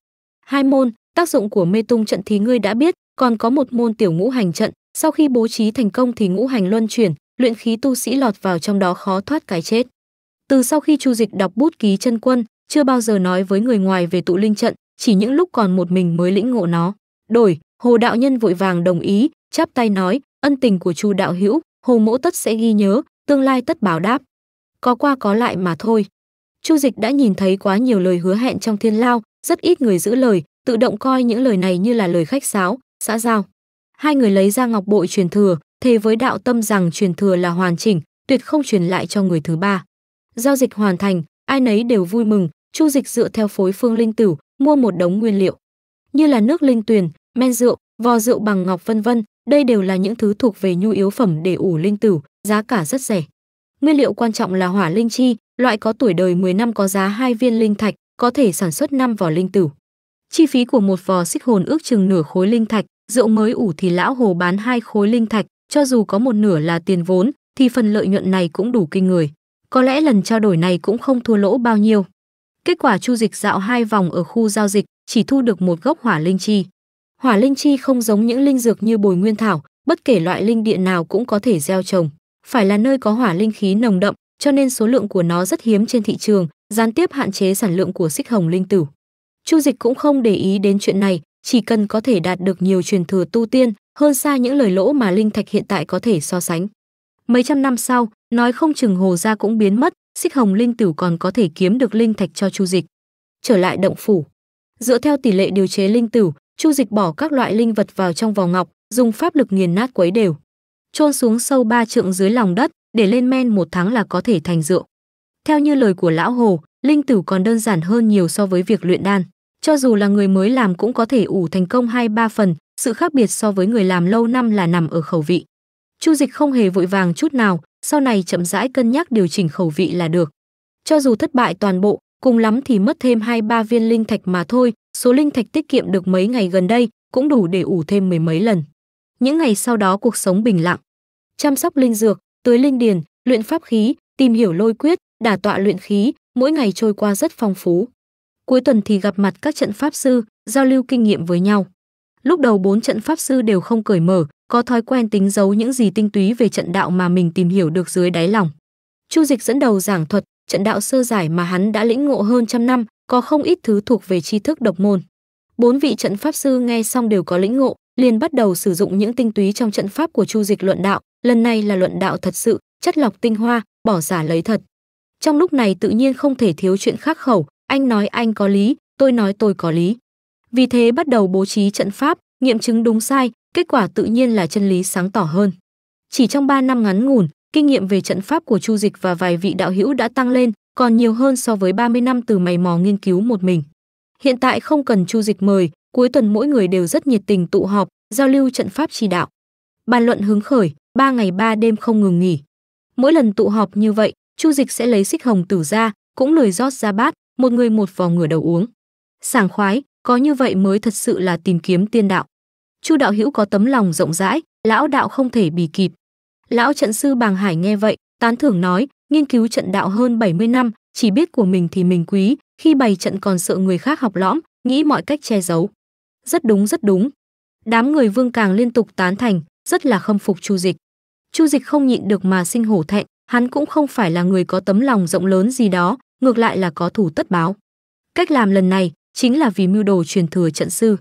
Hai môn, tác dụng của mê tung trận thì ngươi đã biết, còn có một môn tiểu ngũ hành trận, sau khi bố trí thành công thì ngũ hành luân chuyển, luyện khí tu sĩ lọt vào trong đó khó thoát cái chết. Từ sau khi Chu Dịch đọc bút ký chân quân, chưa bao giờ nói với người ngoài về tụ linh trận, chỉ những lúc còn một mình mới lĩnh ngộ nó. Đổi, Hồ đạo nhân vội vàng đồng ý, chắp tay nói, ân tình của Chu đạo hữu, Hồ mỗ tất sẽ ghi nhớ, tương lai tất báo đáp. Có qua có lại mà thôi. Chu Dịch đã nhìn thấy quá nhiều lời hứa hẹn trong thiên lao, rất ít người giữ lời, tự động coi những lời này như là lời khách sáo, xã giao. Hai người lấy ra ngọc bội truyền thừa, thề với đạo tâm rằng truyền thừa là hoàn chỉnh, tuyệt không truyền lại cho người thứ ba. Giao dịch hoàn thành, ai nấy đều vui mừng, Chu Dịch dựa theo phối phương linh tử, mua một đống nguyên liệu, như là nước linh tuyền, men rượu, vò rượu bằng ngọc vân vân, đây đều là những thứ thuộc về nhu yếu phẩm để ủ linh tử, giá cả rất rẻ. Nguyên liệu quan trọng là hỏa linh chi, loại có tuổi đời 10 năm có giá hai viên linh thạch, có thể sản xuất 5 vỏ linh tử. Chi phí của một vò xích hồn ước chừng nửa khối linh thạch, rượu mới ủ thì lão hồ bán hai khối linh thạch, cho dù có một nửa là tiền vốn, thì phần lợi nhuận này cũng đủ kinh người. Có lẽ lần trao đổi này cũng không thua lỗ bao nhiêu. Kết quả Chu Dịch dạo hai vòng ở khu giao dịch, chỉ thu được một gốc hỏa linh chi. Hỏa linh chi không giống những linh dược như bồi nguyên thảo, bất kể loại linh địa nào cũng có thể gieo trồng. Phải là nơi có hỏa linh khí nồng đậm, cho nên số lượng của nó rất hiếm trên thị trường, gián tiếp hạn chế sản lượng của xích hồng linh tử. Chu Dịch cũng không để ý đến chuyện này, chỉ cần có thể đạt được nhiều truyền thừa tu tiên, hơn xa những lời lỗ mà linh thạch hiện tại có thể so sánh. Mấy trăm năm sau, nói không chừng hồ gia cũng biến mất, xích hồng linh tử còn có thể kiếm được linh thạch cho Chu Dịch. Trở lại động phủ. Dựa theo tỷ lệ điều chế linh tử, Chu Dịch bỏ các loại linh vật vào trong vò ngọc, dùng pháp lực nghiền nát quấy đều. Chôn xuống sâu ba trượng dưới lòng đất, để lên men một tháng là có thể thành rượu. Theo như lời của lão Hồ, linh tử còn đơn giản hơn nhiều so với việc luyện đan. Cho dù là người mới làm cũng có thể ủ thành công hai ba phần, sự khác biệt so với người làm lâu năm là nằm ở khẩu vị. Chu Dịch không hề vội vàng chút nào, sau này chậm rãi cân nhắc điều chỉnh khẩu vị là được. Cho dù thất bại toàn bộ, cùng lắm thì mất thêm hai ba viên linh thạch mà thôi, số linh thạch tiết kiệm được mấy ngày gần đây cũng đủ để ủ thêm mười mấy lần. Những ngày sau đó cuộc sống bình lặng, chăm sóc linh dược, tưới linh điền, luyện pháp khí, tìm hiểu lôi quyết, đả tọa luyện khí, mỗi ngày trôi qua rất phong phú. Cuối tuần thì gặp mặt các trận pháp sư, giao lưu kinh nghiệm với nhau. Lúc đầu bốn trận pháp sư đều không cởi mở, có thói quen tính giấu những gì tinh túy về trận đạo mà mình tìm hiểu được dưới đáy lòng. Chu Dịch dẫn đầu giảng thuật trận đạo sơ giải mà hắn đã lĩnh ngộ hơn trăm năm, có không ít thứ thuộc về tri thức độc môn. Bốn vị trận pháp sư nghe xong đều có lĩnh ngộ, liền bắt đầu sử dụng những tinh túy trong trận pháp của Chu Dịch luận đạo, lần này là luận đạo thật sự, chất lọc tinh hoa, bỏ giả lấy thật. Trong lúc này tự nhiên không thể thiếu chuyện khắc khẩu, anh nói anh có lý, tôi nói tôi có lý. Vì thế bắt đầu bố trí trận pháp, nghiệm chứng đúng sai, kết quả tự nhiên là chân lý sáng tỏ hơn. Chỉ trong 3 năm ngắn ngủn, kinh nghiệm về trận pháp của Chu Dịch và vài vị đạo hữu đã tăng lên, còn nhiều hơn so với 30 năm từ mày mò nghiên cứu một mình. Hiện tại không cần Chu Dịch mời, cuối tuần mỗi người đều rất nhiệt tình tụ họp, giao lưu trận pháp chỉ đạo. Bàn luận hứng khởi, ba ngày ba đêm không ngừng nghỉ. Mỗi lần tụ họp như vậy, Chu Dịch sẽ lấy xích hồng tử ra, cũng lười rót ra bát, một người một vò ngửa đầu uống. Sảng khoái, có như vậy mới thật sự là tìm kiếm tiên đạo. Chu đạo hữu có tấm lòng rộng rãi, lão đạo không thể bì kịp. Lão trận sư Bàng Hải nghe vậy, tán thưởng nói, nghiên cứu trận đạo hơn 70 năm, chỉ biết của mình thì mình quý, khi bày trận còn sợ người khác học lõm, nghĩ mọi cách che giấu. Rất đúng rất đúng. Đám người Vương Càng liên tục tán thành, rất là khâm phục Chu Dịch. Chu Dịch không nhịn được mà sinh hổ thẹn, hắn cũng không phải là người có tấm lòng rộng lớn gì đó, ngược lại là có thủ tất báo. Cách làm lần này chính là vì mưu đồ truyền thừa trận sư.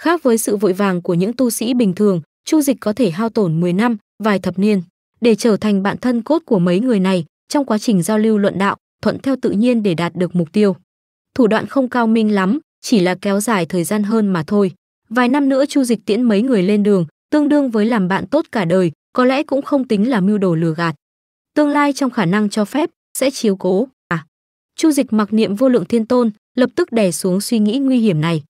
Khác với sự vội vàng của những tu sĩ bình thường, Chu Dịch có thể hao tổn 10 năm, vài thập niên để trở thành bạn thân cốt của mấy người này, trong quá trình giao lưu luận đạo, thuận theo tự nhiên để đạt được mục tiêu. Thủ đoạn không cao minh lắm, chỉ là kéo dài thời gian hơn mà thôi. Vài năm nữa Chu Dịch tiễn mấy người lên đường, tương đương với làm bạn tốt cả đời, có lẽ cũng không tính là mưu đồ lừa gạt. Tương lai trong khả năng cho phép sẽ chiếu cố. À. Chu Dịch mặc niệm vô lượng thiên tôn, lập tức đè xuống suy nghĩ nguy hiểm này.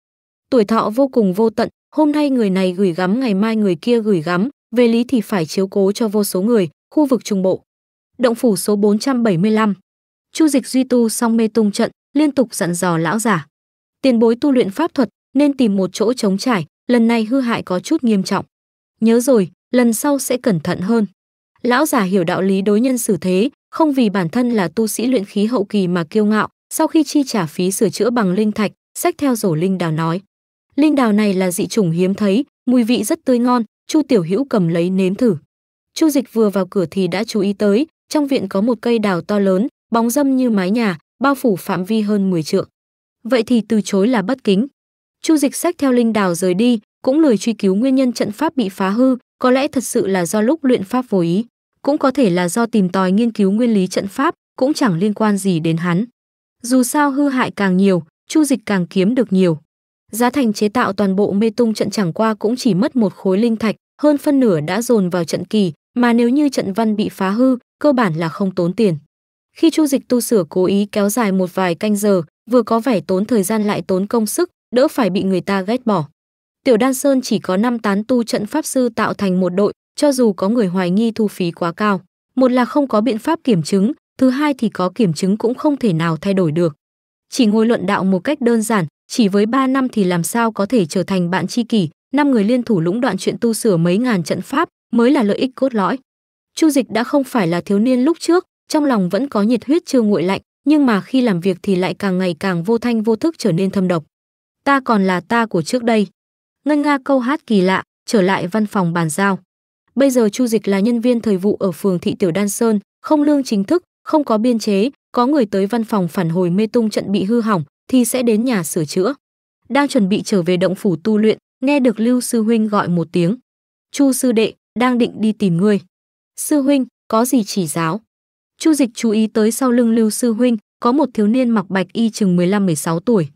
Tuổi thọ vô cùng vô tận, hôm nay người này gửi gắm ngày mai người kia gửi gắm, về lý thì phải chiếu cố cho vô số người, khu vực trung bộ. Động phủ số 475. Chu Dịch duy tu xong mê tung trận, liên tục dặn dò lão giả. Tiền bối tu luyện pháp thuật nên tìm một chỗ trống trải, lần này hư hại có chút nghiêm trọng. Nhớ rồi, lần sau sẽ cẩn thận hơn. Lão giả hiểu đạo lý đối nhân xử thế, không vì bản thân là tu sĩ luyện khí hậu kỳ mà kiêu ngạo, sau khi chi trả phí sửa chữa bằng linh thạch, sách theo rổ linh đào nói. Linh đào này là dị chủng hiếm thấy, mùi vị rất tươi ngon, Chu Tiểu Hữu cầm lấy nếm thử. Chu Dịch vừa vào cửa thì đã chú ý tới, trong viện có một cây đào to lớn, bóng dâm như mái nhà, bao phủ phạm vi hơn 10 trượng. Vậy thì từ chối là bất kính. Chu Dịch sách theo linh đào rời đi, cũng lười truy cứu nguyên nhân trận pháp bị phá hư, có lẽ thật sự là do lúc luyện pháp vô ý, cũng có thể là do tìm tòi nghiên cứu nguyên lý trận pháp, cũng chẳng liên quan gì đến hắn. Dù sao hư hại càng nhiều, Chu Dịch càng kiếm được nhiều. Giá thành chế tạo toàn bộ mê tung trận chẳng qua cũng chỉ mất một khối linh thạch, hơn phân nửa đã dồn vào trận kỳ, mà nếu như trận văn bị phá hư, cơ bản là không tốn tiền. Khi Chu Dịch tu sửa cố ý kéo dài một vài canh giờ, vừa có vẻ tốn thời gian lại tốn công sức, đỡ phải bị người ta ghét bỏ. Tiểu Đan Sơn chỉ có 5 tán tu trận pháp sư tạo thành một đội, cho dù có người hoài nghi thu phí quá cao. Một là không có biện pháp kiểm chứng, thứ hai thì có kiểm chứng cũng không thể nào thay đổi được. Chỉ ngồi luận đạo một cách đơn giản, chỉ với 3 năm thì làm sao có thể trở thành bạn tri kỷ, năm người liên thủ lũng đoạn chuyện tu sửa mấy ngàn trận pháp mới là lợi ích cốt lõi. Chu Dịch đã không phải là thiếu niên lúc trước, trong lòng vẫn có nhiệt huyết chưa nguội lạnh, nhưng mà khi làm việc thì lại càng ngày càng vô thanh vô thức trở nên thâm độc. Ta còn là ta của trước đây. Ngân nga câu hát kỳ lạ, trở lại văn phòng bàn giao. Bây giờ Chu Dịch là nhân viên thời vụ ở phường thị Tiểu Đan Sơn, không lương chính thức, không có biên chế, có người tới văn phòng phản hồi mê tung trận bị hư hỏng thì sẽ đến nhà sửa chữa. Đang chuẩn bị trở về động phủ tu luyện, nghe được Lưu sư huynh gọi một tiếng. "Chu sư đệ, đang định đi tìm ngươi." "Sư huynh, có gì chỉ giáo?" Chu Dịch chú ý tới sau lưng Lưu sư huynh, có một thiếu niên mặc bạch y chừng 15-16 tuổi.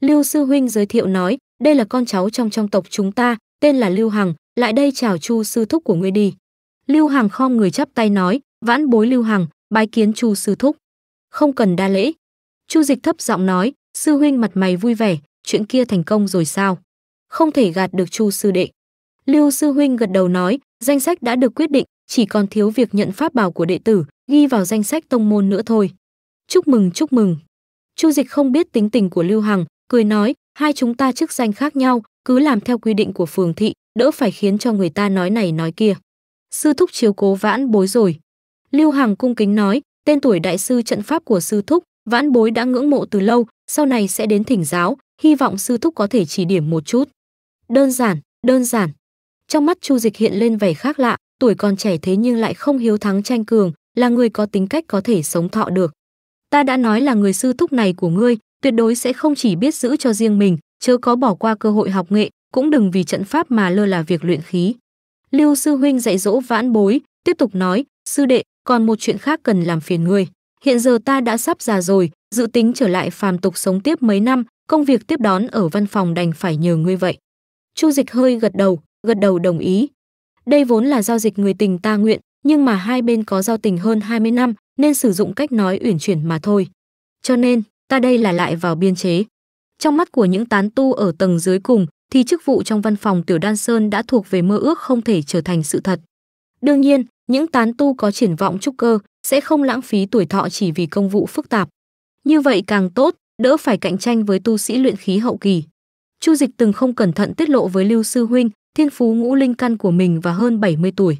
Lưu sư huynh giới thiệu nói, đây là con cháu trong trong tộc chúng ta, tên là Lưu Hằng, lại đây chào Chu sư thúc của ngươi đi. Lưu Hằng khom người chắp tay nói, vãn bối Lưu Hằng, bái kiến Chu sư thúc. Không cần đa lễ. Chu Dịch thấp giọng nói, sư huynh mặt mày vui vẻ, chuyện kia thành công rồi sao? Không thể gạt được Chu sư đệ. Lưu sư huynh gật đầu nói, danh sách đã được quyết định, chỉ còn thiếu việc nhận pháp bảo của đệ tử, ghi vào danh sách tông môn nữa thôi. Chúc mừng, chúc mừng. Chu Dịch không biết tính tình của Lưu Hằng, cười nói, hai chúng ta chức danh khác nhau, cứ làm theo quy định của phường thị, đỡ phải khiến cho người ta nói này nói kia. Sư thúc chiếu cố vãn bối rồi. Lưu Hằng cung kính nói, tên tuổi đại sư trận pháp của sư thúc, vãn bối đã ngưỡng mộ từ lâu, sau này sẽ đến thỉnh giáo, hy vọng sư thúc có thể chỉ điểm một chút. Đơn giản, đơn giản. Trong mắt Chu Dịch hiện lên vẻ khác lạ, tuổi còn trẻ thế nhưng lại không hiếu thắng tranh cường, là người có tính cách có thể sống thọ được. Ta đã nói là người sư thúc này của ngươi, tuyệt đối sẽ không chỉ biết giữ cho riêng mình, chớ có bỏ qua cơ hội học nghệ, cũng đừng vì trận pháp mà lơ là việc luyện khí. Lưu sư huynh dạy dỗ vãn bối, tiếp tục nói, sư đệ, còn một chuyện khác cần làm phiền ngươi. Hiện giờ ta đã sắp già rồi, dự tính trở lại phàm tục sống tiếp mấy năm, công việc tiếp đón ở văn phòng đành phải nhờ ngươi vậy. Chu Dịch hơi gật đầu, gật đầu đồng ý. Đây vốn là giao dịch người tình ta nguyện, nhưng mà hai bên có giao tình hơn 20 năm nên sử dụng cách nói uyển chuyển mà thôi. Cho nên, ta đây là lại vào biên chế. Trong mắt của những tán tu ở tầng dưới cùng thì chức vụ trong văn phòng Tiểu Đan Sơn đã thuộc về mơ ước không thể trở thành sự thật. Đương nhiên, những tán tu có triển vọng trúc cơ sẽ không lãng phí tuổi thọ chỉ vì công vụ phức tạp. Như vậy càng tốt, đỡ phải cạnh tranh với tu sĩ luyện khí hậu kỳ. Chu Dịch từng không cẩn thận tiết lộ với Lưu sư huynh, thiên phú ngũ linh căn của mình và hơn 70 tuổi.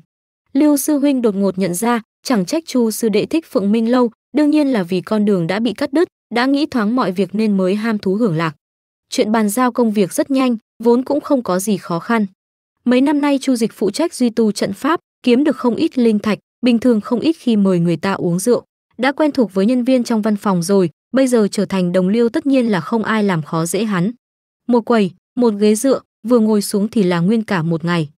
Lưu sư huynh đột ngột nhận ra, chẳng trách Chu sư đệ thích Phượng Minh lâu, đương nhiên là vì con đường đã bị cắt đứt, đã nghĩ thoáng mọi việc nên mới ham thú hưởng lạc. Chuyện bàn giao công việc rất nhanh, vốn cũng không có gì khó khăn. Mấy năm nay Chu Dịch phụ trách duy tu trận pháp, kiếm được không ít linh thạch, bình thường không ít khi mời người ta uống rượu. Đã quen thuộc với nhân viên trong văn phòng rồi, bây giờ trở thành đồng liêu tất nhiên là không ai làm khó dễ hắn. Một quầy, một ghế dựa, vừa ngồi xuống thì là nguyên cả một ngày.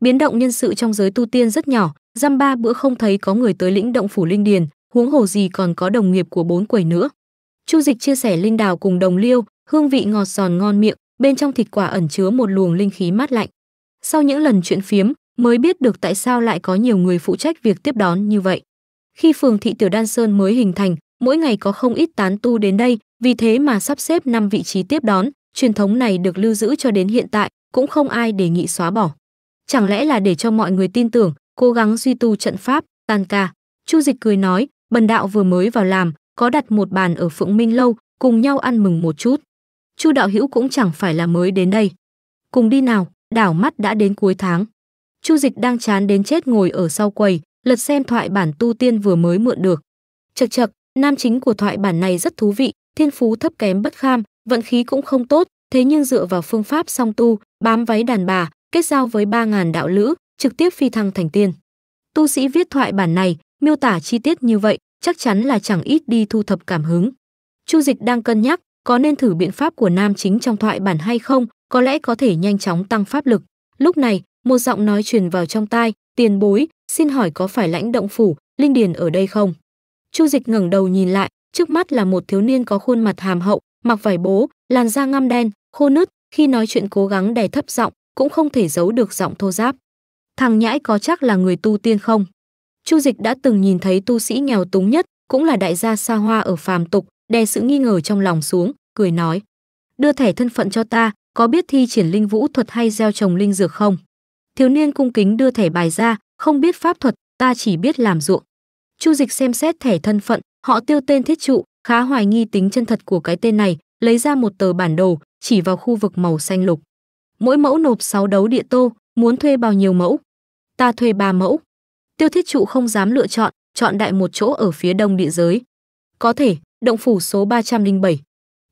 Biến động nhân sự trong giới tu tiên rất nhỏ, dăm ba bữa không thấy có người tới lĩnh động phủ linh điền, huống hồ gì còn có đồng nghiệp của bốn quầy nữa. Chu Dịch chia sẻ linh đào cùng đồng liêu, hương vị ngọt giòn ngon miệng, bên trong thịt quả ẩn chứa một luồng linh khí mát lạnh. Sau những lần chuyện phiếm, mới biết được tại sao lại có nhiều người phụ trách việc tiếp đón như vậy. Khi phường thị Tiểu Đan Sơn mới hình thành, mỗi ngày có không ít tán tu đến đây, vì thế mà sắp xếp 5 vị trí tiếp đón, truyền thống này được lưu giữ cho đến hiện tại, cũng không ai đề nghị xóa bỏ. Chẳng lẽ là để cho mọi người tin tưởng, cố gắng duy tu trận pháp, tan ca. Chu Dịch cười nói, bần đạo vừa mới vào làm, có đặt một bàn ở Phượng Minh lâu, cùng nhau ăn mừng một chút. Chu đạo hữu cũng chẳng phải là mới đến đây. Cùng đi nào, đảo mắt đã đến cuối tháng. Chu Dịch đang chán đến chết ngồi ở sau quầy, lật xem thoại bản tu tiên vừa mới mượn được. Chậc chậc, nam chính của thoại bản này rất thú vị, thiên phú thấp kém bất kham, vận khí cũng không tốt, thế nhưng dựa vào phương pháp song tu, bám váy đàn bà, kết giao với 3000 đạo lữ, trực tiếp phi thăng thành tiên. Tu sĩ viết thoại bản này, miêu tả chi tiết như vậy, chắc chắn là chẳng ít đi thu thập cảm hứng. Chu Dịch đang cân nhắc, có nên thử biện pháp của nam chính trong thoại bản hay không, có lẽ có thể nhanh chóng tăng pháp lực. Lúc này, một giọng nói truyền vào trong tai, "Tiền bối, xin hỏi có phải lãnh động phủ, linh điền ở đây không?" Chu Dịch ngẩng đầu nhìn lại, trước mắt là một thiếu niên có khuôn mặt hàm hậu, mặc vải bố, làn da ngăm đen, khô nứt, khi nói chuyện cố gắng đè thấp giọng, cũng không thể giấu được giọng thô giáp. Thằng nhãi có chắc là người tu tiên không? Chu Dịch đã từng nhìn thấy tu sĩ nghèo túng nhất, cũng là đại gia xa hoa ở phàm tục, đè sự nghi ngờ trong lòng xuống, cười nói: "Đưa thẻ thân phận cho ta, có biết thi triển linh vũ thuật hay gieo trồng linh dược không?" Thiếu niên cung kính đưa thẻ bài ra, không biết pháp thuật, ta chỉ biết làm ruộng. Chu Dịch xem xét thẻ thân phận, họ tiêu tên thiết trụ, khá hoài nghi tính chân thật của cái tên này, lấy ra một tờ bản đồ, chỉ vào khu vực màu xanh lục. Mỗi mẫu nộp 6 đấu địa tô, muốn thuê bao nhiêu mẫu? Ta thuê 3 mẫu. Tiêu Thiết Trụ không dám lựa chọn, chọn đại một chỗ ở phía đông địa giới. Có thể, động phủ số 307.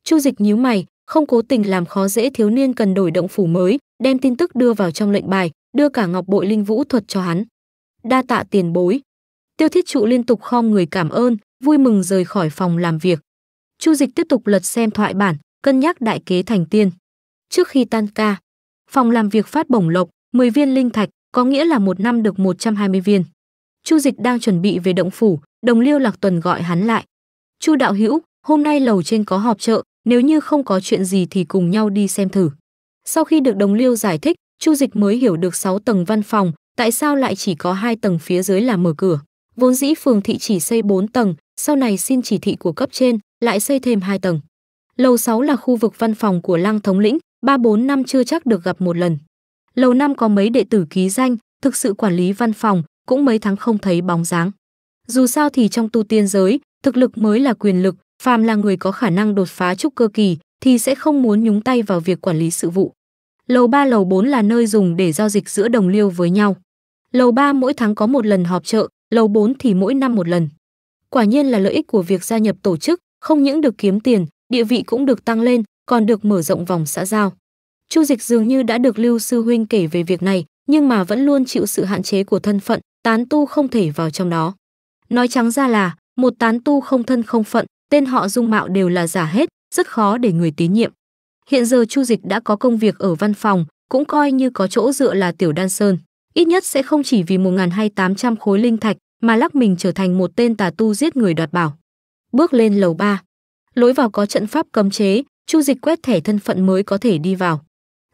Chu Dịch nhíu mày, không cố tình làm khó dễ thiếu niên cần đổi động phủ mới, đem tin tức đưa vào trong lệnh bài, đưa cả ngọc bội linh vũ thuật cho hắn. Đa tạ tiền bối. Tiêu Thiết Trụ liên tục khom người cảm ơn, vui mừng rời khỏi phòng làm việc. Chu Dịch tiếp tục lật xem thoại bản, cân nhắc đại kế thành tiên. Trước khi tan ca, phòng làm việc phát bổng lộc, 10 viên linh thạch, có nghĩa là một năm được 120 viên. Chu Dịch đang chuẩn bị về động phủ, Đồng Liêu Lạc Tuần gọi hắn lại. "Chu đạo hữu, hôm nay lầu trên có họp chợ, nếu như không có chuyện gì thì cùng nhau đi xem thử." Sau khi được Đồng Liêu giải thích, Chu Dịch mới hiểu được 6 tầng văn phòng, tại sao lại chỉ có 2 tầng phía dưới là mở cửa. Vốn dĩ phường thị chỉ xây 4 tầng, sau này xin chỉ thị của cấp trên, lại xây thêm 2 tầng. Lầu 6 là khu vực văn phòng của Lăng thống lĩnh, 3 4 năm chưa chắc được gặp một lần. Lầu năm có mấy đệ tử ký danh, thực sự quản lý văn phòng, cũng mấy tháng không thấy bóng dáng. Dù sao thì trong tu tiên giới, thực lực mới là quyền lực, phàm là người có khả năng đột phá trúc cơ kỳ thì sẽ không muốn nhúng tay vào việc quản lý sự vụ. Lầu 3 lầu 4 là nơi dùng để giao dịch giữa đồng liêu với nhau. Lầu 3 mỗi tháng có một lần họp chợ, lầu 4 thì mỗi năm một lần. Quả nhiên là lợi ích của việc gia nhập tổ chức, không những được kiếm tiền, địa vị cũng được tăng lên, còn được mở rộng vòng xã giao. Chu Dịch dường như đã được Lưu sư huynh kể về việc này, nhưng mà vẫn luôn chịu sự hạn chế của thân phận, tán tu không thể vào trong đó. Nói trắng ra là, một tán tu không thân không phận, tên họ dung mạo đều là giả hết, rất khó để người tín nhiệm. Hiện giờ Chu Dịch đã có công việc ở văn phòng, cũng coi như có chỗ dựa là Tiểu Đan Sơn, ít nhất sẽ không chỉ vì 1000 hay 800 khối linh thạch mà lắc mình trở thành một tên tà tu giết người đoạt bảo. Bước lên lầu 3. Lối vào có trận pháp cấm chế, Chu Dịch quét thẻ thân phận mới có thể đi vào.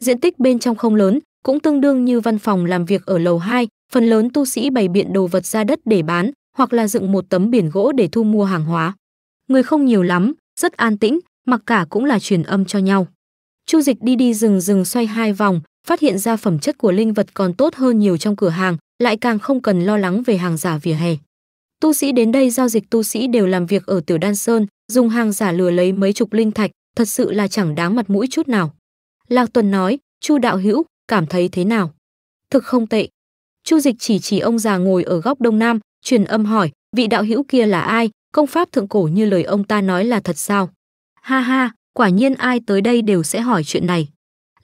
Diện tích bên trong không lớn, cũng tương đương như văn phòng làm việc ở lầu 2, phần lớn tu sĩ bày biện đồ vật ra đất để bán, hoặc là dựng một tấm biển gỗ để thu mua hàng hóa. Người không nhiều lắm, rất an tĩnh, mặc cả cũng là truyền âm cho nhau. Chu Dịch đi đi rừng rừng xoay hai vòng, phát hiện ra phẩm chất của linh vật còn tốt hơn nhiều trong cửa hàng, lại càng không cần lo lắng về hàng giả vỉa hè. Tu sĩ đến đây giao dịch tu sĩ đều làm việc ở Tiểu Đan Sơn, dùng hàng giả lừa lấy mấy chục linh thạch, thật sự là chẳng đáng mặt mũi chút nào. Lạc Tuần nói, Chu đạo hữu, cảm thấy thế nào? Thực không tệ. Chu Dịch chỉ chỉ ông già ngồi ở góc đông nam, truyền âm hỏi, vị đạo hữu kia là ai? Công pháp thượng cổ như lời ông ta nói là thật sao? Ha ha, quả nhiên ai tới đây đều sẽ hỏi chuyện này.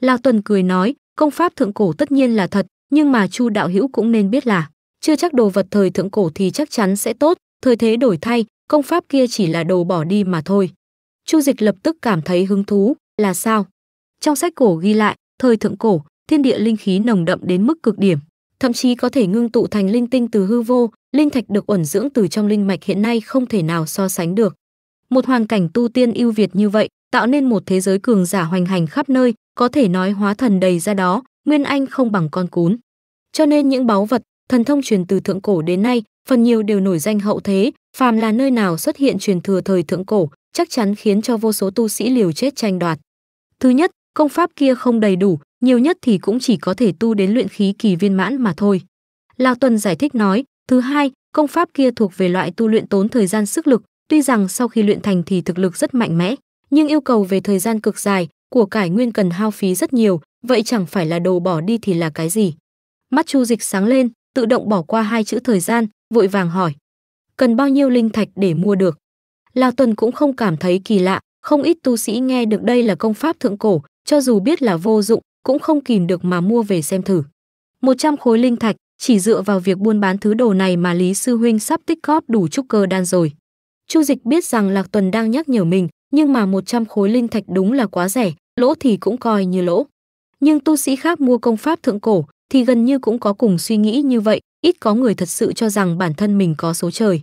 Lạc Tuần cười nói, công pháp thượng cổ tất nhiên là thật, nhưng mà Chu đạo hữu cũng nên biết là, chưa chắc đồ vật thời thượng cổ thì chắc chắn sẽ tốt, thời thế đổi thay, công pháp kia chỉ là đồ bỏ đi mà thôi. Chu Dịch lập tức cảm thấy hứng thú, là sao? Trong sách cổ ghi lại, thời thượng cổ, thiên địa linh khí nồng đậm đến mức cực điểm, thậm chí có thể ngưng tụ thành linh tinh từ hư vô, linh thạch được ẩn dưỡng từ trong linh mạch hiện nay không thể nào so sánh được. Một hoàn cảnh tu tiên ưu việt như vậy, tạo nên một thế giới cường giả hoành hành khắp nơi, có thể nói hóa thần đầy ra đó, nguyên anh không bằng con cún. Cho nên những báu vật, thần thông truyền từ thượng cổ đến nay, phần nhiều đều nổi danh hậu thế, phàm là nơi nào xuất hiện truyền thừa thời thượng cổ, chắc chắn khiến cho vô số tu sĩ liều chết tranh đoạt. Thứ nhất, công pháp kia không đầy đủ, nhiều nhất thì cũng chỉ có thể tu đến luyện khí kỳ viên mãn mà thôi. Lao Tuần giải thích nói, thứ hai, công pháp kia thuộc về loại tu luyện tốn thời gian sức lực, tuy rằng sau khi luyện thành thì thực lực rất mạnh mẽ, nhưng yêu cầu về thời gian cực dài, của cải nguyên cần hao phí rất nhiều, vậy chẳng phải là đồ bỏ đi thì là cái gì? Mắt Chu Dịch sáng lên, tự động bỏ qua hai chữ thời gian, vội vàng hỏi: "Cần bao nhiêu linh thạch để mua được?" Lão Tuần cũng không cảm thấy kỳ lạ, không ít tu sĩ nghe được đây là công pháp thượng cổ, cho dù biết là vô dụng, cũng không kìm được mà mua về xem thử. 100 khối linh thạch, chỉ dựa vào việc buôn bán thứ đồ này mà Lý sư huynh sắp tích góp đủ trúc cơ đan rồi. Chu Dịch biết rằng Lạc Tuần đang nhắc nhở mình, nhưng mà 100 khối linh thạch đúng là quá rẻ, lỗ thì cũng coi như lỗ. Nhưng tu sĩ khác mua công pháp thượng cổ thì gần như cũng có cùng suy nghĩ như vậy, ít có người thật sự cho rằng bản thân mình có số trời.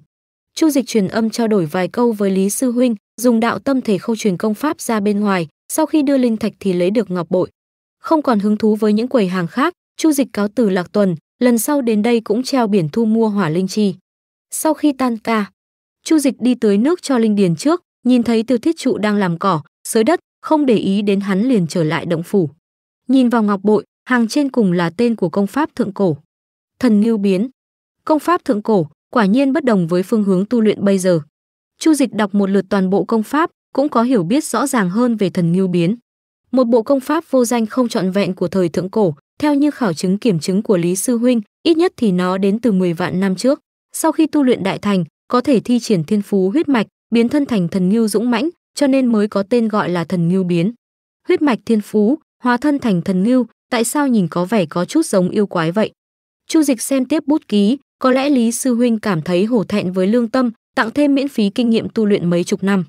Chu Dịch truyền âm trao đổi vài câu với Lý sư huynh, dùng đạo tâm thể khâu truyền công pháp ra bên ngoài, sau khi đưa linh thạch thì lấy được ngọc bội. Không còn hứng thú với những quầy hàng khác, Chu Dịch cáo từ Lạc Tuần, lần sau đến đây cũng treo biển thu mua hỏa linh chi. Sau khi tan ca, Chu Dịch đi tới nước cho linh điền trước, nhìn thấy Tiêu Thiết trụ đang làm cỏ, xới đất, không để ý đến hắn liền trở lại động phủ. Nhìn vào ngọc bội, hàng trên cùng là tên của công pháp thượng cổ. Thần lưu biến. Công pháp thượng cổ, quả nhiên bất đồng với phương hướng tu luyện bây giờ. Chu Dịch đọc một lượt toàn bộ công pháp, cũng có hiểu biết rõ ràng hơn về thần Ngưu biến. Một bộ công pháp vô danh không trọn vẹn của thời thượng cổ, theo như khảo chứng kiểm chứng của Lý sư huynh, ít nhất thì nó đến từ 10 vạn năm trước. Sau khi tu luyện đại thành, có thể thi triển thiên phú huyết mạch, biến thân thành thần ngưu dũng mãnh, cho nên mới có tên gọi là thần ngưu biến. Huyết mạch thiên phú, hóa thân thành thần ngưu, tại sao nhìn có vẻ có chút giống yêu quái vậy? Chu Dịch xem tiếp bút ký, có lẽ Lý sư huynh cảm thấy hổ thẹn với lương tâm, tặng thêm miễn phí kinh nghiệm tu luyện mấy chục năm.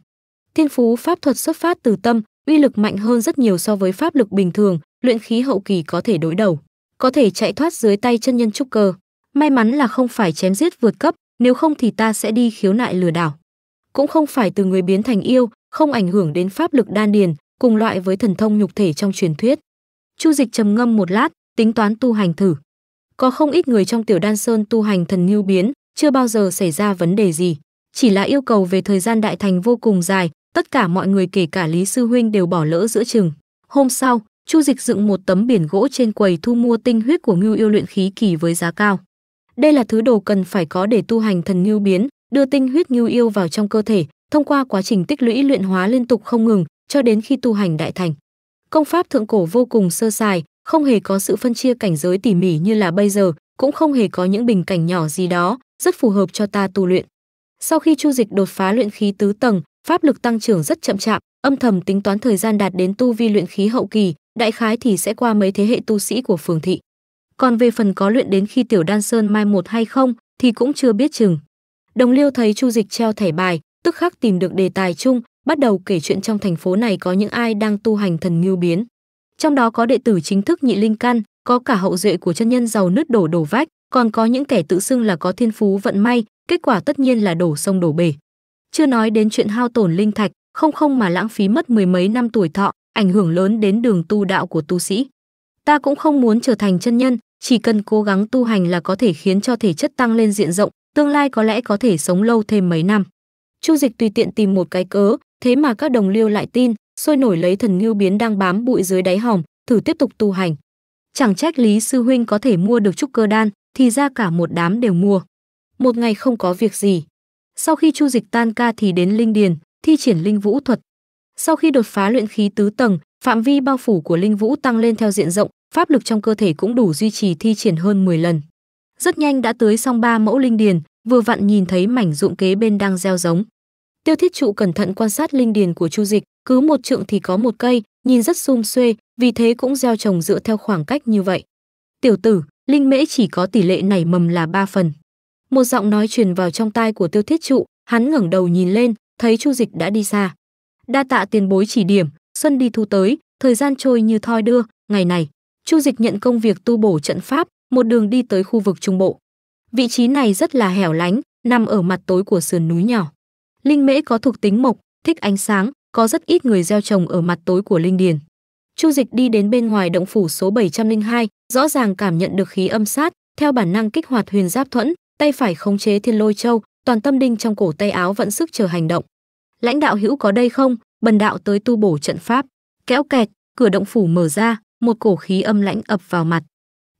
Thiên phú pháp thuật xuất phát từ tâm, uy lực mạnh hơn rất nhiều so với pháp lực bình thường, luyện khí hậu kỳ có thể đối đầu, có thể chạy thoát dưới tay chân nhân trúc cơ. May mắn là không phải chém giết vượt cấp, nếu không thì ta sẽ đi khiếu nại lừa đảo. Cũng không phải từ người biến thành yêu, không ảnh hưởng đến pháp lực đan điền, cùng loại với thần thông nhục thể trong truyền thuyết. Chu Dịch trầm ngâm một lát, tính toán tu hành thử. Có không ít người trong Tiểu Đan Sơn tu hành thần lưu biến, chưa bao giờ xảy ra vấn đề gì, chỉ là yêu cầu về thời gian đại thành vô cùng dài, tất cả mọi người kể cả Lý sư huynh đều bỏ lỡ giữa chừng. Hôm sau, Chu Dịch dựng một tấm biển gỗ trên quầy thu mua tinh huyết của Ngưu Yêu luyện khí kỳ với giá cao. Đây là thứ đồ cần phải có để tu hành thần Ngưu biến, đưa tinh huyết Ngưu Yêu vào trong cơ thể, thông qua quá trình tích lũy luyện hóa liên tục không ngừng, cho đến khi tu hành đại thành. Công pháp thượng cổ vô cùng sơ sài, không hề có sự phân chia cảnh giới tỉ mỉ như là bây giờ, cũng không hề có những bình cảnh nhỏ gì đó, rất phù hợp cho ta tu luyện. Sau khi Chu Dịch đột phá luyện khí tứ tầng, pháp lực tăng trưởng rất chậm chạp, âm thầm tính toán thời gian đạt đến tu vi luyện khí hậu kỳ, đại khái thì sẽ qua mấy thế hệ tu sĩ của phường thị. Còn về phần có luyện đến khi Tiểu Đan Sơn mai một hay không thì cũng chưa biết chừng. Đồng Liêu thấy Chu Dịch treo thẻ bài, tức khắc tìm được đề tài chung, bắt đầu kể chuyện trong thành phố này có những ai đang tu hành thần ngưu biến. Trong đó có đệ tử chính thức nhị linh căn, có cả hậu duệ của chân nhân giàu nứt đổ đổ vách, còn có những kẻ tự xưng là có thiên phú vận may, kết quả tất nhiên là đổ sông đổ bể. Chưa nói đến chuyện hao tổn linh thạch, không không mà lãng phí mất mười mấy năm tuổi thọ, ảnh hưởng lớn đến đường tu đạo của tu sĩ. Ta cũng không muốn trở thành chân nhân, chỉ cần cố gắng tu hành là có thể khiến cho thể chất tăng lên diện rộng, tương lai có lẽ có thể sống lâu thêm mấy năm. Chu Dịch tùy tiện tìm một cái cớ, thế mà các đồng liêu lại tin, sôi nổi lấy thần ngưu biến đang bám bụi dưới đáy hòm, thử tiếp tục tu hành. Chẳng trách Lý sư huynh có thể mua được trúc cơ đan, thì ra cả một đám đều mua. Một ngày không có việc gì. Sau khi Chu Dịch tan ca thì đến linh điền, thi triển linh vũ thuật. Sau khi đột phá luyện khí tứ tầng, phạm vi bao phủ của linh vũ tăng lên theo diện rộng, pháp lực trong cơ thể cũng đủ duy trì thi triển hơn 10 lần. Rất nhanh đã tới xong ba mẫu linh điền, vừa vặn nhìn thấy mảnh ruộng kế bên đang gieo giống. Tiêu Thiết Trụ cẩn thận quan sát linh điền của Chu Dịch, cứ một trượng thì có một cây, nhìn rất sum xuê, vì thế cũng gieo trồng dựa theo khoảng cách như vậy. "Tiểu tử, linh mễ chỉ có tỷ lệ nảy mầm là 3 phần." Một giọng nói truyền vào trong tai của Tiêu Thiết Trụ, hắn ngẩng đầu nhìn lên, thấy Chu Dịch đã đi xa. Đa tạ tiền bối chỉ điểm, xuân đi thu tới, thời gian trôi như thoi đưa, ngày này, Chu Dịch nhận công việc tu bổ trận pháp, một đường đi tới khu vực trung bộ. Vị trí này rất là hẻo lánh, nằm ở mặt tối của sườn núi nhỏ. Linh mễ có thuộc tính mộc, thích ánh sáng, có rất ít người gieo trồng ở mặt tối của linh điền. Chu Dịch đi đến bên ngoài động phủ số 702, rõ ràng cảm nhận được khí âm sát, theo bản năng kích hoạt huyền giáp thuẫn, tay phải khống chế thiên lôi châu, toàn tâm đinh trong cổ tay áo vận sức chờ hành động. Lãnh đạo hữu có đây không? Bần đạo tới tu bổ trận pháp. Kéo kẹt, cửa động phủ mở ra, một cổ khí âm lãnh ập vào mặt.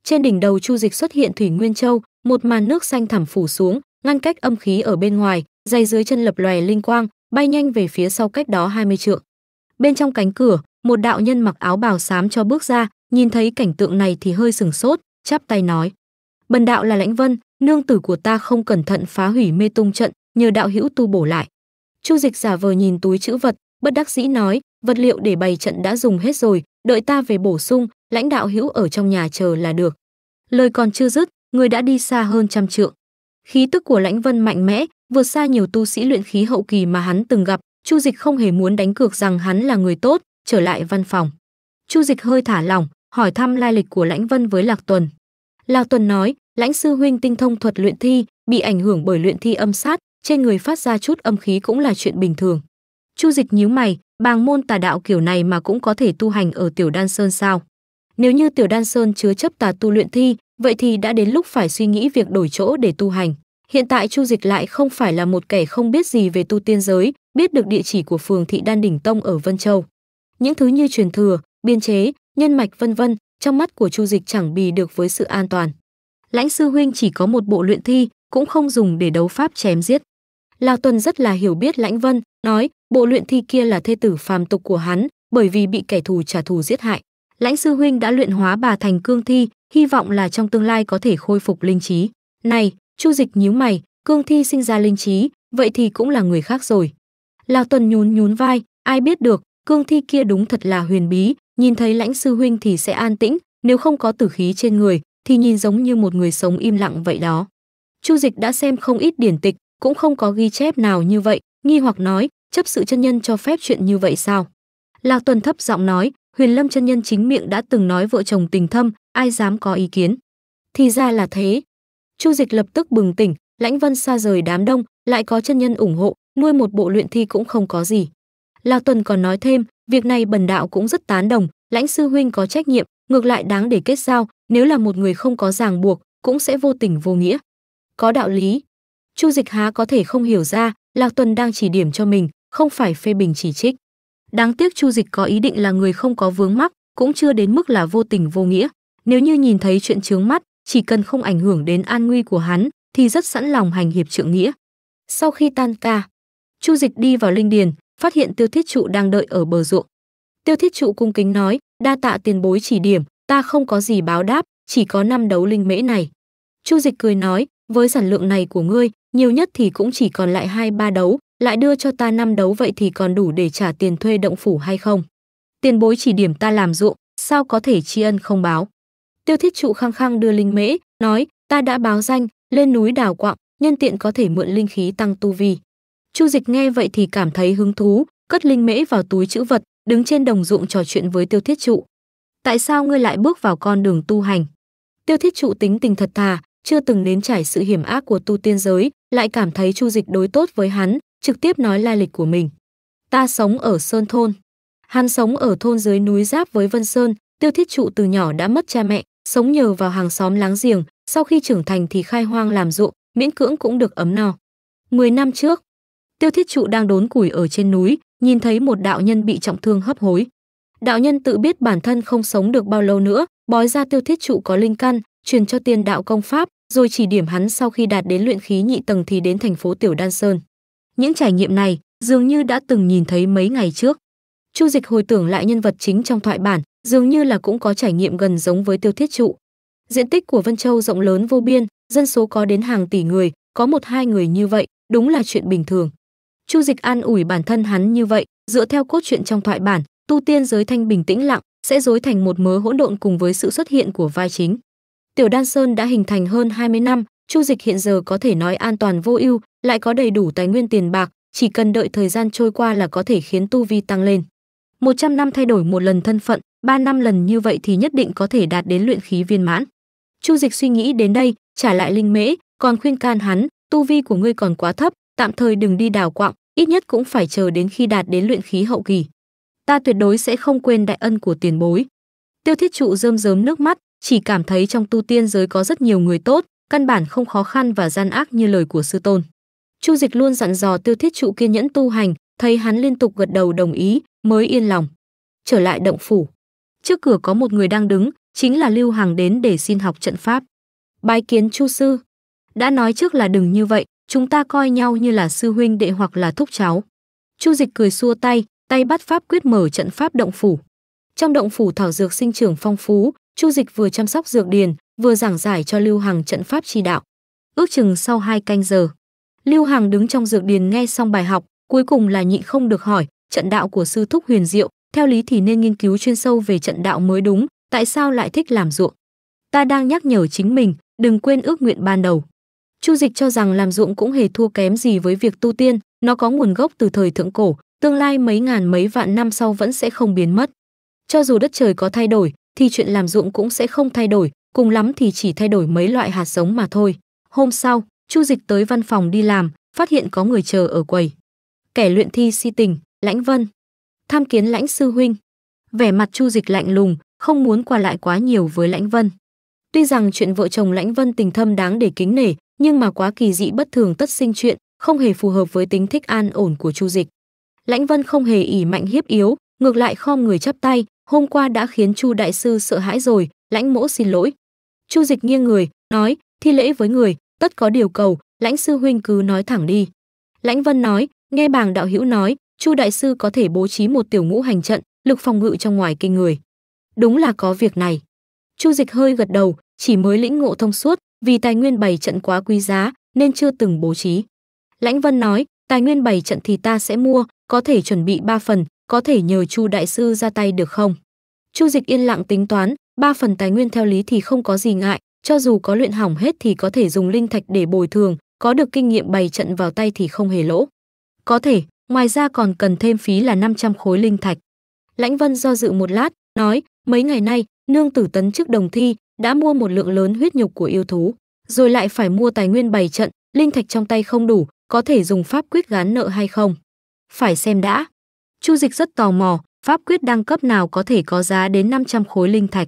Trên đỉnh đầu Chu Dịch xuất hiện thủy nguyên châu, một màn nước xanh thẳm phủ xuống, ngăn cách âm khí ở bên ngoài, dây dưới chân lập lòe linh quang, bay nhanh về phía sau cách đó 20 trượng. Bên trong cánh cửa, một đạo nhân mặc áo bào xám cho bước ra, nhìn thấy cảnh tượng này thì hơi sừng sốt, chắp tay nói: "Bần đạo là Lãnh Vân, nương tử của ta không cẩn thận phá hủy mê tung trận, nhờ đạo hữu tu bổ lại." Chu Dịch giả vờ nhìn túi chữ vật, bất đắc dĩ nói: "Vật liệu để bày trận đã dùng hết rồi, đợi ta về bổ sung, lãnh đạo hữu ở trong nhà chờ là được." Lời còn chưa dứt, người đã đi xa hơn trăm trượng. Khí tức của Lãnh Vân mạnh mẽ, vượt xa nhiều tu sĩ luyện khí hậu kỳ mà hắn từng gặp, Chu Dịch không hề muốn đánh cược rằng hắn là người tốt, trở lại văn phòng. Chu Dịch hơi thả lỏng, hỏi thăm lai lịch của Lãnh Vân với Lạc Tuần. Lạc Tuần nói, Lãnh sư huynh tinh thông thuật luyện thi, bị ảnh hưởng bởi luyện thi âm sát, trên người phát ra chút âm khí cũng là chuyện bình thường. Chu Dịch nhíu mày, bàng môn tà đạo kiểu này mà cũng có thể tu hành ở Tiểu Đan Sơn sao? Nếu như Tiểu Đan Sơn chứa chấp tà tu luyện thi, vậy thì đã đến lúc phải suy nghĩ việc đổi chỗ để tu hành. Hiện tại Chu Dịch lại không phải là một kẻ không biết gì về tu tiên giới, biết được địa chỉ của phường thị Đan đỉnh tông ở Vân Châu. Những thứ như truyền thừa, biên chế, nhân mạch vân vân, trong mắt của Chu Dịch chẳng bì được với sự an toàn. Lãnh sư huynh chỉ có một bộ luyện thi, cũng không dùng để đấu pháp chém giết. Lão Tuần rất là hiểu biết Lãnh Vân, nói, bộ luyện thi kia là thê tử phàm tục của hắn, bởi vì bị kẻ thù trả thù giết hại. Lãnh sư huynh đã luyện hóa bà thành cương thi, hy vọng là trong tương lai có thể khôi phục linh trí. Này, Chu Dịch nhíu mày, cương thi sinh ra linh trí, vậy thì cũng là người khác rồi. Lão Tuần nhún nhún vai, ai biết được, cương thi kia đúng thật là huyền bí, nhìn thấy lãnh sư huynh thì sẽ an tĩnh, nếu không có tử khí trên người thì nhìn giống như một người sống im lặng vậy đó. Chu Dịch đã xem không ít điển tịch, cũng không có ghi chép nào như vậy, nghi hoặc nói, chấp sự chân nhân cho phép chuyện như vậy sao? Lạc Tuần thấp giọng nói, Huyền Lâm chân nhân chính miệng đã từng nói vợ chồng tình thâm, ai dám có ý kiến? Thì ra là thế. Chu Dịch lập tức bừng tỉnh, Lãnh Vân xa rời đám đông, lại có chân nhân ủng hộ, nuôi một bộ luyện thi cũng không có gì. Lão Tuần còn nói thêm, việc này bần đạo cũng rất tán đồng, lãnh sư huynh có trách nhiệm, ngược lại đáng để kết giao, nếu là một người không có ràng buộc, cũng sẽ vô tình vô nghĩa. Có đạo lý. Chu Dịch há có thể không hiểu ra, Lão Tuần đang chỉ điểm cho mình, không phải phê bình chỉ trích. Đáng tiếc Chu Dịch có ý định là người không có vướng mắc, cũng chưa đến mức là vô tình vô nghĩa. Nếu như nhìn thấy chuyện chướng mắt, chỉ cần không ảnh hưởng đến an nguy của hắn, thì rất sẵn lòng hành hiệp trượng nghĩa. Sau khi tan ca, Chu Dịch đi vào linh điền, phát hiện Tiêu Thiết Trụ đang đợi ở bờ ruộng. Tiêu Thiết Trụ cung kính nói, đa tạ tiền bối chỉ điểm, ta không có gì báo đáp, chỉ có năm đấu linh mễ này. Chu Dịch cười nói, với sản lượng này của ngươi, nhiều nhất thì cũng chỉ còn lại hai ba đấu, lại đưa cho ta năm đấu vậy thì còn đủ để trả tiền thuê động phủ hay không? Tiền bối chỉ điểm ta làm ruộng, sao có thể tri ân không báo? Tiêu Thiết Trụ khăng khăng đưa linh mễ, nói, ta đã báo danh, lên núi đào quạng, nhân tiện có thể mượn linh khí tăng tu vi. Chu Dịch nghe vậy thì cảm thấy hứng thú, cất linh mễ vào túi chữ vật, đứng trên đồng ruộng trò chuyện với Tiêu Thiết Trụ. Tại sao ngươi lại bước vào con đường tu hành? Tiêu Thiết Trụ tính tình thật thà, chưa từng nếm trải sự hiểm ác của tu tiên giới, lại cảm thấy Chu Dịch đối tốt với hắn, trực tiếp nói lai lịch của mình. Ta sống ở Sơn thôn. Hắn sống ở thôn dưới núi giáp với Vân Sơn, Tiêu Thiết Trụ từ nhỏ đã mất cha mẹ, sống nhờ vào hàng xóm láng giềng, sau khi trưởng thành thì khai hoang làm ruộng, miễn cưỡng cũng được ấm no. Mười năm trước, Tiêu Thiết Trụ đang đốn củi ở trên núi, nhìn thấy một đạo nhân bị trọng thương hấp hối. Đạo nhân tự biết bản thân không sống được bao lâu nữa, bói ra Tiêu Thiết Trụ có linh căn, truyền cho tiên đạo công pháp, rồi chỉ điểm hắn sau khi đạt đến luyện khí nhị tầng thì đến thành phố Tiểu Đan Sơn. Những trải nghiệm này dường như đã từng nhìn thấy mấy ngày trước. Chu Dịch hồi tưởng lại nhân vật chính trong thoại bản, dường như là cũng có trải nghiệm gần giống với Tiêu Thiết Trụ. Diện tích của Vân Châu rộng lớn vô biên, dân số có đến hàng tỷ người, có một hai người như vậy, đúng là chuyện bình thường. Chu Dịch an ủi bản thân hắn như vậy, dựa theo cốt truyện trong thoại bản, tu tiên giới thanh bình tĩnh lặng, sẽ rối thành một mớ hỗn độn cùng với sự xuất hiện của vai chính. Tiểu Đan Sơn đã hình thành hơn 20 năm, Chu Dịch hiện giờ có thể nói an toàn vô ưu, lại có đầy đủ tài nguyên tiền bạc, chỉ cần đợi thời gian trôi qua là có thể khiến tu vi tăng lên. 100 năm thay đổi một lần thân phận, 3 năm lần như vậy thì nhất định có thể đạt đến luyện khí viên mãn. Chu Dịch suy nghĩ đến đây, trả lại linh mễ, còn khuyên can hắn, tu vi của ngươi còn quá thấp, tạm thời đừng đi đào quạng, ít nhất cũng phải chờ đến khi đạt đến luyện khí hậu kỳ. Ta tuyệt đối sẽ không quên đại ân của tiền bối. Tiêu Thiết Trụ rơm rớm nước mắt, chỉ cảm thấy trong tu tiên giới có rất nhiều người tốt, căn bản không khó khăn và gian ác như lời của sư tôn. Chu Dịch luôn dặn dò Tiêu Thiết Trụ kiên nhẫn tu hành, thấy hắn liên tục gật đầu đồng ý, mới yên lòng. Trở lại động phủ. Trước cửa có một người đang đứng, chính là Lưu Hằng đến để xin học trận pháp. Bái kiến Chu sư. Đã nói trước là đừng như vậy, chúng ta coi nhau như là sư huynh đệ hoặc là thúc cháu. Chu Dịch cười xua tay, tay bắt pháp quyết mở trận pháp động phủ. Trong động phủ thảo dược sinh trưởng phong phú, Chu Dịch vừa chăm sóc dược điền, vừa giảng giải cho Lưu Hằng trận pháp chi đạo. Ước chừng sau hai canh giờ, Lưu Hằng đứng trong dược điền nghe xong bài học, cuối cùng là nhịn không được hỏi, trận đạo của sư thúc Huyền Diệu, theo lý thì nên nghiên cứu chuyên sâu về trận đạo mới đúng, tại sao lại thích làm ruộng? Ta đang nhắc nhở chính mình, đừng quên ước nguyện ban đầu. Chu Dịch cho rằng làm ruộng cũng hề thua kém gì với việc tu tiên, nó có nguồn gốc từ thời thượng cổ, tương lai mấy ngàn mấy vạn năm sau vẫn sẽ không biến mất. Cho dù đất trời có thay đổi, thì chuyện làm ruộng cũng sẽ không thay đổi, cùng lắm thì chỉ thay đổi mấy loại hạt giống mà thôi. Hôm sau, Chu Dịch tới văn phòng đi làm, phát hiện có người chờ ở quầy. Kẻ luyện thi si tình, Lãnh Vân. Tham kiến Lãnh sư huynh. Vẻ mặt Chu Dịch lạnh lùng, không muốn qua lại quá nhiều với Lãnh Vân. Tuy rằng chuyện vợ chồng Lãnh Vân tình thâm đáng để kính nể, nhưng mà quá kỳ dị bất thường tất sinh chuyện, không hề phù hợp với tính thích an ổn của Chu Dịch. Lãnh Vân không hề ỉ mạnh hiếp yếu, ngược lại khom người chắp tay, hôm qua đã khiến Chu đại sư sợ hãi rồi, Lãnh mỗ xin lỗi. Chu Dịch nghiêng người, nói, thi lễ với người, tất có điều cầu, Lãnh sư huynh cứ nói thẳng đi. Lãnh Vân nói, nghe bàng đạo hữu nói, Chu đại sư có thể bố trí một tiểu ngũ hành trận, lực phòng ngự trong ngoài kinh người. Đúng là có việc này. Chu Dịch hơi gật đầu, chỉ mới lĩnh ngộ thông suốt, vì tài nguyên bày trận quá quý giá nên chưa từng bố trí. Lãnh Vân nói, tài nguyên bày trận thì ta sẽ mua, có thể chuẩn bị 3 phần, có thể nhờ Chu đại sư ra tay được không? Chu Dịch yên lặng tính toán, ba phần tài nguyên theo lý thì không có gì ngại, cho dù có luyện hỏng hết thì có thể dùng linh thạch để bồi thường, có được kinh nghiệm bày trận vào tay thì không hề lỗ. Có thể, ngoài ra còn cần thêm phí là 500 khối linh thạch. Lãnh Vân do dự một lát, nói, mấy ngày nay, nương tử tấn trước đồng thi, đã mua một lượng lớn huyết nhục của yêu thú, rồi lại phải mua tài nguyên bày trận, linh thạch trong tay không đủ, có thể dùng pháp quyết gán nợ hay không? Phải xem đã. Chu Dịch rất tò mò, pháp quyết đăng cấp nào có thể có giá đến 500 khối linh thạch.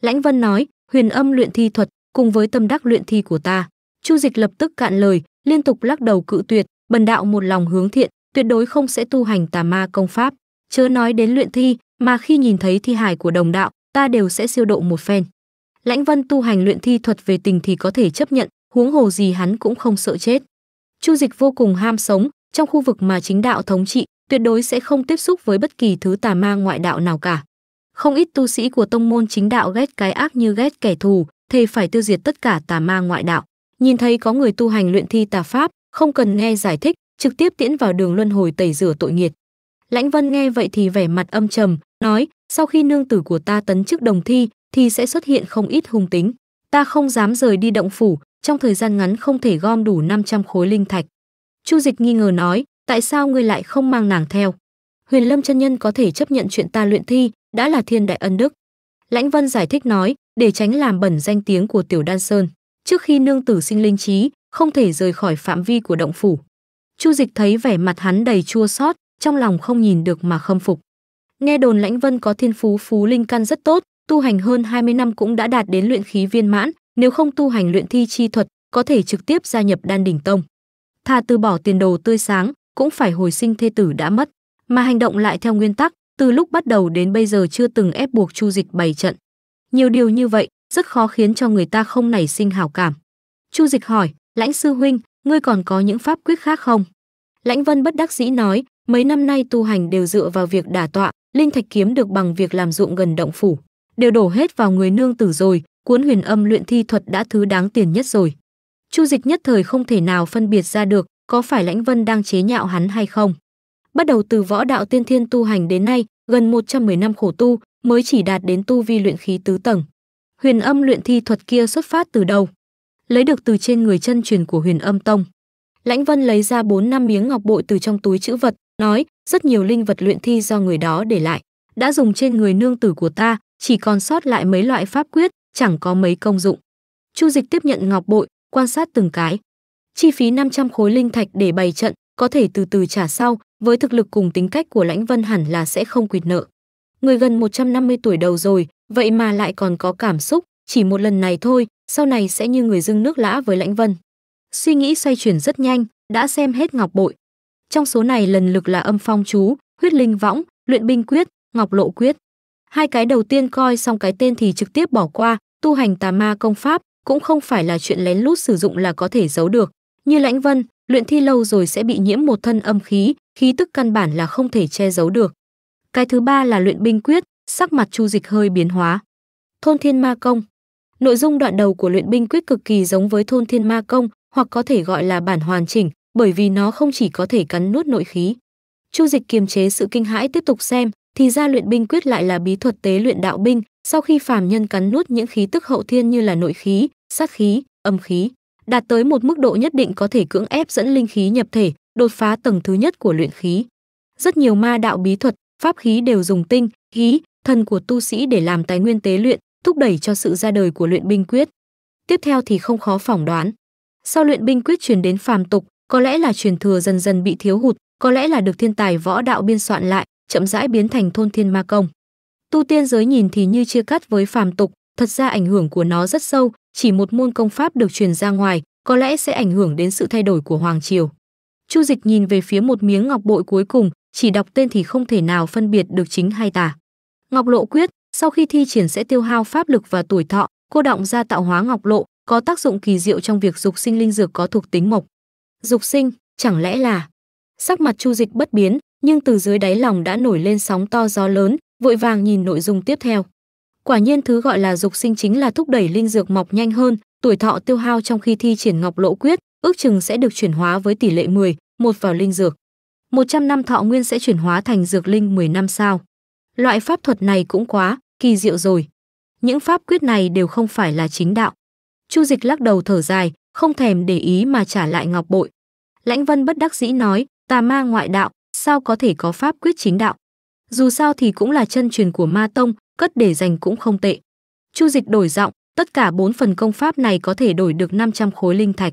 Lãnh Vân nói, huyền âm luyện thi thuật cùng với tâm đắc luyện thi của ta. Chu Dịch lập tức cạn lời, liên tục lắc đầu cự tuyệt, bần đạo một lòng hướng thiện, tuyệt đối không sẽ tu hành tà ma công pháp, chớ nói đến luyện thi, mà khi nhìn thấy thi hài của đồng đạo, ta đều sẽ siêu độ một phen. Lãnh Vân tu hành luyện thi thuật về tình thì có thể chấp nhận, huống hồ gì hắn cũng không sợ chết. Chu Dịch vô cùng ham sống, trong khu vực mà chính đạo thống trị, tuyệt đối sẽ không tiếp xúc với bất kỳ thứ tà ma ngoại đạo nào cả. Không ít tu sĩ của tông môn chính đạo ghét cái ác như ghét kẻ thù, thề phải tiêu diệt tất cả tà ma ngoại đạo. Nhìn thấy có người tu hành luyện thi tà pháp, không cần nghe giải thích, trực tiếp tiễn vào đường luân hồi tẩy rửa tội nghiệt. Lãnh Vân nghe vậy thì vẻ mặt âm trầm, nói: "Sau khi nương tử của ta tấn chức đồng thi, thì sẽ xuất hiện không ít hung tính. Ta không dám rời đi động phủ, trong thời gian ngắn không thể gom đủ 500 khối linh thạch." Chu Dịch nghi ngờ nói: "Tại sao ngươi lại không mang nàng theo?" Huyền Lâm chân nhân có thể chấp nhận chuyện ta luyện thi, đã là thiên đại ân đức. Lãnh Vân giải thích nói, để tránh làm bẩn danh tiếng của Tiểu Đan Sơn, trước khi nương tử sinh linh trí, không thể rời khỏi phạm vi của động phủ. Chu Dịch thấy vẻ mặt hắn đầy chua xót, trong lòng không nhìn được mà khâm phục. Nghe đồn Lãnh Vân có thiên phú phú linh căn rất tốt, tu hành hơn 20 năm cũng đã đạt đến luyện khí viên mãn, nếu không tu hành luyện thi chi thuật, có thể trực tiếp gia nhập Đan đỉnh tông. tha từ bỏ tiền đồ tươi sáng, cũng phải hồi sinh thê tử đã mất, mà hành động lại theo nguyên tắc, từ lúc bắt đầu đến bây giờ chưa từng ép buộc Chu Dịch bày trận. Nhiều điều như vậy, rất khó khiến cho người ta không nảy sinh hảo cảm. Chu Dịch hỏi, "Lãnh sư huynh, ngươi còn có những pháp quyết khác không?" Lãnh Vân bất đắc dĩ nói, mấy năm nay tu hành đều dựa vào việc đả tọa, linh thạch kiếm được bằng việc làm ruộng gần động phủ, đều đổ hết vào người nương tử rồi, cuốn huyền âm luyện thi thuật đã thứ đáng tiền nhất rồi. Chu Dịch nhất thời không thể nào phân biệt ra được, có phải Lãnh Vân đang chế nhạo hắn hay không. Bắt đầu từ võ đạo tiên thiên tu hành đến nay, gần 110 năm khổ tu, mới chỉ đạt đến tu vi luyện khí tứ tầng. Huyền âm luyện thi thuật kia xuất phát từ đâu? Lấy được từ trên người chân truyền của Huyền Âm Tông. Lãnh Vân lấy ra bốn năm miếng ngọc bội từ trong túi chữ vật, nói, rất nhiều linh vật luyện thi do người đó để lại, đã dùng trên người nương tử của ta, chỉ còn sót lại mấy loại pháp quyết, chẳng có mấy công dụng. Chu Dịch tiếp nhận ngọc bội, quan sát từng cái. Chi phí 500 khối linh thạch để bày trận, có thể từ từ trả sau, với thực lực cùng tính cách của Lãnh Vân hẳn là sẽ không quỵt nợ. Người gần 150 tuổi đầu rồi, vậy mà lại còn có cảm xúc, chỉ một lần này thôi, sau này sẽ như người dưng nước lã với Lãnh Vân. Suy nghĩ xoay chuyển rất nhanh, đã xem hết ngọc bội. Trong số này lần lượt là âm phong chú, huyết linh võng, luyện binh quyết, ngọc lộ quyết. Hai cái đầu tiên coi xong cái tên thì trực tiếp bỏ qua, tu hành tà ma công pháp cũng không phải là chuyện lén lút sử dụng là có thể giấu được. Như Lãnh Vân, luyện thi lâu rồi sẽ bị nhiễm một thân âm khí, khí tức căn bản là không thể che giấu được. Cái thứ ba là luyện binh quyết, sắc mặt Chu Dịch hơi biến hóa. Thôn Thiên Ma Công. Nội dung đoạn đầu của luyện binh quyết cực kỳ giống với Thôn Thiên Ma Công, hoặc có thể gọi là bản hoàn chỉnh, bởi vì nó không chỉ có thể cắn nuốt nội khí. Chu Dịch kiềm chế sự kinh hãi tiếp tục xem, thì ra luyện binh quyết lại là bí thuật tế luyện đạo binh, sau khi phàm nhân cắn nuốt những khí tức hậu thiên như là nội khí, sát khí, âm khí, đạt tới một mức độ nhất định có thể cưỡng ép dẫn linh khí nhập thể, đột phá tầng thứ nhất của luyện khí. Rất nhiều ma đạo bí thuật, pháp khí đều dùng tinh, khí, thần của tu sĩ để làm tài nguyên tế luyện, thúc đẩy cho sự ra đời của luyện binh quyết. Tiếp theo thì không khó phỏng đoán. Sau luyện binh quyết truyền đến phàm tục, có lẽ là truyền thừa dần dần bị thiếu hụt, có lẽ là được thiên tài võ đạo biên soạn lại, chậm rãi biến thành thôn thiên ma công. Tu tiên giới nhìn thì như chia cắt với phàm tục, thật ra ảnh hưởng của nó rất sâu, chỉ một môn công pháp được truyền ra ngoài, có lẽ sẽ ảnh hưởng đến sự thay đổi của hoàng triều. Chu Dịch nhìn về phía một miếng ngọc bội cuối cùng, chỉ đọc tên thì không thể nào phân biệt được chính hay tà. Ngọc Lộ quyết, sau khi thi triển sẽ tiêu hao pháp lực và tuổi thọ, cô động ra tạo hóa ngọc lộ, có tác dụng kỳ diệu trong việc dục sinh linh dược có thuộc tính mộc. Dục sinh, chẳng lẽ là? Sắc mặt Chu Dịch bất biến, nhưng từ dưới đáy lòng đã nổi lên sóng to gió lớn, vội vàng nhìn nội dung tiếp theo. Quả nhiên thứ gọi là dục sinh chính là thúc đẩy linh dược mọc nhanh hơn, tuổi thọ tiêu hao trong khi thi triển Ngọc Lộ quyết, ước chừng sẽ được chuyển hóa với tỷ lệ 10, một vào linh dược. 100 năm thọ nguyên sẽ chuyển hóa thành dược linh 10 năm sao. Loại pháp thuật này cũng quá kỳ diệu rồi. Những pháp quyết này đều không phải là chính đạo. Chu Dịch lắc đầu thở dài, không thèm để ý mà trả lại ngọc bội. Lãnh Vân bất đắc dĩ nói, tà ma ngoại đạo, sao có thể có pháp quyết chính đạo? Dù sao thì cũng là chân truyền của ma tông, cất để dành cũng không tệ. Chu Dịch đổi giọng, tất cả bốn phần công pháp này có thể đổi được 500 khối linh thạch.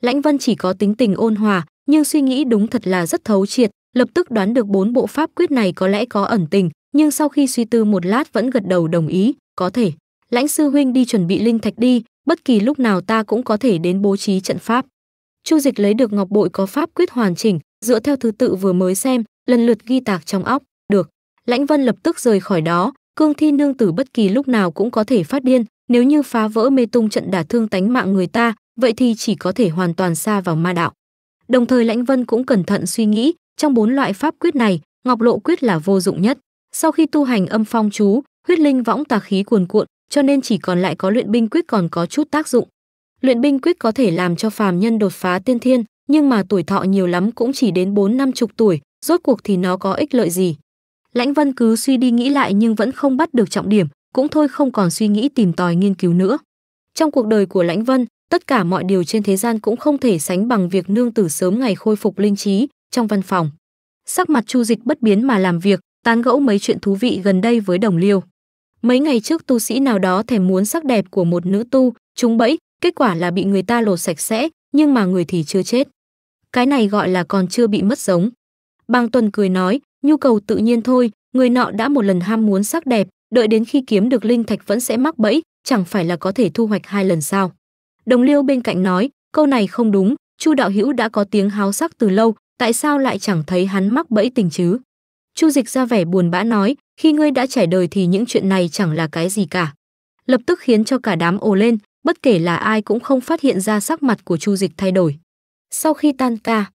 Lãnh Vân chỉ có tính tình ôn hòa, nhưng suy nghĩ đúng thật là rất thấu triệt, lập tức đoán được bốn bộ pháp quyết này có lẽ có ẩn tình, nhưng sau khi suy tư một lát vẫn gật đầu đồng ý, có thể. Lãnh sư huynh đi chuẩn bị linh thạch đi, bất kỳ lúc nào ta cũng có thể đến bố trí trận pháp. Chu Dịch lấy được ngọc bội có pháp quyết hoàn chỉnh, dựa theo thứ tự vừa mới xem, lần lượt ghi tạc trong óc, được. Lãnh Vân lập tức rời khỏi đó, cương thi nương tử bất kỳ lúc nào cũng có thể phát điên, nếu như phá vỡ mê tung trận đả thương tánh mạng người ta, vậy thì chỉ có thể hoàn toàn xa vào ma đạo. Đồng thời Lãnh Vân cũng cẩn thận suy nghĩ, trong bốn loại pháp quyết này, Ngọc Lộ quyết là vô dụng nhất. Sau khi tu hành âm phong chú, huyết linh võng tà khí cuồn cuộn, cho nên chỉ còn lại có luyện binh quyết còn có chút tác dụng. Luyện binh quyết có thể làm cho phàm nhân đột phá tiên thiên, nhưng mà tuổi thọ nhiều lắm cũng chỉ đến bốn năm chục tuổi, rốt cuộc thì nó có ích lợi gì. Lãnh Vân cứ suy đi nghĩ lại nhưng vẫn không bắt được trọng điểm, cũng thôi không còn suy nghĩ tìm tòi nghiên cứu nữa. Trong cuộc đời của Lãnh Vân, tất cả mọi điều trên thế gian cũng không thể sánh bằng việc nương tử sớm ngày khôi phục linh trí trong văn phòng. Sắc mặt Chu Dịch bất biến mà làm việc, tán gẫu mấy chuyện thú vị gần đây với Đồng Liêu. Mấy ngày trước tu sĩ nào đó thèm muốn sắc đẹp của một nữ tu, trúng bẫy, kết quả là bị người ta lột sạch sẽ, nhưng mà người thì chưa chết. Cái này gọi là còn chưa bị mất giống. Bang Tuần cười nói, nhu cầu tự nhiên thôi, người nọ đã một lần ham muốn sắc đẹp, đợi đến khi kiếm được linh thạch vẫn sẽ mắc bẫy, chẳng phải là có thể thu hoạch hai lần sao? Đồng Liêu bên cạnh nói, câu này không đúng, Chu đạo hữu đã có tiếng háo sắc từ lâu, tại sao lại chẳng thấy hắn mắc bẫy tình chứ? Chu Dịch ra vẻ buồn bã nói, khi ngươi đã trải đời thì những chuyện này chẳng là cái gì cả. Lập tức khiến cho cả đám ồ lên, bất kể là ai cũng không phát hiện ra sắc mặt của Chu Dịch thay đổi. Sau khi tan ca,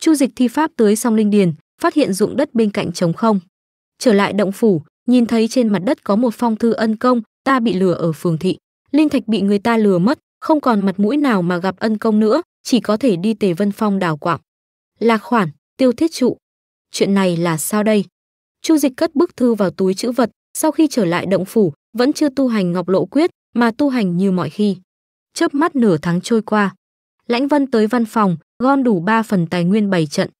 Chu Dịch thi pháp tới song linh điền, phát hiện ruộng đất bên cạnh trống không. Trở lại động phủ, nhìn thấy trên mặt đất có một phong thư ân công, ta bị lừa ở phường thị. Linh thạch bị người ta lừa mất, không còn mặt mũi nào mà gặp ân công nữa, chỉ có thể đi Tề Vân Phong đào quạng. Lạc khoản, tiêu thiết trụ. Chuyện này là sao đây? Chu Dịch cất bức thư vào túi chữ vật, sau khi trở lại động phủ, vẫn chưa tu hành Ngọc Lộ quyết, mà tu hành như mọi khi. Chớp mắt nửa tháng trôi qua, Lãnh Vân tới văn phòng, gom đủ 3 phần tài nguyên bày trận.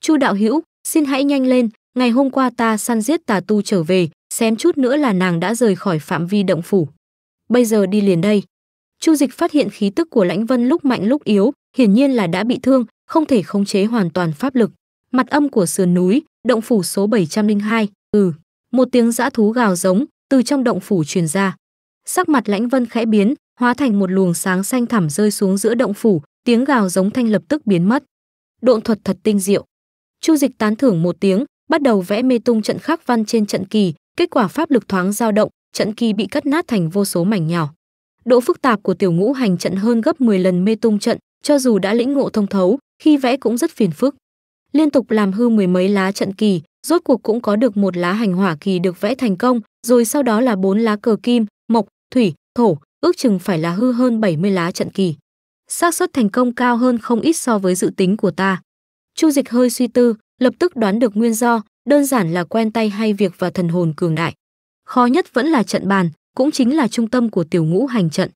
Chu đạo hữu, xin hãy nhanh lên, ngày hôm qua ta săn giết tà tu trở về, xem chút nữa là nàng đã rời khỏi phạm vi động phủ. Bây giờ đi liền đây. Chu Dịch phát hiện khí tức của Lãnh Vân lúc mạnh lúc yếu, hiển nhiên là đã bị thương, không thể khống chế hoàn toàn pháp lực. Mặt âm của sườn núi, động phủ số 702, ừ, một tiếng dã thú gào giống từ trong động phủ truyền ra. Sắc mặt Lãnh Vân khẽ biến, hóa thành một luồng sáng xanh thẳm rơi xuống giữa động phủ, tiếng gào giống thanh lập tức biến mất. Độn thuật thật tinh diệu. Chu Dịch tán thưởng một tiếng, bắt đầu vẽ mê tung trận khắc văn trên trận kỳ, kết quả pháp lực thoáng dao động, trận kỳ bị cắt nát thành vô số mảnh nhỏ. Độ phức tạp của tiểu ngũ hành trận hơn gấp 10 lần mê tung trận, cho dù đã lĩnh ngộ thông thấu, khi vẽ cũng rất phiền phức. Liên tục làm hư mười mấy lá trận kỳ, rốt cuộc cũng có được một lá hành hỏa kỳ được vẽ thành công, rồi sau đó là bốn lá cờ kim, mộc, thủy, thổ, ước chừng phải là hư hơn 70 lá trận kỳ. xác suất thành công cao hơn không ít so với dự tính của ta. Chu Dịch hơi suy tư, lập tức đoán được nguyên do, đơn giản là quen tay hay việc và thần hồn cường đại. Khó nhất vẫn là trận bàn, cũng chính là trung tâm của tiểu ngũ hành trận.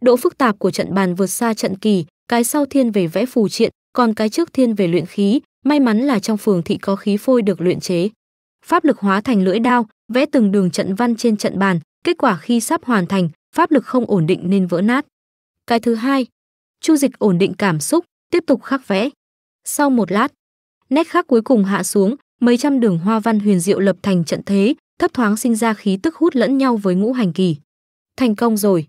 Độ phức tạp của trận bàn vượt xa trận kỳ, cái sau thiên về vẽ phù triện, còn cái trước thiên về luyện khí, may mắn là trong phường thị có khí phôi được luyện chế. Pháp lực hóa thành lưỡi đao, vẽ từng đường trận văn trên trận bàn, kết quả khi sắp hoàn thành, pháp lực không ổn định nên vỡ nát. Cái thứ hai, Chu Dịch ổn định cảm xúc, tiếp tục khắc vẽ. Sau một lát, nét khắc cuối cùng hạ xuống, mấy trăm đường hoa văn huyền diệu lập thành trận thế, thấp thoáng sinh ra khí tức hút lẫn nhau với ngũ hành kỳ. Thành công rồi.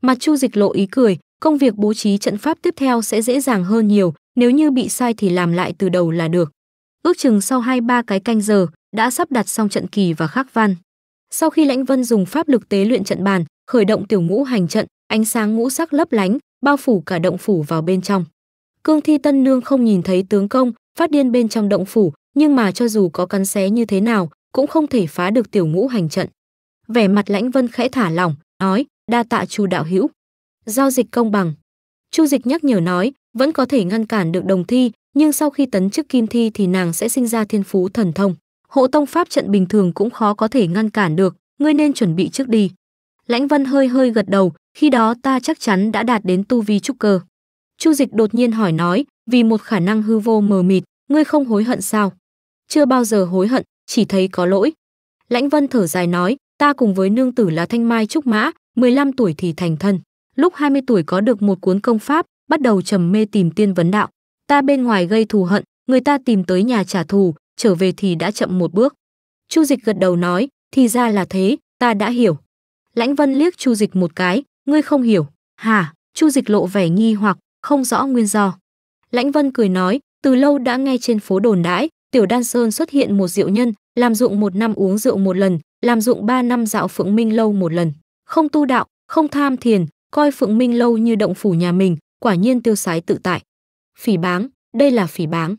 Mặt Chu Dịch lộ ý cười, công việc bố trí trận pháp tiếp theo sẽ dễ dàng hơn nhiều, nếu như bị sai thì làm lại từ đầu là được. Ước chừng sau 2-3 cái canh giờ, đã sắp đặt xong trận kỳ và khắc văn. Sau khi Lãnh Vân dùng pháp lực tế luyện trận bàn, khởi động tiểu ngũ hành trận, ánh sáng ngũ sắc lấp lánh, bao phủ cả động phủ vào bên trong. Cương Thi Tân Nương không nhìn thấy tướng công, phát điên bên trong động phủ, nhưng mà cho dù có cắn xé như thế nào, cũng không thể phá được tiểu ngũ hành trận. Vẻ mặt Lãnh Vân khẽ thả lỏng, nói: "Đa tạ Chu đạo hữu." Giao dịch công bằng. Chu Dịch nhắc nhở nói, vẫn có thể ngăn cản được đồng thi, nhưng sau khi tấn chức kim thi thì nàng sẽ sinh ra thiên phú thần thông. Hộ tông pháp trận bình thường cũng khó có thể ngăn cản được, ngươi nên chuẩn bị trước đi. Lãnh Vân hơi hơi gật đầu, khi đó ta chắc chắn đã đạt đến tu vi trúc cơ. Chu Dịch đột nhiên hỏi nói, vì một khả năng hư vô mờ mịt, ngươi không hối hận sao? Chưa bao giờ hối hận, chỉ thấy có lỗi. Lãnh Vân thở dài nói, ta cùng với nương tử là Thanh Mai trúc mã, 15 tuổi thì thành thân. Lúc 20 tuổi có được một cuốn công pháp, bắt đầu trầm mê tìm tiên vấn đạo. Ta bên ngoài gây thù hận, người ta tìm tới nhà trả thù, trở về thì đã chậm một bước. Chu Dịch gật đầu nói, thì ra là thế, ta đã hiểu. Lãnh Vân liếc Chu Dịch một cái, ngươi không hiểu. Hả? Chu Dịch lộ vẻ nghi hoặc, không rõ nguyên do. Lãnh Vân cười nói, từ lâu đã nghe trên phố đồn đãi, Tiểu Đan Sơn xuất hiện một diệu nhân, làm dụng một năm uống rượu một lần, làm dụng ba năm dạo Phượng Minh lâu một lần. Không tu đạo, không tham thiền, coi Phượng Minh lâu như động phủ nhà mình, quả nhiên tiêu sái tự tại. Phỉ báng, đây là phỉ báng.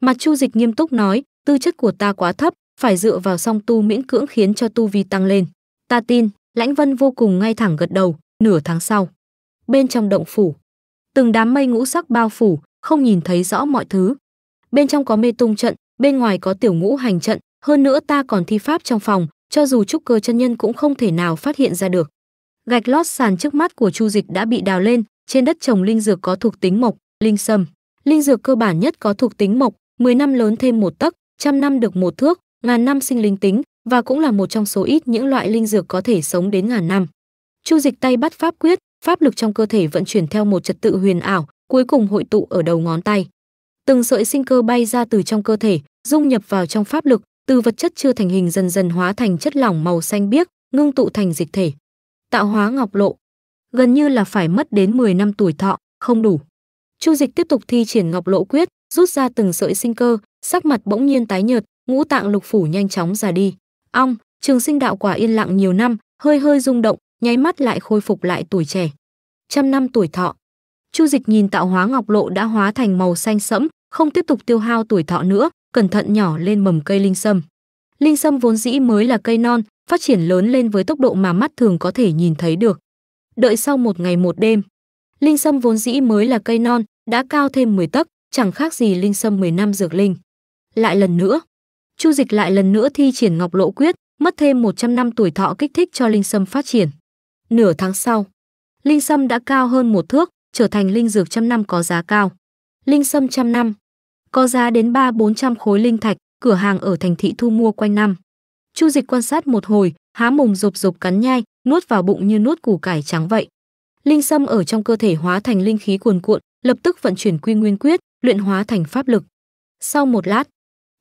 Mặt Chu Dịch nghiêm túc nói, tư chất của ta quá thấp, phải dựa vào song tu miễn cưỡng khiến cho tu vi tăng lên. Ta tin, Lãnh Vân vô cùng ngay thẳng gật đầu, nửa tháng sau. Bên trong động phủ, từng đám mây ngũ sắc bao phủ, không nhìn thấy rõ mọi thứ. Bên trong có mê tung trận, bên ngoài có tiểu ngũ hành trận, hơn nữa ta còn thi pháp trong phòng, cho dù trúc cơ chân nhân cũng không thể nào phát hiện ra được. Gạch lót sàn trước mắt của Chu Dịch đã bị đào lên, trên đất trồng linh dược có thuộc tính mộc, linh sâm. Linh dược cơ bản nhất có thuộc tính mộc, 10 năm lớn thêm một tấc, trăm năm được một thước, ngàn năm sinh linh tính và cũng là một trong số ít những loại linh dược có thể sống đến ngàn năm. Chu Dịch tay bắt pháp quyết, pháp lực trong cơ thể vận chuyển theo một trật tự huyền ảo, cuối cùng hội tụ ở đầu ngón tay. Từng sợi sinh cơ bay ra từ trong cơ thể, dung nhập vào trong pháp lực, từ vật chất chưa thành hình dần dần hóa thành chất lỏng màu xanh biếc, ngưng tụ thành dịch thể. Tạo hóa ngọc lộ, gần như là phải mất đến 10 năm tuổi thọ, không đủ. Chu Dịch tiếp tục thi triển Ngọc Lộ Quyết, rút ra từng sợi sinh cơ, sắc mặt bỗng nhiên tái nhợt, ngũ tạng lục phủ nhanh chóng già đi. Ong, Trường Sinh đạo quả yên lặng nhiều năm, hơi hơi rung động, nháy mắt lại khôi phục lại tuổi trẻ. Trăm năm tuổi thọ. Chu Dịch nhìn tạo hóa ngọc lộ đã hóa thành màu xanh sẫm, không tiếp tục tiêu hao tuổi thọ nữa, cẩn thận nhỏ lên mầm cây linh sâm. Linh sâm vốn dĩ mới là cây non, phát triển lớn lên với tốc độ mà mắt thường có thể nhìn thấy được. Đợi sau một ngày một đêm, linh sâm vốn dĩ mới là cây non, đã cao thêm 10 tấc, chẳng khác gì linh sâm 10 năm dược linh. Lại lần nữa, Chu Dịch lại lần nữa thi triển Ngọc Lộ Quyết, mất thêm 100 năm tuổi thọ kích thích cho linh sâm phát triển. Nửa tháng sau, linh sâm đã cao hơn một thước, trở thành linh dược trăm năm có giá cao. Linh sâm trăm năm, có giá đến 3-400 khối linh thạch, cửa hàng ở thành thị thu mua quanh năm. Chu Dịch quan sát một hồi, há mồm rụp rụp cắn nhai, nuốt vào bụng như nuốt củ cải trắng vậy. Linh sâm ở trong cơ thể hóa thành linh khí cuồn cuộn, lập tức vận chuyển quy nguyên quyết, luyện hóa thành pháp lực. Sau một lát,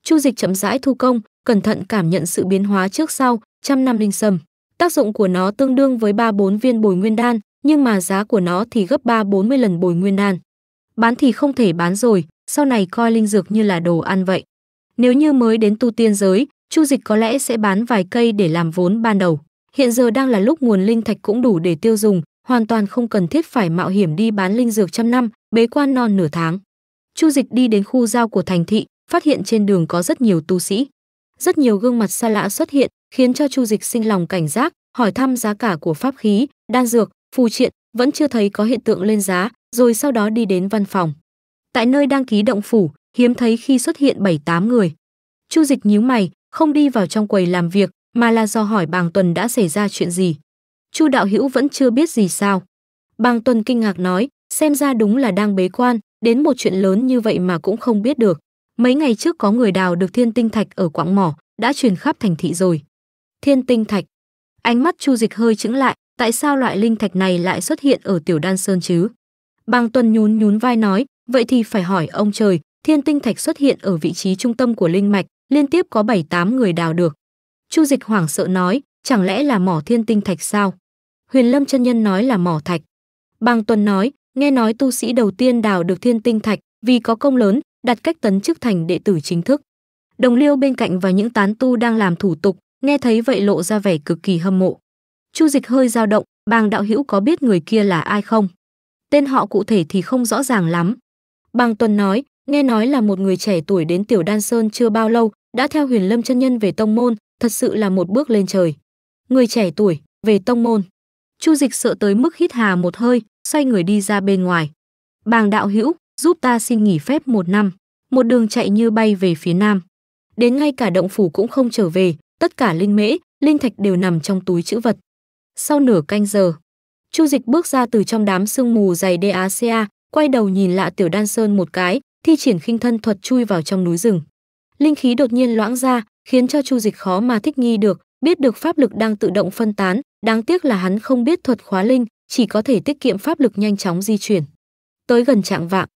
Chu Dịch chậm rãi thu công, cẩn thận cảm nhận sự biến hóa trước sau, trăm năm linh sâm. Tác dụng của nó tương đương với 3-4 viên bồi nguyên đan, nhưng mà giá của nó thì gấp 3-40 lần bồi nguyên đan. Bán thì không thể bán rồi, sau này coi linh dược như là đồ ăn vậy. Nếu như mới đến tu tiên giới, Chu Dịch có lẽ sẽ bán vài cây để làm vốn ban đầu. Hiện giờ đang là lúc nguồn linh thạch cũng đủ để tiêu dùng, hoàn toàn không cần thiết phải mạo hiểm đi bán linh dược trăm năm, bế quan non nửa tháng. Chu Dịch đi đến khu giao của thành thị, phát hiện trên đường có rất nhiều tu sĩ. Rất nhiều gương mặt xa lạ xuất hiện, khiến cho Chu Dịch sinh lòng cảnh giác, hỏi thăm giá cả của pháp khí, đan dược, phù triện, vẫn chưa thấy có hiện tượng lên giá, rồi sau đó đi đến văn phòng. Tại nơi đăng ký động phủ, hiếm thấy khi xuất hiện 7-8 người. Chu Dịch nhíu mày, không đi vào trong quầy làm việc, mà là do hỏi Bàng Tuần đã xảy ra chuyện gì. Chu đạo hữu vẫn chưa biết gì sao. Bàng Tuần kinh ngạc nói, xem ra đúng là đang bế quan, đến một chuyện lớn như vậy mà cũng không biết được. Mấy ngày trước có người đào được thiên tinh thạch ở quảng mỏ, đã truyền khắp thành thị rồi. Thiên tinh thạch. Ánh mắt Chu Dịch hơi chững lại, tại sao loại linh thạch này lại xuất hiện ở Tiểu Đan Sơn chứ? Bàng Tuần nhún nhún vai nói, vậy thì phải hỏi ông trời, thiên tinh thạch xuất hiện ở vị trí trung tâm của linh mạch, liên tiếp có 7-8 người đào được. Chu Dịch hoảng sợ nói, chẳng lẽ là mỏ thiên tinh thạch sao? Huyền Lâm chân nhân nói là mỏ thạch. Bàng Tuần nói, nghe nói tu sĩ đầu tiên đào được thiên tinh thạch, vì có công lớn, đặt cách tấn chức thành đệ tử chính thức. Đồng Liêu bên cạnh và những tán tu đang làm thủ tục, nghe thấy vậy lộ ra vẻ cực kỳ hâm mộ. Chu Dịch hơi dao động, Bàng đạo hữu có biết người kia là ai không? Tên họ cụ thể thì không rõ ràng lắm. Bàng Tuần nói, nghe nói là một người trẻ tuổi đến Tiểu Đan Sơn chưa bao lâu, đã theo Huyền Lâm chân nhân về tông môn, thật sự là một bước lên trời. Người trẻ tuổi, về tông môn. Chu Dịch sợ tới mức hít hà một hơi, xoay người đi ra bên ngoài. Bàng đạo hữu, giúp ta xin nghỉ phép một năm. Một đường chạy như bay về phía nam. Đến ngay cả động phủ cũng không trở về, tất cả linh mễ, linh thạch đều nằm trong túi chữ vật. Sau nửa canh giờ, Chu Dịch bước ra từ trong đám sương mù dày DACA, quay đầu nhìn lạ Tiểu Đan Sơn một cái, thi triển khinh thân thuật chui vào trong núi rừng. Linh khí đột nhiên loãng ra, khiến cho Chu Dịch khó mà thích nghi được, biết được pháp lực đang tự động phân tán, đáng tiếc là hắn không biết thuật khóa linh, chỉ có thể tiết kiệm pháp lực nhanh chóng di chuyển. Tới gần trạng vạng,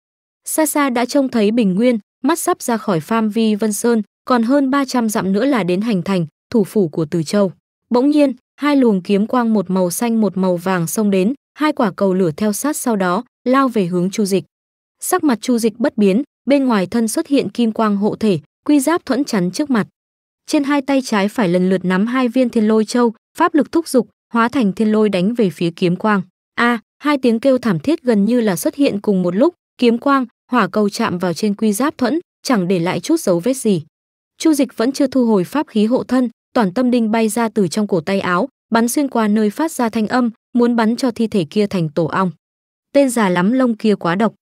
xa xa đã trông thấy Bình Nguyên, mắt sắp ra khỏi pham vi Vân Sơn, còn hơn 300 dặm nữa là đến hành thành, thủ phủ của Từ Châu. Bỗng nhiên, hai luồng kiếm quang một màu xanh một màu vàng xông đến, hai quả cầu lửa theo sát sau đó, lao về hướng Chu Dịch. Sắc mặt Chu Dịch bất biến, bên ngoài thân xuất hiện kim quang hộ thể, quy giáp thuẫn chắn trước mặt. Trên hai tay trái phải lần lượt nắm hai viên thiên lôi châu, pháp lực thúc dục, hóa thành thiên lôi đánh về phía kiếm quang. A, hai tiếng kêu thảm thiết gần như là xuất hiện cùng một lúc, kiếm quang, hỏa cầu chạm vào trên quy giáp thuẫn, chẳng để lại chút dấu vết gì. Chu Dịch vẫn chưa thu hồi pháp khí hộ thân, toàn tâm đinh bay ra từ trong cổ tay áo, bắn xuyên qua nơi phát ra thanh âm, muốn bắn cho thi thể kia thành tổ ong. Tên già lắm lông kia quá độc.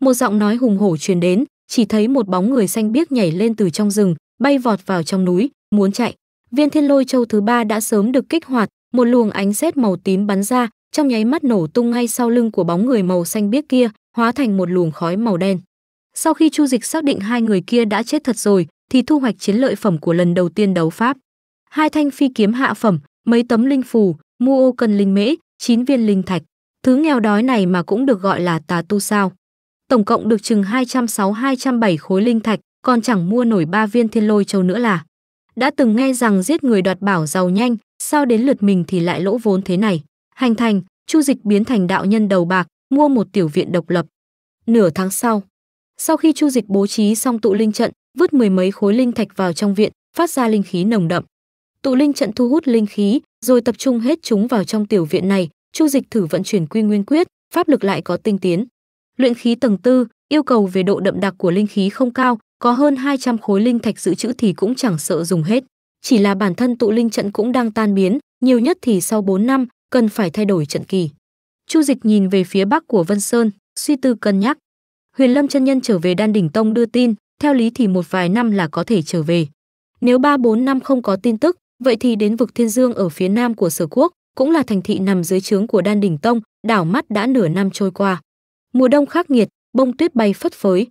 Một giọng nói hùng hổ truyền đến, chỉ thấy một bóng người xanh biếc nhảy lên từ trong rừng, bay vọt vào trong núi, muốn chạy. Viên Thiên Lôi Châu thứ ba đã sớm được kích hoạt, một luồng ánh sét màu tím bắn ra, trong nháy mắt nổ tung ngay sau lưng của bóng người màu xanh biếc kia, hóa thành một luồng khói màu đen. Sau khi Chu Dịch xác định hai người kia đã chết thật rồi, thì thu hoạch chiến lợi phẩm của lần đầu tiên đấu pháp. Hai thanh phi kiếm hạ phẩm, mấy tấm linh phù, mua ô cần linh mễ, chín viên linh thạch. Thứ nghèo đói này mà cũng được gọi là tà tu sao? Tổng cộng được chừng 206-207 khối linh thạch, còn chẳng mua nổi ba viên thiên lôi châu nữa là. Đã từng nghe rằng giết người đoạt bảo giàu nhanh, sao đến lượt mình thì lại lỗ vốn thế này. Hành thành, Chu Dịch biến thành đạo nhân đầu bạc, mua một tiểu viện độc lập. Nửa tháng sau, sau khi Chu Dịch bố trí xong tụ linh trận, vứt mười mấy khối linh thạch vào trong viện, phát ra linh khí nồng đậm. Tụ linh trận thu hút linh khí, rồi tập trung hết chúng vào trong tiểu viện này, Chu Dịch thử vận chuyển Quy Nguyên Quyết, pháp lực lại có tinh tiến. Luyện khí tầng tư, yêu cầu về độ đậm đặc của linh khí không cao, có hơn 200 khối linh thạch dự trữ thì cũng chẳng sợ dùng hết. Chỉ là bản thân tụ linh trận cũng đang tan biến, nhiều nhất thì sau 4 năm, cần phải thay đổi trận kỳ. Chu Dịch nhìn về phía bắc của Vân Sơn, suy tư cân nhắc. Huyền Lâm chân nhân trở về Đan đỉnh tông đưa tin, theo lý thì một vài năm là có thể trở về. Nếu 3 4 năm không có tin tức, vậy thì đến vực Thiên Dương ở phía nam của Sở Quốc, cũng là thành thị nằm dưới trướng của Đan đỉnh tông, đảo mắt đã nửa năm trôi qua. Mùa đông khắc nghiệt, bông tuyết bay phất phới.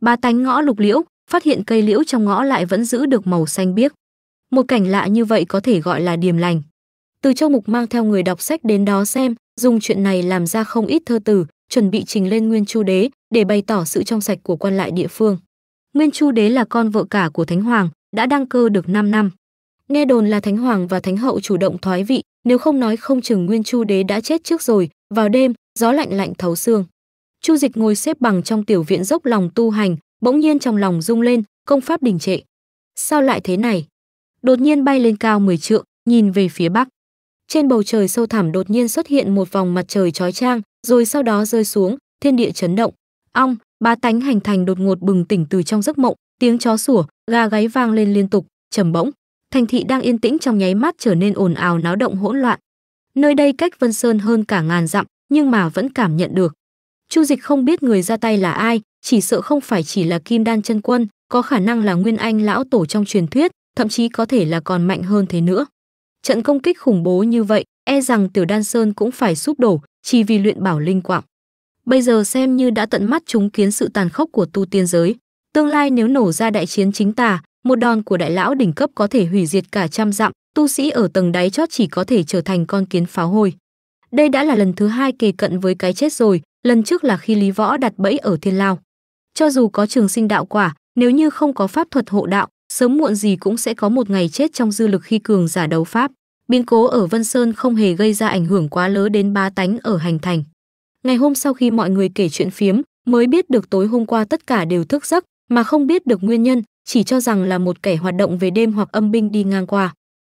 Ba tánh ngõ lục liễu, phát hiện cây liễu trong ngõ lại vẫn giữ được màu xanh biếc. Một cảnh lạ như vậy có thể gọi là điềm lành. Từ Châu Mục mang theo người đọc sách đến đó xem, dùng chuyện này làm ra không ít thơ từ, chuẩn bị trình lên Nguyên Chu Đế để bày tỏ sự trong sạch của quan lại địa phương. Nguyên Chu Đế là con vợ cả của Thánh Hoàng, đã đăng cơ được 5 năm. Nghe đồn là Thánh Hoàng và Thánh Hậu chủ động thoái vị, nếu không nói không chừng Nguyên Chu Đế đã chết trước rồi, vào đêm, gió lạnh lạnh thấu xương. Chu Dịch ngồi xếp bằng trong tiểu viện dốc lòng tu hành, bỗng nhiên trong lòng rung lên, công pháp đình trệ. Sao lại thế này? đột nhiên bay lên cao 10 trượng, nhìn về phía bắc. Trên bầu trời sâu thẳm đột nhiên xuất hiện một vòng mặt trời chói chang, rồi sau đó rơi xuống, thiên địa chấn động. Ong, ba tánh hành thành đột ngột bừng tỉnh từ trong giấc mộng, tiếng chó sủa, gà gáy vang lên liên tục, trầm bỗng. Thành thị đang yên tĩnh trong nháy mắt trở nên ồn ào náo động hỗn loạn. Nơi đây cách Vân Sơn hơn cả ngàn dặm, nhưng mà vẫn cảm nhận được. Chu Dịch không biết người ra tay là ai, chỉ sợ không phải chỉ là Kim Đan chân quân, có khả năng là Nguyên Anh lão tổ trong truyền thuyết, thậm chí có thể là còn mạnh hơn thế nữa. Trận công kích khủng bố như vậy, e rằng Tiểu Đan Sơn cũng phải sụp đổ, chỉ vì luyện bảo linh quạng. Bây giờ xem như đã tận mắt chứng kiến sự tàn khốc của tu tiên giới. Tương lai nếu nổ ra đại chiến chính tà, một đòn của đại lão đỉnh cấp có thể hủy diệt cả trăm dặm, tu sĩ ở tầng đáy chót chỉ có thể trở thành con kiến pháo hôi. Đây đã là lần thứ hai kề cận với cái chết rồi, lần trước là khi Lý Võ đặt bẫy ở Thiên Lao. Cho dù có trường sinh đạo quả, nếu như không có pháp thuật hộ đạo, sớm muộn gì cũng sẽ có một ngày chết trong dư lực khi cường giả đấu pháp. Biến cố ở Vân Sơn không hề gây ra ảnh hưởng quá lớn đến bá tánh ở hành thành. Ngày hôm sau khi mọi người kể chuyện phiếm, mới biết được tối hôm qua tất cả đều thức giấc, mà không biết được nguyên nhân, chỉ cho rằng là một kẻ hoạt động về đêm hoặc âm binh đi ngang qua.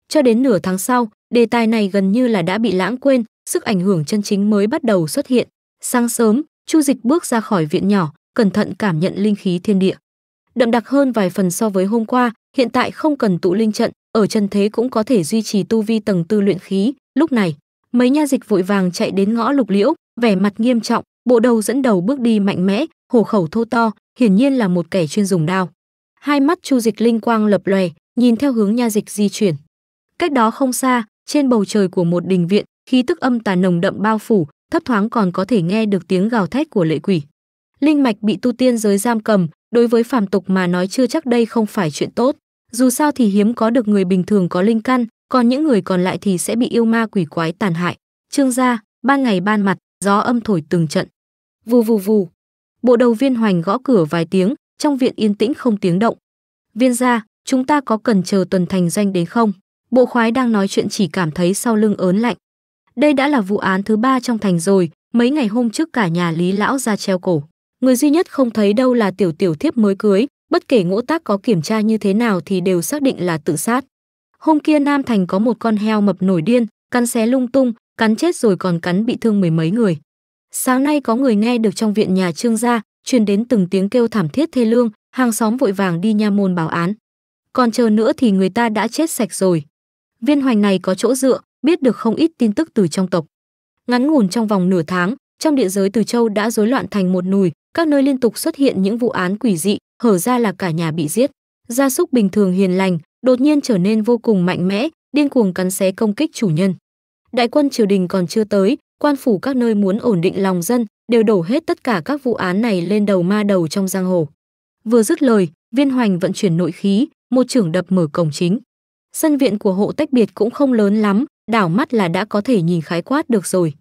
Cho đến nửa tháng sau, đề tài này gần như là đã bị lãng quên, sức ảnh hưởng chân chính mới bắt đầu xuất hiện. Sáng sớm, Chu Dịch bước ra khỏi viện nhỏ, cẩn thận cảm nhận linh khí thiên địa. Đậm đặc hơn vài phần so với hôm qua, hiện tại không cần tụ linh trận, ở chân thế cũng có thể duy trì tu vi tầng tư luyện khí. Lúc này, mấy nha dịch vội vàng chạy đến ngõ Lục Liễu, vẻ mặt nghiêm trọng, bộ đầu dẫn đầu bước đi mạnh mẽ, hổ khẩu thô to, hiển nhiên là một kẻ chuyên dùng đao. Hai mắt Chu Dịch linh quang lập lòe, nhìn theo hướng nha dịch di chuyển. Cách đó không xa, trên bầu trời của một đình viện, khí tức âm tà nồng đậm bao phủ, thấp thoáng còn có thể nghe được tiếng gào thét của lệ quỷ. Linh mạch bị tu tiên giới giam cầm, đối với phàm tục mà nói chưa chắc đây không phải chuyện tốt. Dù sao thì hiếm có được người bình thường có linh căn, còn những người còn lại thì sẽ bị yêu ma quỷ quái tàn hại. Trương gia, ban ngày ban mặt, gió âm thổi từng trận. Vù vù vù. Bộ đầu viên hoành gõ cửa vài tiếng, trong viện yên tĩnh không tiếng động. Viên gia, chúng ta có cần chờ tuần thành doanh đến không? Bộ khoái đang nói chuyện chỉ cảm thấy sau lưng ớn lạnh. Đây đã là vụ án thứ ba trong thành rồi, mấy ngày hôm trước cả nhà Lý lão ra treo cổ. Người duy nhất không thấy đâu là tiểu tiểu thiếp mới cưới, bất kể ngỗ tác có kiểm tra như thế nào thì đều xác định là tự sát. Hôm kia Nam Thành có một con heo mập nổi điên, cắn xé lung tung, cắn chết rồi còn cắn bị thương mười mấy người. Sáng nay có người nghe được trong viện nhà Trương gia, truyền đến từng tiếng kêu thảm thiết thê lương, hàng xóm vội vàng đi nha môn báo án. Còn chờ nữa thì người ta đã chết sạch rồi. Viên hoành này có chỗ dựa, biết được không ít tin tức từ trong tộc. Ngắn ngủn trong vòng nửa tháng, trong địa giới Từ Châu đã rối loạn thành một nùi, các nơi liên tục xuất hiện những vụ án quỷ dị, hở ra là cả nhà bị giết. Gia súc bình thường hiền lành, đột nhiên trở nên vô cùng mạnh mẽ, điên cuồng cắn xé công kích chủ nhân. Đại quân triều đình còn chưa tới, quan phủ các nơi muốn ổn định lòng dân, đều đổ hết tất cả các vụ án này lên đầu ma đầu trong giang hồ. Vừa dứt lời, Viên Hoành vận chuyển nội khí, một trưởng đập mở cổng chính. Sân viện của hộ tách biệt cũng không lớn lắm, đảo mắt là đã có thể nhìn khái quát được rồi.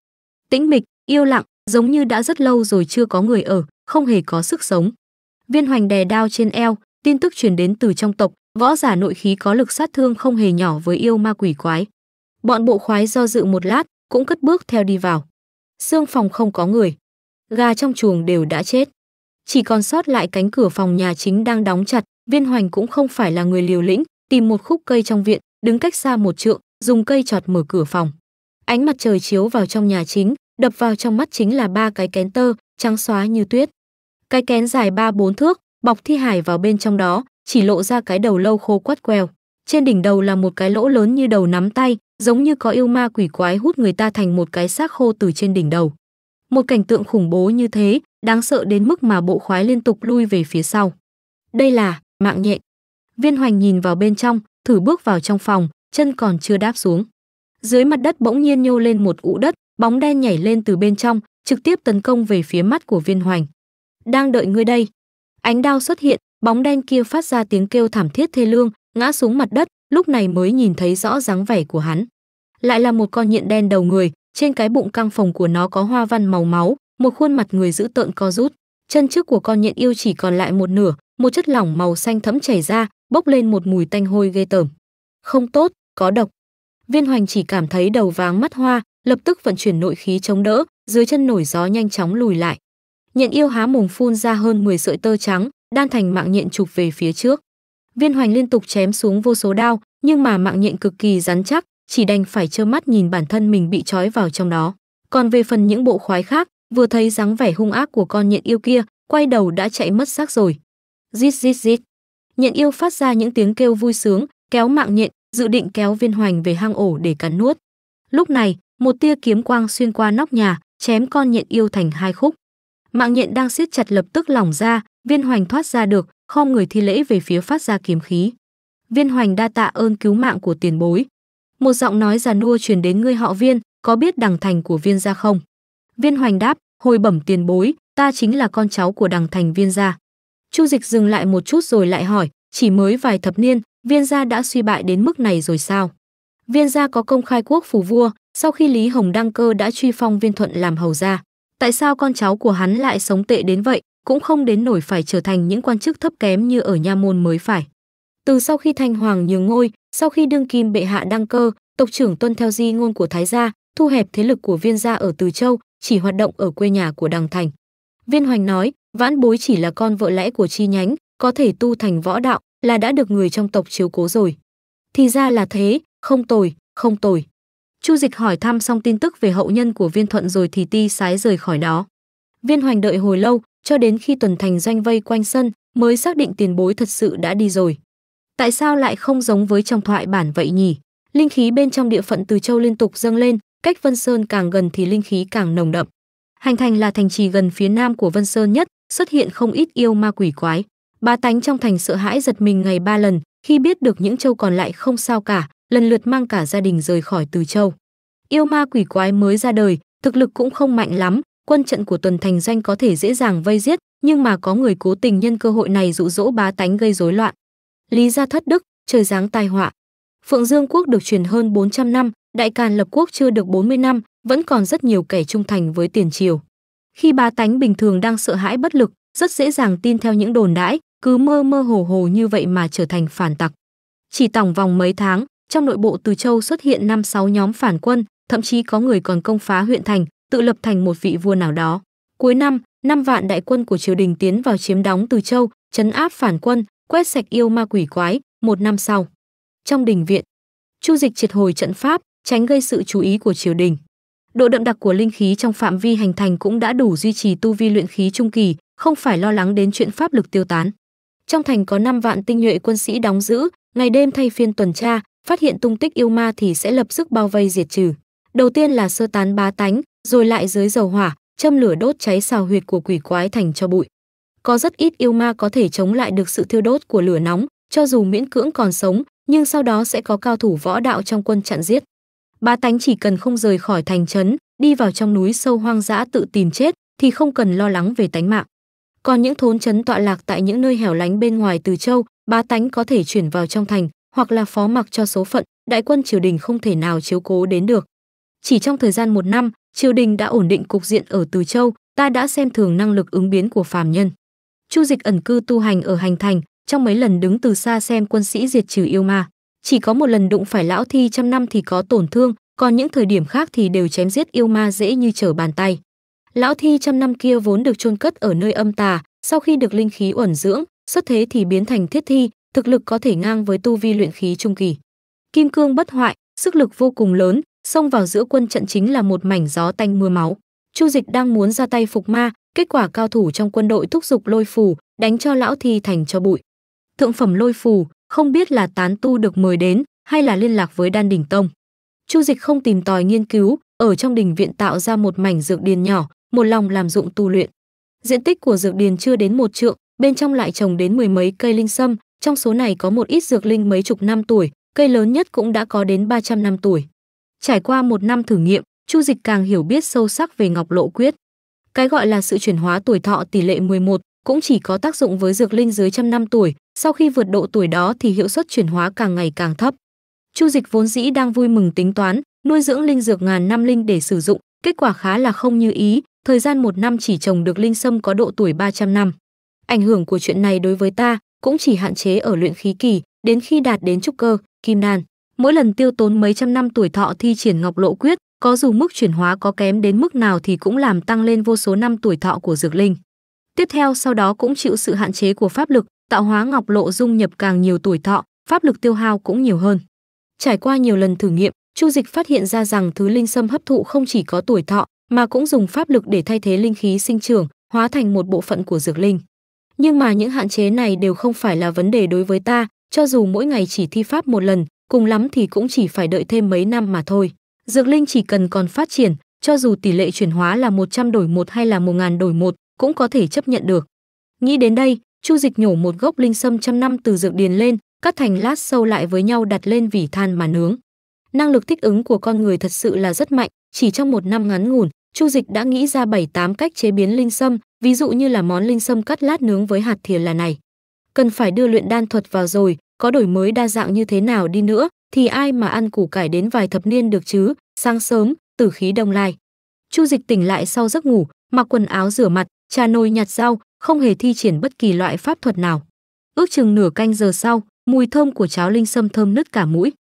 Tĩnh mịch, yêu lặng, giống như đã rất lâu rồi chưa có người ở, không hề có sức sống. Viên Hoành đè đao trên eo, tin tức truyền đến từ trong tộc, võ giả nội khí có lực sát thương không hề nhỏ với yêu ma quỷ quái. Bọn bộ khoái do dự một lát, cũng cất bước theo đi vào. Xương phòng không có người. Gà trong chuồng đều đã chết. Chỉ còn sót lại cánh cửa phòng nhà chính đang đóng chặt, Viên Hoành cũng không phải là người liều lĩnh, tìm một khúc cây trong viện, đứng cách xa một trượng, dùng cây chọt mở cửa phòng. Ánh mặt trời chiếu vào trong nhà chính, đập vào trong mắt chính là ba cái kén tơ, trắng xóa như tuyết. Cái kén dài ba bốn thước, bọc thi hải vào bên trong đó, chỉ lộ ra cái đầu lâu khô quắt queo. Trên đỉnh đầu là một cái lỗ lớn như đầu nắm tay, giống như có yêu ma quỷ quái hút người ta thành một cái xác khô từ trên đỉnh đầu. Một cảnh tượng khủng bố như thế, đáng sợ đến mức mà bộ khoái liên tục lui về phía sau. Đây là mạng nhện. Viên Hoành nhìn vào bên trong, thử bước vào trong phòng, chân còn chưa đáp xuống. Dưới mặt đất bỗng nhiên nhô lên một ụ đất, bóng đen nhảy lên từ bên trong, trực tiếp tấn công về phía mắt của Viên Hoành. Đang đợi ngươi đây. Ánh đao xuất hiện, bóng đen kia phát ra tiếng kêu thảm thiết thê lương, ngã xuống mặt đất, lúc này mới nhìn thấy rõ dáng vẻ của hắn. Lại là một con nhện đen đầu người, trên cái bụng căng phồng của nó có hoa văn màu máu, một khuôn mặt người giữ tợn co rút. Chân trước của con nhện yêu chỉ còn lại một nửa, một chất lỏng màu xanh thẫm chảy ra, bốc lên một mùi tanh hôi ghê tởm. Không tốt, có độc. Viên Hoành chỉ cảm thấy đầu váng mắt hoa, lập tức vận chuyển nội khí chống đỡ, dưới chân nổi gió nhanh chóng lùi lại. Nhện yêu há mồm phun ra hơn 10 sợi tơ trắng, đan thành mạng nhện chụp về phía trước. Viên Hoành liên tục chém xuống vô số đao, nhưng mà mạng nhện cực kỳ rắn chắc, chỉ đành phải trơ mắt nhìn bản thân mình bị trói vào trong đó. Còn về phần những bộ khoái khác, vừa thấy dáng vẻ hung ác của con nhện yêu kia, quay đầu đã chạy mất xác rồi. Rít rít rít. Nhện yêu phát ra những tiếng kêu vui sướng, kéo mạng nhện, dự định kéo Viên Hoành về hang ổ để cắn nuốt. Lúc này, một tia kiếm quang xuyên qua nóc nhà, chém con nhện yêu thành hai khúc. Mạng nhện đang siết chặt lập tức lỏng ra, Viên Hoành thoát ra được, khom người thi lễ về phía phát ra kiếm khí. Viên Hoành đa tạ ơn cứu mạng của tiền bối. Một giọng nói già nua truyền đến ngươi họ Viên, có biết đằng thành của Viên gia không? Viên Hoành đáp, hồi bẩm tiền bối, ta chính là con cháu của đằng thành Viên gia. Chu Dịch dừng lại một chút rồi lại hỏi, chỉ mới vài thập niên, Viên gia đã suy bại đến mức này rồi sao? Viên gia có công khai quốc phủ vua, sau khi Lý Hồng đăng cơ đã truy phong Viên Thuận làm hầu gia. Tại sao con cháu của hắn lại sống tệ đến vậy, cũng không đến nổi phải trở thành những quan chức thấp kém như ở nha môn mới phải. Từ sau khi Thanh Hoàng nhường ngôi, sau khi đương kim bệ hạ đăng cơ, tộc trưởng tuân theo di ngôn của Thái gia, thu hẹp thế lực của Viên gia ở Từ Châu, chỉ hoạt động ở quê nhà của Đằng Thành. Viên Hoành nói, Vãn Bối chỉ là con vợ lẽ của chi nhánh, có thể tu thành võ đạo, là đã được người trong tộc chiếu cố rồi. Thì ra là thế, không tồi, không tồi. Chu Dịch hỏi thăm xong tin tức về hậu nhân của Viên Thuận rồi thì ti sái rời khỏi đó. Viên Hoành đợi hồi lâu, cho đến khi tuần thành doanh vây quanh sân, mới xác định tiền bối thật sự đã đi rồi. Tại sao lại không giống với trong thoại bản vậy nhỉ? Linh khí bên trong địa phận Từ Châu liên tục dâng lên, cách Vân Sơn càng gần thì linh khí càng nồng đậm. Hành thành là thành trì gần phía nam của Vân Sơn nhất, xuất hiện không ít yêu ma quỷ quái. Ba tánh trong thành sợ hãi giật mình ngày ba lần, khi biết được những châu còn lại không sao cả, lần lượt mang cả gia đình rời khỏi Từ Châu. Yêu ma quỷ quái mới ra đời, thực lực cũng không mạnh lắm, quân trận của tuần thành doanh có thể dễ dàng vây giết, nhưng mà có người cố tình nhân cơ hội này dụ dỗ bá tánh gây rối loạn. Lý gia thất đức, trời giáng tai họa. Phượng Dương quốc được truyền hơn 400 năm, Đại Càn lập quốc chưa được 40 năm, vẫn còn rất nhiều kẻ trung thành với tiền triều. Khi bá tánh bình thường đang sợ hãi bất lực, rất dễ dàng tin theo những đồn đãi, cứ mơ mơ hồ hồ như vậy mà trở thành phản tặc. Chỉ tổng vòng mấy tháng, trong nội bộ Từ Châu xuất hiện năm sáu nhóm phản quân, thậm chí có người còn công phá huyện thành, tự lập thành một vị vua nào đó. Cuối năm, năm vạn đại quân của triều đình tiến vào chiếm đóng Từ Châu, chấn áp phản quân, quét sạch yêu ma quỷ quái, một năm sau. Trong đình viện, Chu Dịch triệt hồi trận pháp, tránh gây sự chú ý của triều đình. Độ đậm đặc của linh khí trong phạm vi hành thành cũng đã đủ duy trì tu vi luyện khí trung kỳ, không phải lo lắng đến chuyện pháp lực tiêu tán. Trong thành có 5 vạn tinh nhuệ quân sĩ đóng giữ, ngày đêm thay phiên tuần tra, phát hiện tung tích yêu ma thì sẽ lập tức bao vây diệt trừ. Đầu tiên là sơ tán bá tánh, rồi lại dưới dầu hỏa, châm lửa đốt cháy xào huyệt của quỷ quái thành cho bụi. Có rất ít yêu ma có thể chống lại được sự thiêu đốt của lửa nóng, cho dù miễn cưỡng còn sống, nhưng sau đó sẽ có cao thủ võ đạo trong quân chặn giết. Bá tánh chỉ cần không rời khỏi thành trấn, đi vào trong núi sâu hoang dã tự tìm chết thì không cần lo lắng về tánh mạng. Còn những thốn trấn tọa lạc tại những nơi hẻo lánh bên ngoài Từ Châu, bá tánh có thể chuyển vào trong thành, hoặc là phó mặc cho số phận, đại quân triều đình không thể nào chiếu cố đến được. Chỉ trong thời gian một năm, triều đình đã ổn định cục diện ở Từ Châu, ta đã xem thường năng lực ứng biến của phàm nhân. Chu Dịch ẩn cư tu hành ở hành thành, trong mấy lần đứng từ xa xem quân sĩ diệt trừ yêu ma, chỉ có một lần đụng phải lão thi trăm năm thì có tổn thương, còn những thời điểm khác thì đều chém giết yêu ma dễ như trở bàn tay. Lão thi trăm năm kia vốn được chôn cất ở nơi âm tà, sau khi được linh khí uẩn dưỡng, xuất thế thì biến thành thiết thi, thực lực có thể ngang với tu vi luyện khí trung kỳ. Kim cương bất hoại, sức lực vô cùng lớn, xông vào giữa quân trận chính là một mảnh gió tanh mưa máu. Chu Dịch đang muốn ra tay phục ma, kết quả cao thủ trong quân đội thúc giục lôi phù, đánh cho lão thi thành cho bụi. Thượng phẩm lôi phù, không biết là tán tu được mời đến hay là liên lạc với Đan đỉnh tông. Chu Dịch không tìm tòi nghiên cứu, ở trong đình viện tạo ra một mảnh dược điền nhỏ, một lòng làm dụng tu luyện. Diện tích của dược điền chưa đến một trượng, bên trong lại trồng đến mười mấy cây linh sâm, trong số này có một ít dược linh mấy chục năm tuổi, cây lớn nhất cũng đã có đến 300 năm tuổi. Trải qua một năm thử nghiệm, Chu Dịch càng hiểu biết sâu sắc về Ngọc Lộ Quyết. Cái gọi là sự chuyển hóa tuổi thọ tỷ lệ 11 cũng chỉ có tác dụng với dược linh dưới trăm năm tuổi, sau khi vượt độ tuổi đó thì hiệu suất chuyển hóa càng ngày càng thấp. Chu Dịch vốn dĩ đang vui mừng tính toán, nuôi dưỡng linh dược ngàn năm linh để sử dụng, kết quả khá là không như ý, thời gian một năm chỉ trồng được linh sâm có độ tuổi 300 năm. Ảnh hưởng của chuyện này đối với ta cũng chỉ hạn chế ở luyện khí kỳ, đến khi đạt đến trúc cơ, kim đan. Mỗi lần tiêu tốn mấy trăm năm tuổi thọ thi triển Ngọc Lộ Quyết, có dù mức chuyển hóa có kém đến mức nào thì cũng làm tăng lên vô số năm tuổi thọ của dược linh. Tiếp theo sau đó cũng chịu sự hạn chế của pháp lực, tạo hóa ngọc lộ dung nhập càng nhiều tuổi thọ, pháp lực tiêu hao cũng nhiều hơn. Trải qua nhiều lần thử nghiệm, Chu Dịch phát hiện ra rằng thứ linh sâm hấp thụ không chỉ có tuổi thọ, mà cũng dùng pháp lực để thay thế linh khí sinh trưởng, hóa thành một bộ phận của dược linh. Nhưng mà những hạn chế này đều không phải là vấn đề đối với ta, cho dù mỗi ngày chỉ thi pháp một lần, cùng lắm thì cũng chỉ phải đợi thêm mấy năm mà thôi. Dược linh chỉ cần còn phát triển, cho dù tỷ lệ chuyển hóa là 100 đổi một hay là 1000 đổi một, cũng có thể chấp nhận được. Nghĩ đến đây, Chu Dịch nhổ một gốc linh sâm trăm năm từ dược điền lên, cắt thành lát sâu lại với nhau đặt lên vỉ than mà nướng. Năng lực thích ứng của con người thật sự là rất mạnh, chỉ trong một năm ngắn ngủn, Chu Dịch đã nghĩ ra 7-8 cách chế biến linh sâm, ví dụ như là món linh sâm cắt lát nướng với hạt thìa là này. Cần phải đưa luyện đan thuật vào rồi, có đổi mới đa dạng như thế nào đi nữa, thì ai mà ăn củ cải đến vài thập niên được chứ, sáng sớm, tử khí đông lai. Chu Dịch tỉnh lại sau giấc ngủ, mặc quần áo rửa mặt, trà nồi nhặt rau, không hề thi triển bất kỳ loại pháp thuật nào. Ước chừng nửa canh giờ sau, mùi thơm của cháo linh sâm thơm nứt cả mũi.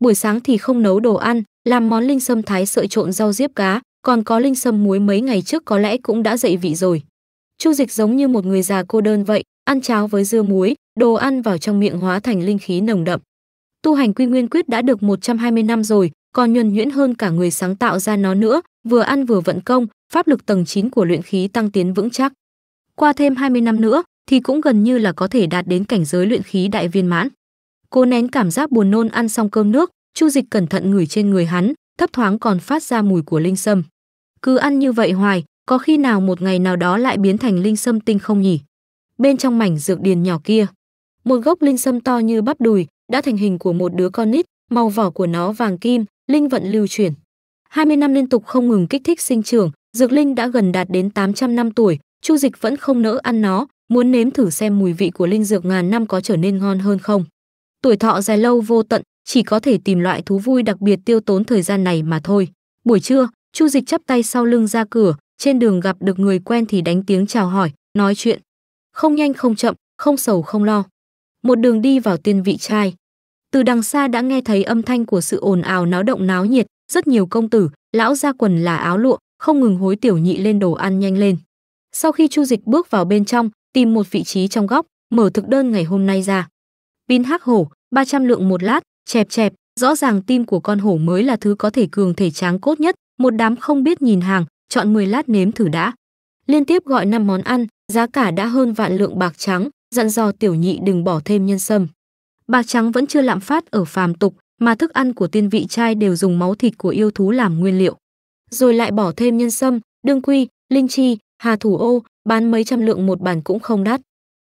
Buổi sáng thì không nấu đồ ăn, làm món linh sâm thái sợi trộn rau diếp cá, còn có linh sâm muối mấy ngày trước có lẽ cũng đã dậy vị rồi. Chu Dịch giống như một người già cô đơn vậy, ăn cháo với dưa muối, đồ ăn vào trong miệng hóa thành linh khí nồng đậm. Tu hành Quy Nguyên Quyết đã được 120 năm rồi, còn nhuần nhuyễn hơn cả người sáng tạo ra nó nữa, vừa ăn vừa vận công, pháp lực tầng 9 của luyện khí tăng tiến vững chắc. Qua thêm 20 năm nữa thì cũng gần như là có thể đạt đến cảnh giới luyện khí đại viên mãn. Cố nén cảm giác buồn nôn ăn xong cơm nước, Chu Dịch cẩn thận ngửi trên người hắn, thấp thoáng còn phát ra mùi của linh sâm. Cứ ăn như vậy hoài, có khi nào một ngày nào đó lại biến thành linh sâm tinh không nhỉ? Bên trong mảnh dược điền nhỏ kia, một gốc linh sâm to như bắp đùi đã thành hình của một đứa con nít, màu vỏ của nó vàng kim, linh vận lưu chuyển. 20 năm liên tục không ngừng kích thích sinh trưởng, dược linh đã gần đạt đến 800 năm tuổi, Chu Dịch vẫn không nỡ ăn nó, muốn nếm thử xem mùi vị của linh dược ngàn năm có trở nên ngon hơn không. Tuổi thọ dài lâu vô tận, chỉ có thể tìm loại thú vui đặc biệt tiêu tốn thời gian này mà thôi. Buổi trưa, Chu Dịch chắp tay sau lưng ra cửa, trên đường gặp được người quen thì đánh tiếng chào hỏi, nói chuyện. Không nhanh không chậm, không sầu không lo. Một đường đi vào tiên vị trai. Từ đằng xa đã nghe thấy âm thanh của sự ồn ào náo động náo nhiệt, rất nhiều công tử, lão gia quần là áo lụa, không ngừng hối tiểu nhị lên đồ ăn nhanh lên. Sau khi Chu Dịch bước vào bên trong, tìm một vị trí trong góc, mở thực đơn ngày hôm nay ra. Pin hắc hổ, 300 lượng một lát, chẹp chẹp, rõ ràng tim của con hổ mới là thứ có thể cường thể tráng cốt nhất, một đám không biết nhìn hàng, chọn 10 lát nếm thử đã. Liên tiếp gọi 5 món ăn, giá cả đã hơn vạn lượng bạc trắng, dặn dò tiểu nhị đừng bỏ thêm nhân sâm. Bạc trắng vẫn chưa lạm phát ở phàm tục, mà thức ăn của tiên vị trai đều dùng máu thịt của yêu thú làm nguyên liệu. Rồi lại bỏ thêm nhân sâm, đương quy, linh chi, hà thủ ô, bán mấy trăm lượng một bản cũng không đắt.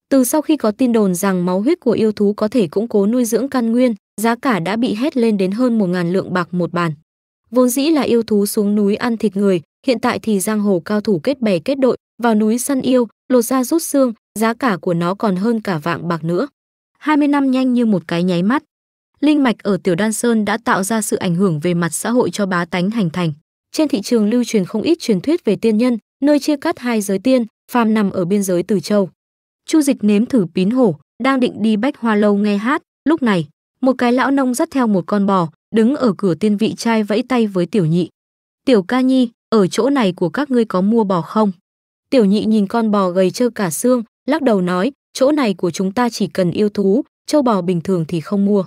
Từ sau khi có tin đồn rằng máu huyết của yêu thú có thể cũng cố nuôi dưỡng căn nguyên, giá cả đã bị hét lên đến hơn một ngàn lượng bạc một bàn. Vốn dĩ là yêu thú xuống núi ăn thịt người, hiện tại thì giang hồ cao thủ kết bè kết đội, vào núi săn yêu, lột da rút xương, giá cả của nó còn hơn cả vạn bạc nữa. 20 năm nhanh như một cái nháy mắt. Linh mạch ở Tiểu Đan Sơn đã tạo ra sự ảnh hưởng về mặt xã hội cho bá tánh hành thành. Trên thị trường lưu truyền không ít truyền thuyết về tiên nhân, nơi chia cắt hai giới tiên, phàm nằm ở biên giới Từ Châu. Chu Dịch nếm thử pín hổ, đang định đi bách hoa lâu nghe hát, lúc này, một cái lão nông dắt theo một con bò, đứng ở cửa tiên vị trai vẫy tay với tiểu nhị. Tiểu ca nhi, ở chỗ này của các ngươi có mua bò không? Tiểu nhị nhìn con bò gầy trơ cả xương, lắc đầu nói, chỗ này của chúng ta chỉ cần yêu thú, châu bò bình thường thì không mua.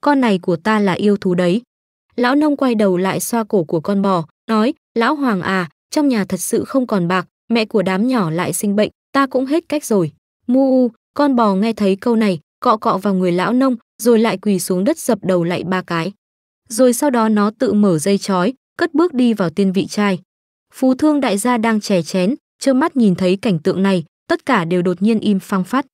Con này của ta là yêu thú đấy. Lão nông quay đầu lại xoa cổ của con bò, nói, lão hoàng à, trong nhà thật sự không còn bạc, mẹ của đám nhỏ lại sinh bệnh, ta cũng hết cách rồi. Mu u, con bò nghe thấy câu này, cọ cọ vào người lão nông, rồi lại quỳ xuống đất dập đầu lại ba cái. Rồi sau đó nó tự mở dây chói, cất bước đi vào tiên vị trai. Phú thương đại gia đang chè chén, trơ mắt nhìn thấy cảnh tượng này, tất cả đều đột nhiên im phăng phát.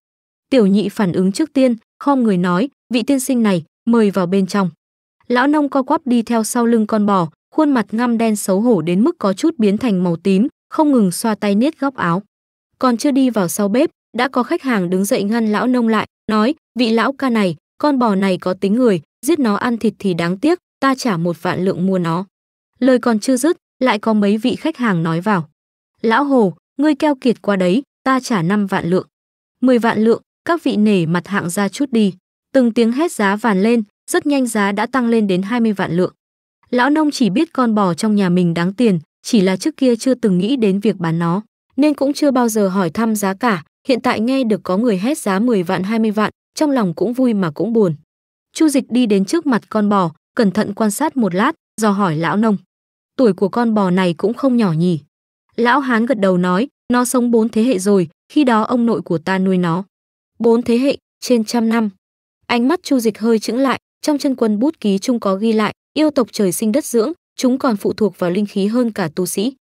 Tiểu nhị phản ứng trước tiên, khom người nói, vị tiên sinh này, mời vào bên trong. Lão nông co quắp đi theo sau lưng con bò, khuôn mặt ngăm đen xấu hổ đến mức có chút biến thành màu tím, không ngừng xoa tay niết góc áo. Còn chưa đi vào sau bếp, đã có khách hàng đứng dậy ngăn lão nông lại, nói, vị lão ca này, con bò này có tính người, giết nó ăn thịt thì đáng tiếc, ta trả một vạn lượng mua nó. Lời còn chưa dứt, lại có mấy vị khách hàng nói vào. Lão Hồ, ngươi keo kiệt qua đấy, ta trả 5 vạn lượng. 10 vạn lượng, các vị nể mặt hạng ra chút đi. Từng tiếng hét giá vàn lên, rất nhanh giá đã tăng lên đến 20 vạn lượng. Lão nông chỉ biết con bò trong nhà mình đáng tiền, chỉ là trước kia chưa từng nghĩ đến việc bán nó, nên cũng chưa bao giờ hỏi thăm giá cả, hiện tại nghe được có người hét giá 10 vạn 20 vạn, trong lòng cũng vui mà cũng buồn. Chu Dịch đi đến trước mặt con bò, cẩn thận quan sát một lát, dò hỏi lão nông. Tuổi của con bò này cũng không nhỏ nhỉ. Lão hán gật đầu nói, nó sống bốn thế hệ rồi, khi đó ông nội của ta nuôi nó. Bốn thế hệ, trên trăm năm. Ánh mắt Chu Dịch hơi chững lại, trong chân quân bút ký chung có ghi lại, yêu tộc trời sinh đất dưỡng, chúng còn phụ thuộc vào linh khí hơn cả tu sĩ.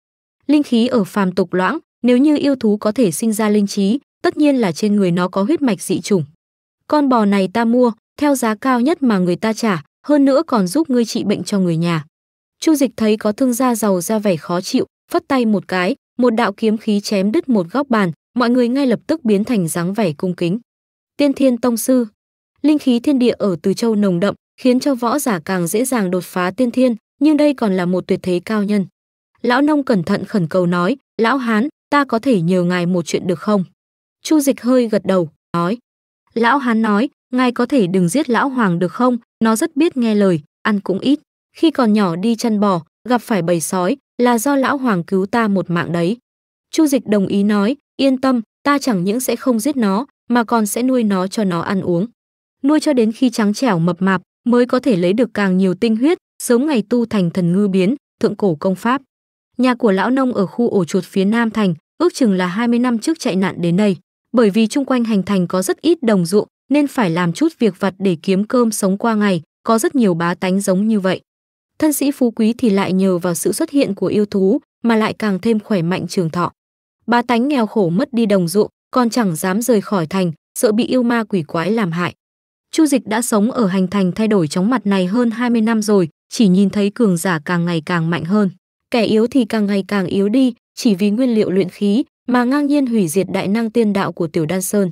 Linh khí ở phàm tục loãng, nếu như yêu thú có thể sinh ra linh trí, tất nhiên là trên người nó có huyết mạch dị chủng. Con bò này ta mua, theo giá cao nhất mà người ta trả, hơn nữa còn giúp ngươi trị bệnh cho người nhà. Chu Dịch thấy có thương gia giàu ra vẻ khó chịu, phất tay một cái, một đạo kiếm khí chém đứt một góc bàn, mọi người ngay lập tức biến thành dáng vẻ cung kính. Tiên Thiên Tông sư, linh khí thiên địa ở Từ Châu nồng đậm, khiến cho võ giả càng dễ dàng đột phá tiên thiên, nhưng đây còn là một tuyệt thế cao nhân. Lão nông cẩn thận khẩn cầu nói, lão hán, ta có thể nhờ ngài một chuyện được không? Chu Dịch hơi gật đầu, nói. Lão hán nói, ngài có thể đừng giết lão hoàng được không? Nó rất biết nghe lời, ăn cũng ít. Khi còn nhỏ đi chăn bò, gặp phải bầy sói, là do lão hoàng cứu ta một mạng đấy. Chu Dịch đồng ý nói, yên tâm, ta chẳng những sẽ không giết nó, mà còn sẽ nuôi nó cho nó ăn uống. Nuôi cho đến khi trắng trẻo mập mạp, mới có thể lấy được càng nhiều tinh huyết, sớm ngày tu thành thần ngư biến, thượng cổ công pháp. Nhà của lão nông ở khu ổ chuột phía Nam thành, ước chừng là 20 năm trước chạy nạn đến đây. Bởi vì chung quanh hành thành có rất ít đồng ruộng, nên phải làm chút việc vặt để kiếm cơm sống qua ngày, có rất nhiều bá tánh giống như vậy. Thân sĩ phú quý thì lại nhờ vào sự xuất hiện của yêu thú, mà lại càng thêm khỏe mạnh trường thọ. Bá tánh nghèo khổ mất đi đồng ruộng, còn chẳng dám rời khỏi thành, sợ bị yêu ma quỷ quái làm hại. Chu Dịch đã sống ở hành thành thay đổi chóng mặt này hơn 20 năm rồi, chỉ nhìn thấy cường giả càng ngày càng mạnh hơn. Kẻ yếu thì càng ngày càng yếu đi, chỉ vì nguyên liệu luyện khí mà ngang nhiên hủy diệt đại năng tiên đạo của Tiểu Đan Sơn.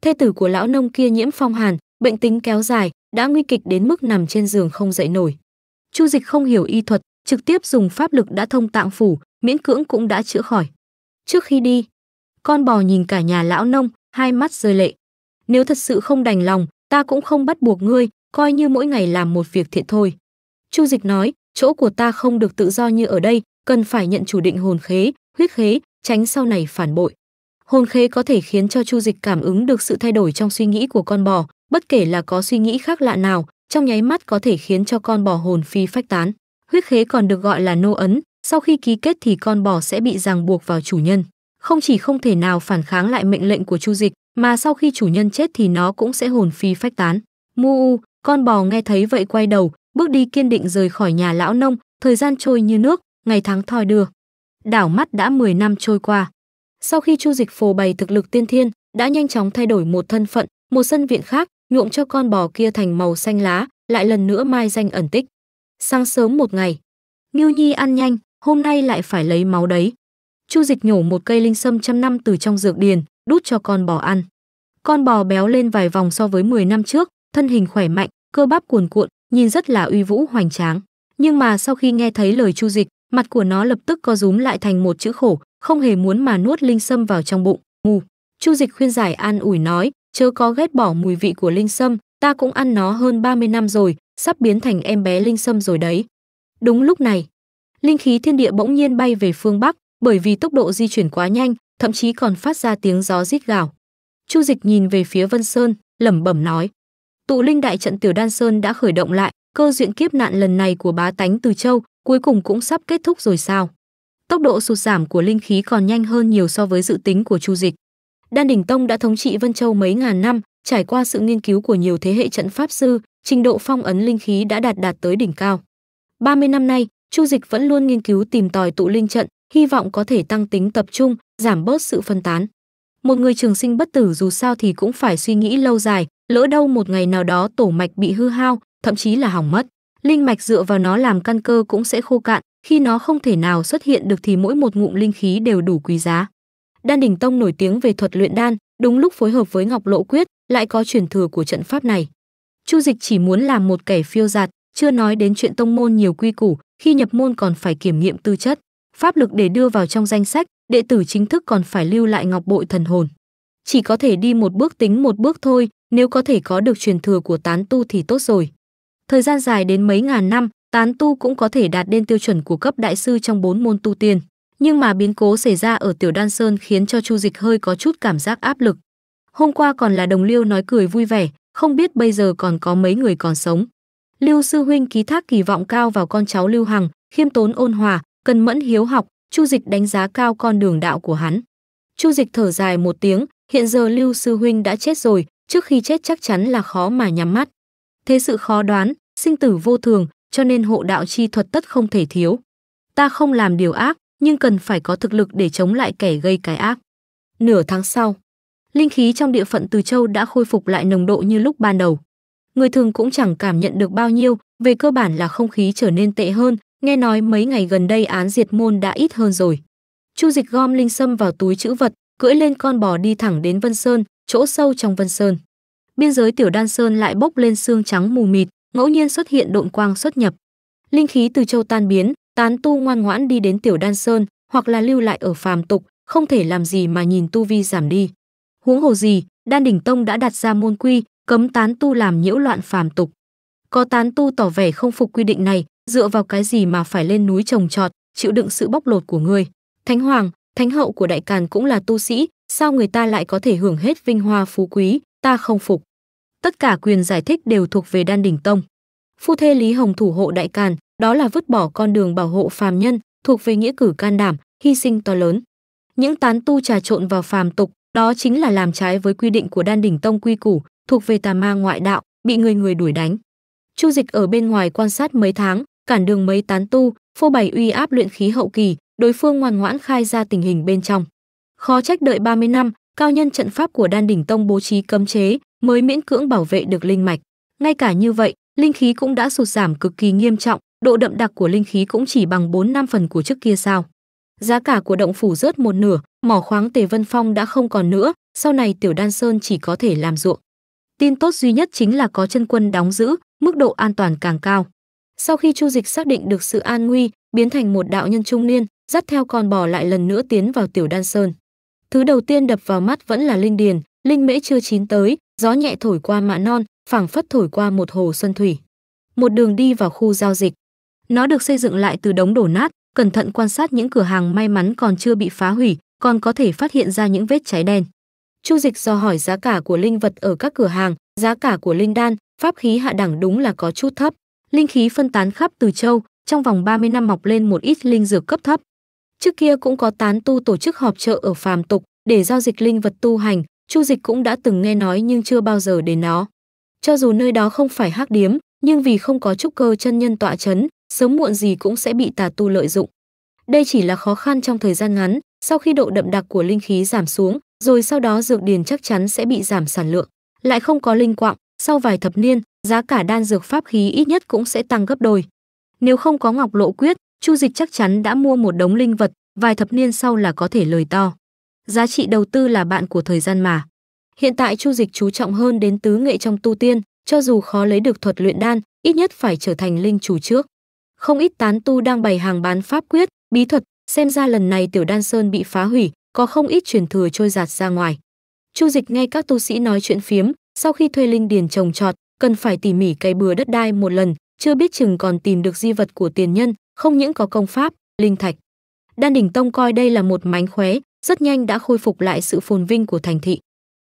Thê tử của lão nông kia nhiễm phong hàn, bệnh tính kéo dài, đã nguy kịch đến mức nằm trên giường không dậy nổi. Chu Dịch không hiểu y thuật, trực tiếp dùng pháp lực đã thông tạng phủ, miễn cưỡng cũng đã chữa khỏi. Trước khi đi, con bò nhìn cả nhà lão nông, hai mắt rơi lệ. Nếu thật sự không đành lòng, ta cũng không bắt buộc ngươi, coi như mỗi ngày làm một việc thiện thôi. Chu Dịch nói, chỗ của ta không được tự do như ở đây, cần phải nhận chủ định hồn khế, huyết khế, tránh sau này phản bội. Hồn khế có thể khiến cho Chu Dịch cảm ứng được sự thay đổi trong suy nghĩ của con bò, bất kể là có suy nghĩ khác lạ nào, trong nháy mắt có thể khiến cho con bò hồn phi phách tán. Huyết khế còn được gọi là nô ấn, sau khi ký kết thì con bò sẽ bị ràng buộc vào chủ nhân. Không chỉ không thể nào phản kháng lại mệnh lệnh của Chu Dịch, mà sau khi chủ nhân chết thì nó cũng sẽ hồn phi phách tán. Mu u, con bò nghe thấy vậy quay đầu, bước đi kiên định rời khỏi nhà lão nông, thời gian trôi như nước, ngày tháng thoi đưa. Đảo mắt đã 10 năm trôi qua. Sau khi Chu Dịch phô bày thực lực tiên thiên, đã nhanh chóng thay đổi một thân phận, một sân viện khác, nhuộm cho con bò kia thành màu xanh lá, lại lần nữa mai danh ẩn tích. Sáng sớm một ngày, Ngưu Nhi ăn nhanh, hôm nay lại phải lấy máu đấy. Chu Dịch nhổ một cây linh sâm trăm năm từ trong dược điền, đút cho con bò ăn. Con bò béo lên vài vòng so với 10 năm trước, thân hình khỏe mạnh, cơ bắp cuồn cuộn, nhìn rất là uy vũ hoành tráng. Nhưng mà sau khi nghe thấy lời Chu Dịch, mặt của nó lập tức co rúm lại thành một chữ khổ, không hề muốn mà nuốt linh sâm vào trong bụng. Ngu. Chu Dịch khuyên giải an ủi nói, chớ có ghét bỏ mùi vị của linh sâm, ta cũng ăn nó hơn 30 năm rồi, sắp biến thành em bé linh sâm rồi đấy. Đúng lúc này, linh khí thiên địa bỗng nhiên bay về phương bắc, bởi vì tốc độ di chuyển quá nhanh, thậm chí còn phát ra tiếng gió rít gào. Chu Dịch nhìn về phía Vân Sơn, lẩm bẩm nói: Tụ linh đại trận Tiểu Đan Sơn đã khởi động lại, cơ duyên kiếp nạn lần này của bá tánh Từ Châu cuối cùng cũng sắp kết thúc rồi sao? Tốc độ sụt giảm của linh khí còn nhanh hơn nhiều so với dự tính của Chu Dịch. Đan đỉnh tông đã thống trị Vân Châu mấy ngàn năm, trải qua sự nghiên cứu của nhiều thế hệ trận pháp sư, trình độ phong ấn linh khí đã đạt đạt tới đỉnh cao. 30 năm nay, Chu Dịch vẫn luôn nghiên cứu tìm tòi tụ linh trận, hy vọng có thể tăng tính tập trung, giảm bớt sự phân tán. Một người trường sinh bất tử dù sao thì cũng phải suy nghĩ lâu dài, lỡ đâu một ngày nào đó tổ mạch bị hư hao, thậm chí là hỏng mất. Linh mạch dựa vào nó làm căn cơ cũng sẽ khô cạn, khi nó không thể nào xuất hiện được thì mỗi một ngụm linh khí đều đủ quý giá. Đan đỉnh tông nổi tiếng về thuật luyện đan, đúng lúc phối hợp với Ngọc Lộ Quyết, lại có truyền thừa của trận pháp này. Chu Dịch chỉ muốn làm một kẻ phiêu giạt, chưa nói đến chuyện tông môn nhiều quy củ, khi nhập môn còn phải kiểm nghiệm tư chất, pháp lực để đưa vào trong danh sách, đệ tử chính thức còn phải lưu lại ngọc bội thần hồn. Chỉ có thể đi một bước tính một bước thôi, nếu có thể có được truyền thừa của tán tu thì tốt rồi. Thời gian dài đến mấy ngàn năm, tán tu cũng có thể đạt đến tiêu chuẩn của cấp đại sư trong bốn môn tu tiên. Nhưng mà biến cố xảy ra ở Tiểu Đan Sơn khiến cho Chu Dịch hơi có chút cảm giác áp lực. Hôm qua còn là đồng liêu nói cười vui vẻ, không biết bây giờ còn có mấy người còn sống. Lưu sư huynh ký thác kỳ vọng cao vào con cháu Lưu Hằng, khiêm tốn ôn hòa, cần mẫn hiếu học, Chu Dịch đánh giá cao con đường đạo của hắn. Chu Dịch thở dài một tiếng, hiện giờ Lưu sư huynh đã chết rồi, trước khi chết chắc chắn là khó mà nhắm mắt. Thế sự khó đoán, sinh tử vô thường, cho nên hộ đạo chi thuật tất không thể thiếu. Ta không làm điều ác, nhưng cần phải có thực lực để chống lại kẻ gây cái ác. Nửa tháng sau, linh khí trong địa phận Từ Châu đã khôi phục lại nồng độ như lúc ban đầu. Người thường cũng chẳng cảm nhận được bao nhiêu, về cơ bản là không khí trở nên tệ hơn, nghe nói mấy ngày gần đây án diệt môn đã ít hơn rồi. Chu Dịch gom linh sâm vào túi chữ vật, cưỡi lên con bò đi thẳng đến Vân Sơn, chỗ sâu trong Vân Sơn. Biên giới Tiểu Đan Sơn lại bốc lên sương trắng mù mịt, ngẫu nhiên xuất hiện độn quang xuất nhập. Linh khí từ châu tan biến, tán tu ngoan ngoãn đi đến Tiểu Đan Sơn, hoặc là lưu lại ở phàm tục, không thể làm gì mà nhìn tu vi giảm đi. Huống hồ gì, Đan đỉnh tông đã đặt ra môn quy, cấm tán tu làm nhiễu loạn phàm tục. Có tán tu tỏ vẻ không phục quy định này, dựa vào cái gì mà phải lên núi trồng trọt, chịu đựng sự bóc lột của người. Thánh hoàng, thánh hậu của đại càn cũng là tu sĩ, sao người ta lại có thể hưởng hết vinh hoa phú quý, ta không phục. Tất cả quyền giải thích đều thuộc về Đan đỉnh tông. Phu thê Lý Hồng thủ hộ đại càn, đó là vứt bỏ con đường bảo hộ phàm nhân, thuộc về nghĩa cử can đảm, hy sinh to lớn. Những tán tu trà trộn vào phàm tục, đó chính là làm trái với quy định của Đan đỉnh tông quy củ, thuộc về tà ma ngoại đạo, bị người người đuổi đánh. Chu Dịch ở bên ngoài quan sát mấy tháng, cản đường mấy tán tu, phô bày uy áp luyện khí hậu kỳ, đối phương ngoan ngoãn khai ra tình hình bên trong. Khó trách đợi 30 năm, cao nhân trận pháp của Đan đỉnh tông bố trí cấm chế, mới miễn cưỡng bảo vệ được linh mạch. Ngay cả như vậy, linh khí cũng đã sụt giảm cực kỳ nghiêm trọng, độ đậm đặc của linh khí cũng chỉ bằng 4 năm phần của trước kia sao. Giá cả của động phủ rớt một nửa, mỏ khoáng Tề Vân Phong đã không còn nữa, sau này Tiểu Đan Sơn chỉ có thể làm ruộng. Tin tốt duy nhất chính là có chân quân đóng giữ, mức độ an toàn càng cao. Sau khi Chu Dịch xác định được sự an nguy, biến thành một đạo nhân trung niên, dắt theo con bò lại lần nữa tiến vào Tiểu Đan Sơn. Thứ đầu tiên đập vào mắt vẫn là linh điền, linh mễ chưa chín tới, gió nhẹ thổi qua mạ non, phảng phất thổi qua một hồ xuân thủy. Một đường đi vào khu giao dịch. Nó được xây dựng lại từ đống đổ nát, cẩn thận quan sát những cửa hàng may mắn còn chưa bị phá hủy, còn có thể phát hiện ra những vết cháy đen. Chu Dịch do hỏi giá cả của linh vật ở các cửa hàng, giá cả của linh đan, pháp khí hạ đẳng đúng là có chút thấp. Linh khí phân tán khắp từ châu, trong vòng 30 năm mọc lên một ít linh dược cấp thấp. Trước kia cũng có tán tu tổ chức họp chợ ở phàm tục để giao dịch linh vật tu hành, Chu Dịch cũng đã từng nghe nói nhưng chưa bao giờ đến nó. Cho dù nơi đó không phải hắc điếm, nhưng vì không có trúc cơ chân nhân tọa chấn, sớm muộn gì cũng sẽ bị tà tu lợi dụng. Đây chỉ là khó khăn trong thời gian ngắn, sau khi độ đậm đặc của linh khí giảm xuống, rồi sau đó dược điền chắc chắn sẽ bị giảm sản lượng. Lại không có linh quạng, sau vài thập niên, giá cả đan dược pháp khí ít nhất cũng sẽ tăng gấp đôi. Nếu không có Ngọc Lộ Quyết, Chu Dịch chắc chắn đã mua một đống linh vật, vài thập niên sau là có thể lời to. Giá trị đầu tư là bạn của thời gian mà. Hiện tại Chu Dịch chú trọng hơn đến tứ nghệ trong tu tiên, cho dù khó lấy được thuật luyện đan, ít nhất phải trở thành linh chủ trước. Không ít tán tu đang bày hàng bán pháp quyết, bí thuật, xem ra lần này Tiểu Đan Sơn bị phá hủy, có không ít truyền thừa trôi giạt ra ngoài. Chu Dịch nghe các tu sĩ nói chuyện phiếm, sau khi thuê linh điền trồng trọt, cần phải tỉ mỉ cày bừa đất đai một lần, chưa biết chừng còn tìm được di vật của tiền nhân, không những có công pháp, linh thạch. Đan đỉnh tông coi đây là một mánh khóe, rất nhanh đã khôi phục lại sự phồn vinh của thành thị.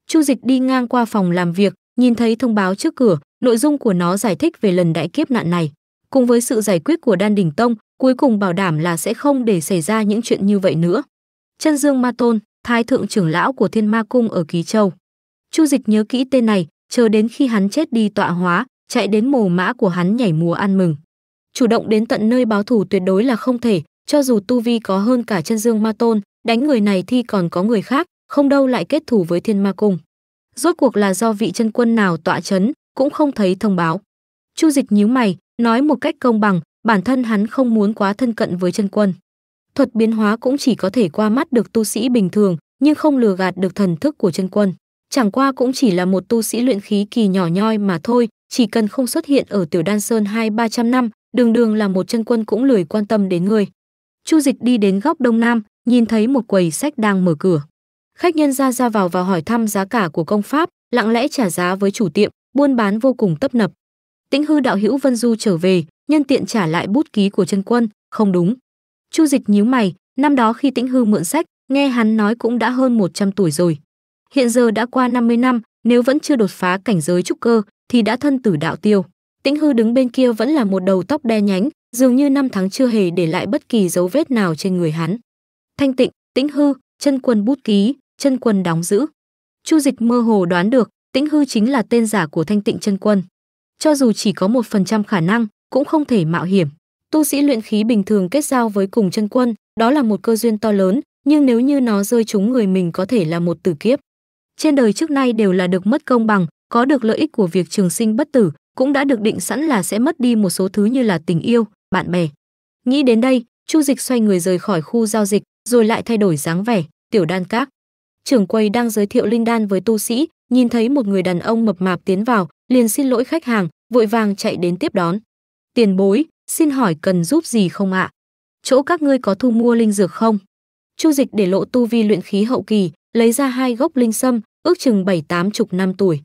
Chu Dịch đi ngang qua phòng làm việc, nhìn thấy thông báo trước cửa, nội dung của nó giải thích về lần đại kiếp nạn này. Cùng với sự giải quyết của Đan Đình tông, cuối cùng bảo đảm là sẽ không để xảy ra những chuyện như vậy nữa. Chân Dương Ma Tôn, thái thượng trưởng lão của Thiên Ma cung ở Ký Châu. Chu Dịch nhớ kỹ tên này, chờ đến khi hắn chết đi tọa hóa, chạy đến mồ mã của hắn nhảy múa ăn mừng. Chủ động đến tận nơi báo thù tuyệt đối là không thể, cho dù tu vi có hơn cả chân dương ma tôn, đánh người này thì còn có người khác, không đâu lại kết thù với thiên ma cung. Rốt cuộc là do vị chân quân nào tọa chấn, cũng không thấy thông báo. Chu dịch nhíu mày, nói một cách công bằng, bản thân hắn không muốn quá thân cận với chân quân. Thuật biến hóa cũng chỉ có thể qua mắt được tu sĩ bình thường, nhưng không lừa gạt được thần thức của chân quân. Chẳng qua cũng chỉ là một tu sĩ luyện khí kỳ nhỏ nhoi mà thôi, chỉ cần không xuất hiện ở Tiểu Đan Sơn hai ba trăm năm, đường đường là một chân quân cũng lười quan tâm đến người. Chu Dịch đi đến góc đông nam, nhìn thấy một quầy sách đang mở cửa. Khách nhân ra ra vào và hỏi thăm giá cả của công pháp, lặng lẽ trả giá với chủ tiệm, buôn bán vô cùng tấp nập. Tĩnh hư đạo hữu Vân Du trở về, nhân tiện trả lại bút ký của chân quân, không đúng. Chu Dịch nhíu mày, Năm đó khi Tĩnh Hư mượn sách, nghe hắn nói cũng đã hơn 100 tuổi rồi. Hiện giờ đã qua 50 năm, nếu vẫn chưa đột phá cảnh giới trúc cơ thì đã thân tử đạo tiêu. Tĩnh Hư đứng bên kia vẫn là một đầu tóc đe nhánh, dường như năm tháng chưa hề để lại bất kỳ dấu vết nào trên người hắn. Thanh Tịnh, Tĩnh Hư, chân quân bút ký, chân quân đóng giữ. Chu Dịch mơ hồ đoán được, Tĩnh Hư chính là tên giả của Thanh Tịnh chân quân. Cho dù chỉ có một phần trăm khả năng, cũng không thể mạo hiểm. Tu sĩ luyện khí bình thường kết giao với cùng chân quân, đó là một cơ duyên to lớn, nhưng nếu như nó rơi trúng người mình có thể là một tử kiếp. Trên đời trước nay đều là được mất công bằng, có được lợi ích của việc trường sinh bất tử, cũng đã được định sẵn là sẽ mất đi một số thứ như là tình yêu, bạn bè. Nghĩ đến đây, Chu Dịch xoay người rời khỏi khu giao dịch, rồi lại thay đổi dáng vẻ, tiểu đan các. Trưởng quầy đang giới thiệu linh đan với tu sĩ, nhìn thấy một người đàn ông mập mạp tiến vào, liền xin lỗi khách hàng, vội vàng chạy đến tiếp đón. Tiền bối, xin hỏi cần giúp gì không ạ? Chỗ các ngươi có thu mua linh dược không? Chu Dịch để lộ tu vi luyện khí hậu kỳ, lấy ra hai gốc linh sâm, ước chừng bảy tám chục năm tuổi.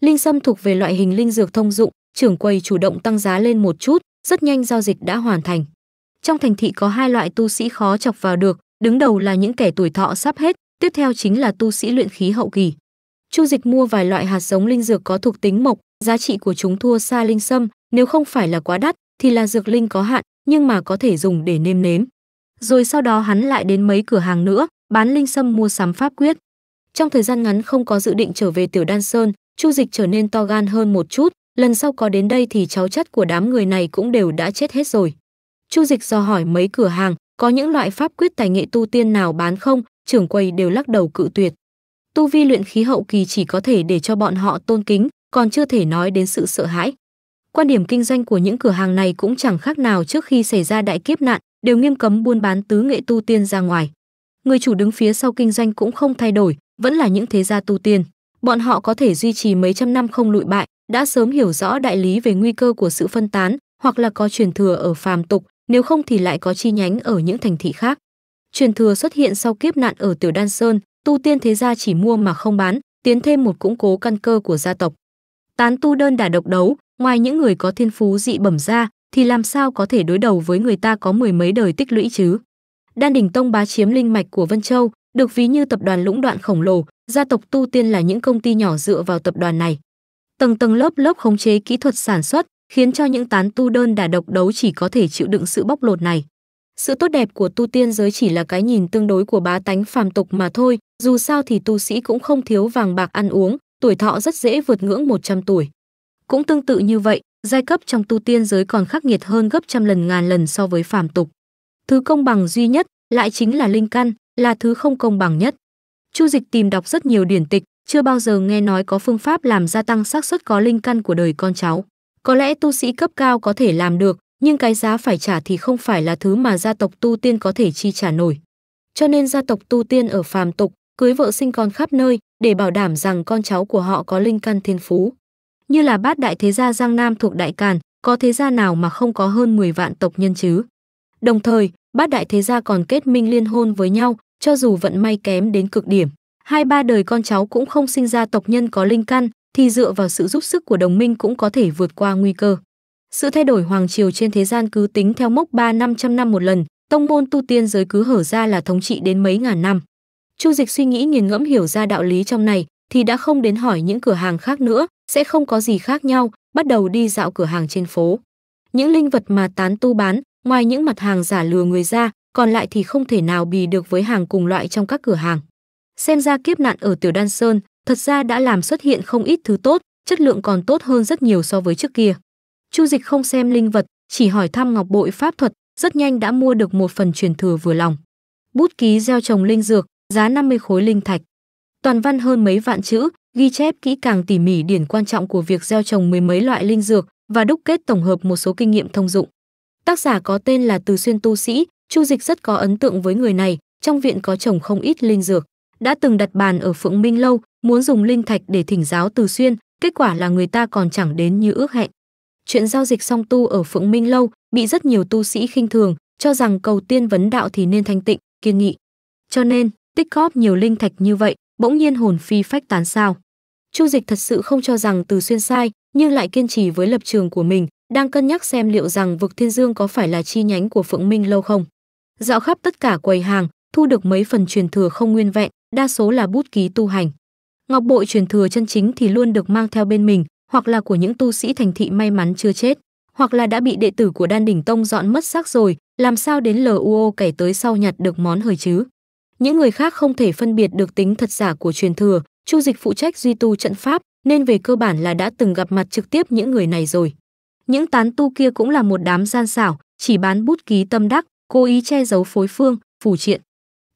Linh sâm thuộc về loại hình linh dược thông dụng, trưởng quầy chủ động tăng giá lên một chút, rất nhanh giao dịch đã hoàn thành. Trong thành thị có hai loại tu sĩ khó chọc vào được, đứng đầu là những kẻ tuổi thọ sắp hết, tiếp theo chính là tu sĩ luyện khí hậu kỳ. Chu Dịch mua vài loại hạt giống linh dược có thuộc tính mộc, giá trị của chúng thua xa linh sâm, nếu không phải là quá đắt thì là dược linh có hạn, nhưng mà có thể dùng để nêm nếm. Rồi sau đó hắn lại đến mấy cửa hàng nữa, bán linh sâm mua sắm pháp quyết. Trong thời gian ngắn không có dự định trở về Tiểu Đan Sơn, Chu Dịch trở nên to gan hơn một chút, lần sau có đến đây thì cháu chất của đám người này cũng đều đã chết hết rồi. Chu Dịch do hỏi mấy cửa hàng, có những loại pháp quyết tài nghệ tu tiên nào bán không, trưởng quầy đều lắc đầu cự tuyệt. Tu vi luyện khí hậu kỳ chỉ có thể để cho bọn họ tôn kính, còn chưa thể nói đến sự sợ hãi. Quan điểm kinh doanh của những cửa hàng này cũng chẳng khác nào trước khi xảy ra đại kiếp nạn, đều nghiêm cấm buôn bán tứ nghệ tu tiên ra ngoài. Người chủ đứng phía sau kinh doanh cũng không thay đổi, vẫn là những thế gia tu tiên. Bọn họ có thể duy trì mấy trăm năm không lụi bại, đã sớm hiểu rõ đại lý về nguy cơ của sự phân tán, hoặc là có truyền thừa ở phàm tục, nếu không thì lại có chi nhánh ở những thành thị khác. Truyền thừa xuất hiện sau kiếp nạn ở Tiểu Đan Sơn, tu tiên thế gia chỉ mua mà không bán, tiến thêm một củng cố căn cơ của gia tộc. Tán tu đơn đả độc đấu, ngoài những người có thiên phú dị bẩm ra, thì làm sao có thể đối đầu với người ta có mười mấy đời tích lũy chứ? Đan đỉnh tông bá chiếm linh mạch của Vân Châu, được ví như tập đoàn lũng đoạn khổng lồ, gia tộc tu tiên là những công ty nhỏ dựa vào tập đoàn này. Tầng tầng lớp lớp khống chế kỹ thuật sản xuất, khiến cho những tán tu đơn đả độc đấu chỉ có thể chịu đựng sự bóc lột này. Sự tốt đẹp của tu tiên giới chỉ là cái nhìn tương đối của bá tánh phàm tục mà thôi, dù sao thì tu sĩ cũng không thiếu vàng bạc ăn uống, tuổi thọ rất dễ vượt ngưỡng 100 tuổi. Cũng tương tự như vậy, giai cấp trong tu tiên giới còn khắc nghiệt hơn gấp trăm lần ngàn lần so với phàm tục. Thứ công bằng duy nhất lại chính là linh căn, là thứ không công bằng nhất. Chu Dịch tìm đọc rất nhiều điển tịch, chưa bao giờ nghe nói có phương pháp làm gia tăng xác suất có linh căn của đời con cháu. Có lẽ tu sĩ cấp cao có thể làm được, nhưng cái giá phải trả thì không phải là thứ mà gia tộc tu tiên có thể chi trả nổi. Cho nên gia tộc tu tiên ở phàm tục, cưới vợ sinh con khắp nơi để bảo đảm rằng con cháu của họ có linh căn thiên phú. Như là bát đại thế gia Giang Nam thuộc Đại Càn, có thế gia nào mà không có hơn 10 vạn tộc nhân chứ? Đồng thời, bát đại thế gia còn kết minh liên hôn với nhau, cho dù vận may kém đến cực điểm, hai ba đời con cháu cũng không sinh ra tộc nhân có linh căn, thì dựa vào sự giúp sức của đồng minh cũng có thể vượt qua nguy cơ. Sự thay đổi hoàng triều trên thế gian cứ tính theo mốc 3 500 năm một lần, tông môn tu tiên giới cứ hở ra là thống trị đến mấy ngàn năm. Chu Dịch suy nghĩ nghiền ngẫm hiểu ra đạo lý trong này, thì đã không đến hỏi những cửa hàng khác nữa, sẽ không có gì khác nhau, bắt đầu đi dạo cửa hàng trên phố. Những linh vật mà tán tu bán, ngoài những mặt hàng giả lừa người ra, còn lại thì không thể nào bì được với hàng cùng loại trong các cửa hàng. Xem ra kiếp nạn ở Tiểu Đan Sơn, thật ra đã làm xuất hiện không ít thứ tốt, chất lượng còn tốt hơn rất nhiều so với trước kia. Chu Dịch không xem linh vật, chỉ hỏi thăm ngọc bội pháp thuật, rất nhanh đã mua được một phần truyền thừa vừa lòng. Bút ký gieo trồng linh dược, giá 50 khối linh thạch. Toàn văn hơn mấy vạn chữ, ghi chép kỹ càng tỉ mỉ điển quan trọng của việc gieo trồng mười mấy loại linh dược và đúc kết tổng hợp một số kinh nghiệm thông dụng. Tác giả có tên là Từ Xuyên tu sĩ, Chu Dịch rất có ấn tượng với người này, trong viện có trồng không ít linh dược, đã từng đặt bàn ở Phượng Minh lâu, muốn dùng linh thạch để thỉnh giáo Từ Xuyên, kết quả là người ta còn chẳng đến như ước hẹn. Chuyện giao dịch song tu ở Phượng Minh lâu bị rất nhiều tu sĩ khinh thường, cho rằng cầu tiên vấn đạo thì nên thanh tịnh, kiên nghị. Cho nên, tích góp nhiều linh thạch như vậy, bỗng nhiên hồn phi phách tán sao? Chu Dịch thật sự không cho rằng Từ Xuyên sai, nhưng lại kiên trì với lập trường của mình, đang cân nhắc xem liệu rằng vực Thiên Dương có phải là chi nhánh của Phượng Minh lâu không. Dạo khắp tất cả quầy hàng, thu được mấy phần truyền thừa không nguyên vẹn, đa số là bút ký tu hành. Ngọc bội truyền thừa chân chính thì luôn được mang theo bên mình, hoặc là của những tu sĩ thành thị may mắn chưa chết, hoặc là đã bị đệ tử của Đan đỉnh tông dọn mất xác rồi, làm sao đến LUO kể tới sau nhặt được món hời chứ. Những người khác không thể phân biệt được tính thật giả của truyền thừa, Chu Dịch phụ trách duy tu trận pháp, nên về cơ bản là đã từng gặp mặt trực tiếp những người này rồi. Những tán tu kia cũng là một đám gian xảo, chỉ bán bút ký tâm đắc, cố ý che giấu phối phương, phù triện.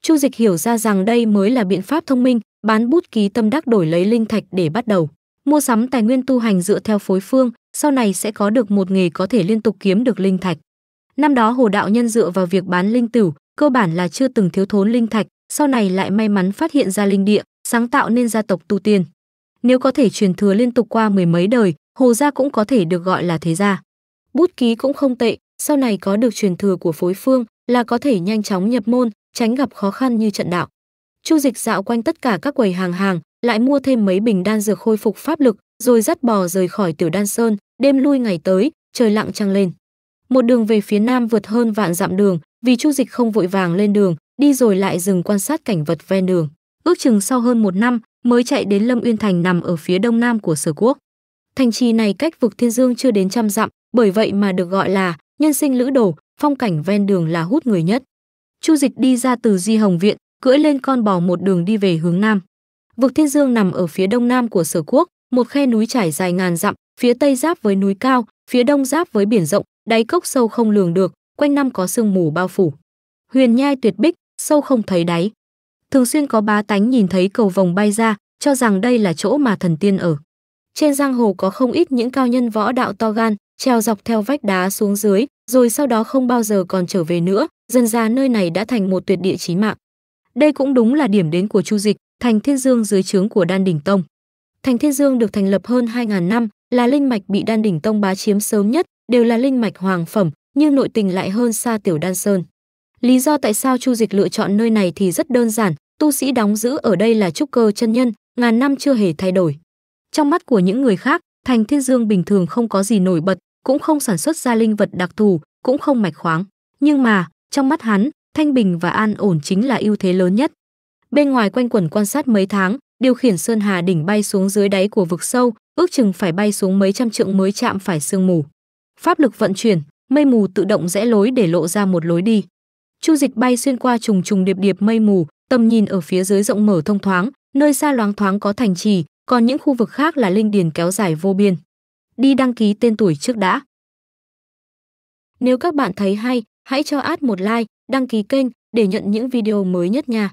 Chu Dịch hiểu ra rằng đây mới là biện pháp thông minh, bán bút ký tâm đắc đổi lấy linh thạch để bắt đầu mua sắm tài nguyên tu hành dựa theo phối phương, sau này sẽ có được một nghề có thể liên tục kiếm được linh thạch. Năm đó Hồ đạo nhân dựa vào việc bán linh tử, cơ bản là chưa từng thiếu thốn linh thạch, sau này lại may mắn phát hiện ra linh địa, sáng tạo nên gia tộc tu tiên. Nếu có thể truyền thừa liên tục qua mười mấy đời, Hồ gia cũng có thể được gọi là thế gia. Bút ký cũng không tệ, sau này có được truyền thừa của phối phương là có thể nhanh chóng nhập môn, tránh gặp khó khăn như trận đạo. Chu Dịch dạo quanh tất cả các quầy hàng hàng, lại mua thêm mấy bình đan dược khôi phục pháp lực, rồi dắt bò rời khỏi Tiểu Đan Sơn, đêm lui ngày tới, trời lặng trăng lên. Một đường về phía nam vượt hơn vạn dặm đường, vì Chu Dịch không vội vàng lên đường, đi rồi lại dừng quan sát cảnh vật ven đường. Ước chừng sau hơn một năm mới chạy đến Lâm Uyên Thành nằm ở phía đông nam của Sở Quốc. Thành trì này cách vực Thiên Dương chưa đến trăm dặm, bởi vậy mà được gọi là nhân sinh lữ đồ, phong cảnh ven đường là hút người nhất. Chu Dịch đi ra từ Di Hồng viện, cưỡi lên con bò một đường đi về hướng nam. Vực Thiên Dương nằm ở phía đông nam của Sở Quốc, một khe núi trải dài ngàn dặm, phía tây giáp với núi cao, phía đông giáp với biển rộng, đáy cốc sâu không lường được, quanh năm có sương mù bao phủ. Huyền nhai tuyệt bích, sâu không thấy đáy. Thường xuyên có bá tánh nhìn thấy cầu vồng bay ra, cho rằng đây là chỗ mà thần tiên ở. Trên giang hồ có không ít những cao nhân võ đạo to gan, treo dọc theo vách đá xuống dưới, rồi sau đó không bao giờ còn trở về nữa, dần ra nơi này đã thành một tuyệt địa chí mạng. Đây cũng đúng là điểm đến của Chu Dịch, thành Thiên Dương dưới trướng của Đan đỉnh tông. Thành Thiên Dương được thành lập hơn 2000 năm, là linh mạch bị Đan đỉnh tông bá chiếm sớm nhất, đều là linh mạch hoàng phẩm, nhưng nội tình lại hơn xa Tiểu Đan Sơn. Lý do tại sao Chu Dịch lựa chọn nơi này thì rất đơn giản, tu sĩ đóng giữ ở đây là trúc cơ chân nhân, ngàn năm chưa hề thay đổi. Trong mắt của những người khác, Thành Thiên Dương bình thường không có gì nổi bật, cũng không sản xuất ra linh vật đặc thù, cũng không mạch khoáng, nhưng mà, trong mắt hắn, thanh bình và an ổn chính là ưu thế lớn nhất. Bên ngoài quanh quẩn quan sát mấy tháng, điều khiển Sơn Hà đỉnh bay xuống dưới đáy của vực sâu, ước chừng phải bay xuống mấy trăm trượng mới chạm phải sương mù. Pháp lực vận chuyển, mây mù tự động rẽ lối để lộ ra một lối đi. Chu Dịch bay xuyên qua trùng trùng điệp điệp mây mù, tầm nhìn ở phía dưới rộng mở thông thoáng, nơi xa loáng thoáng có thành trì, còn những khu vực khác là linh điền kéo dài vô biên. Đi đăng ký tên tuổi trước đã. Nếu các bạn thấy hay, hãy cho ad một like, đăng ký kênh để nhận những video mới nhất nha.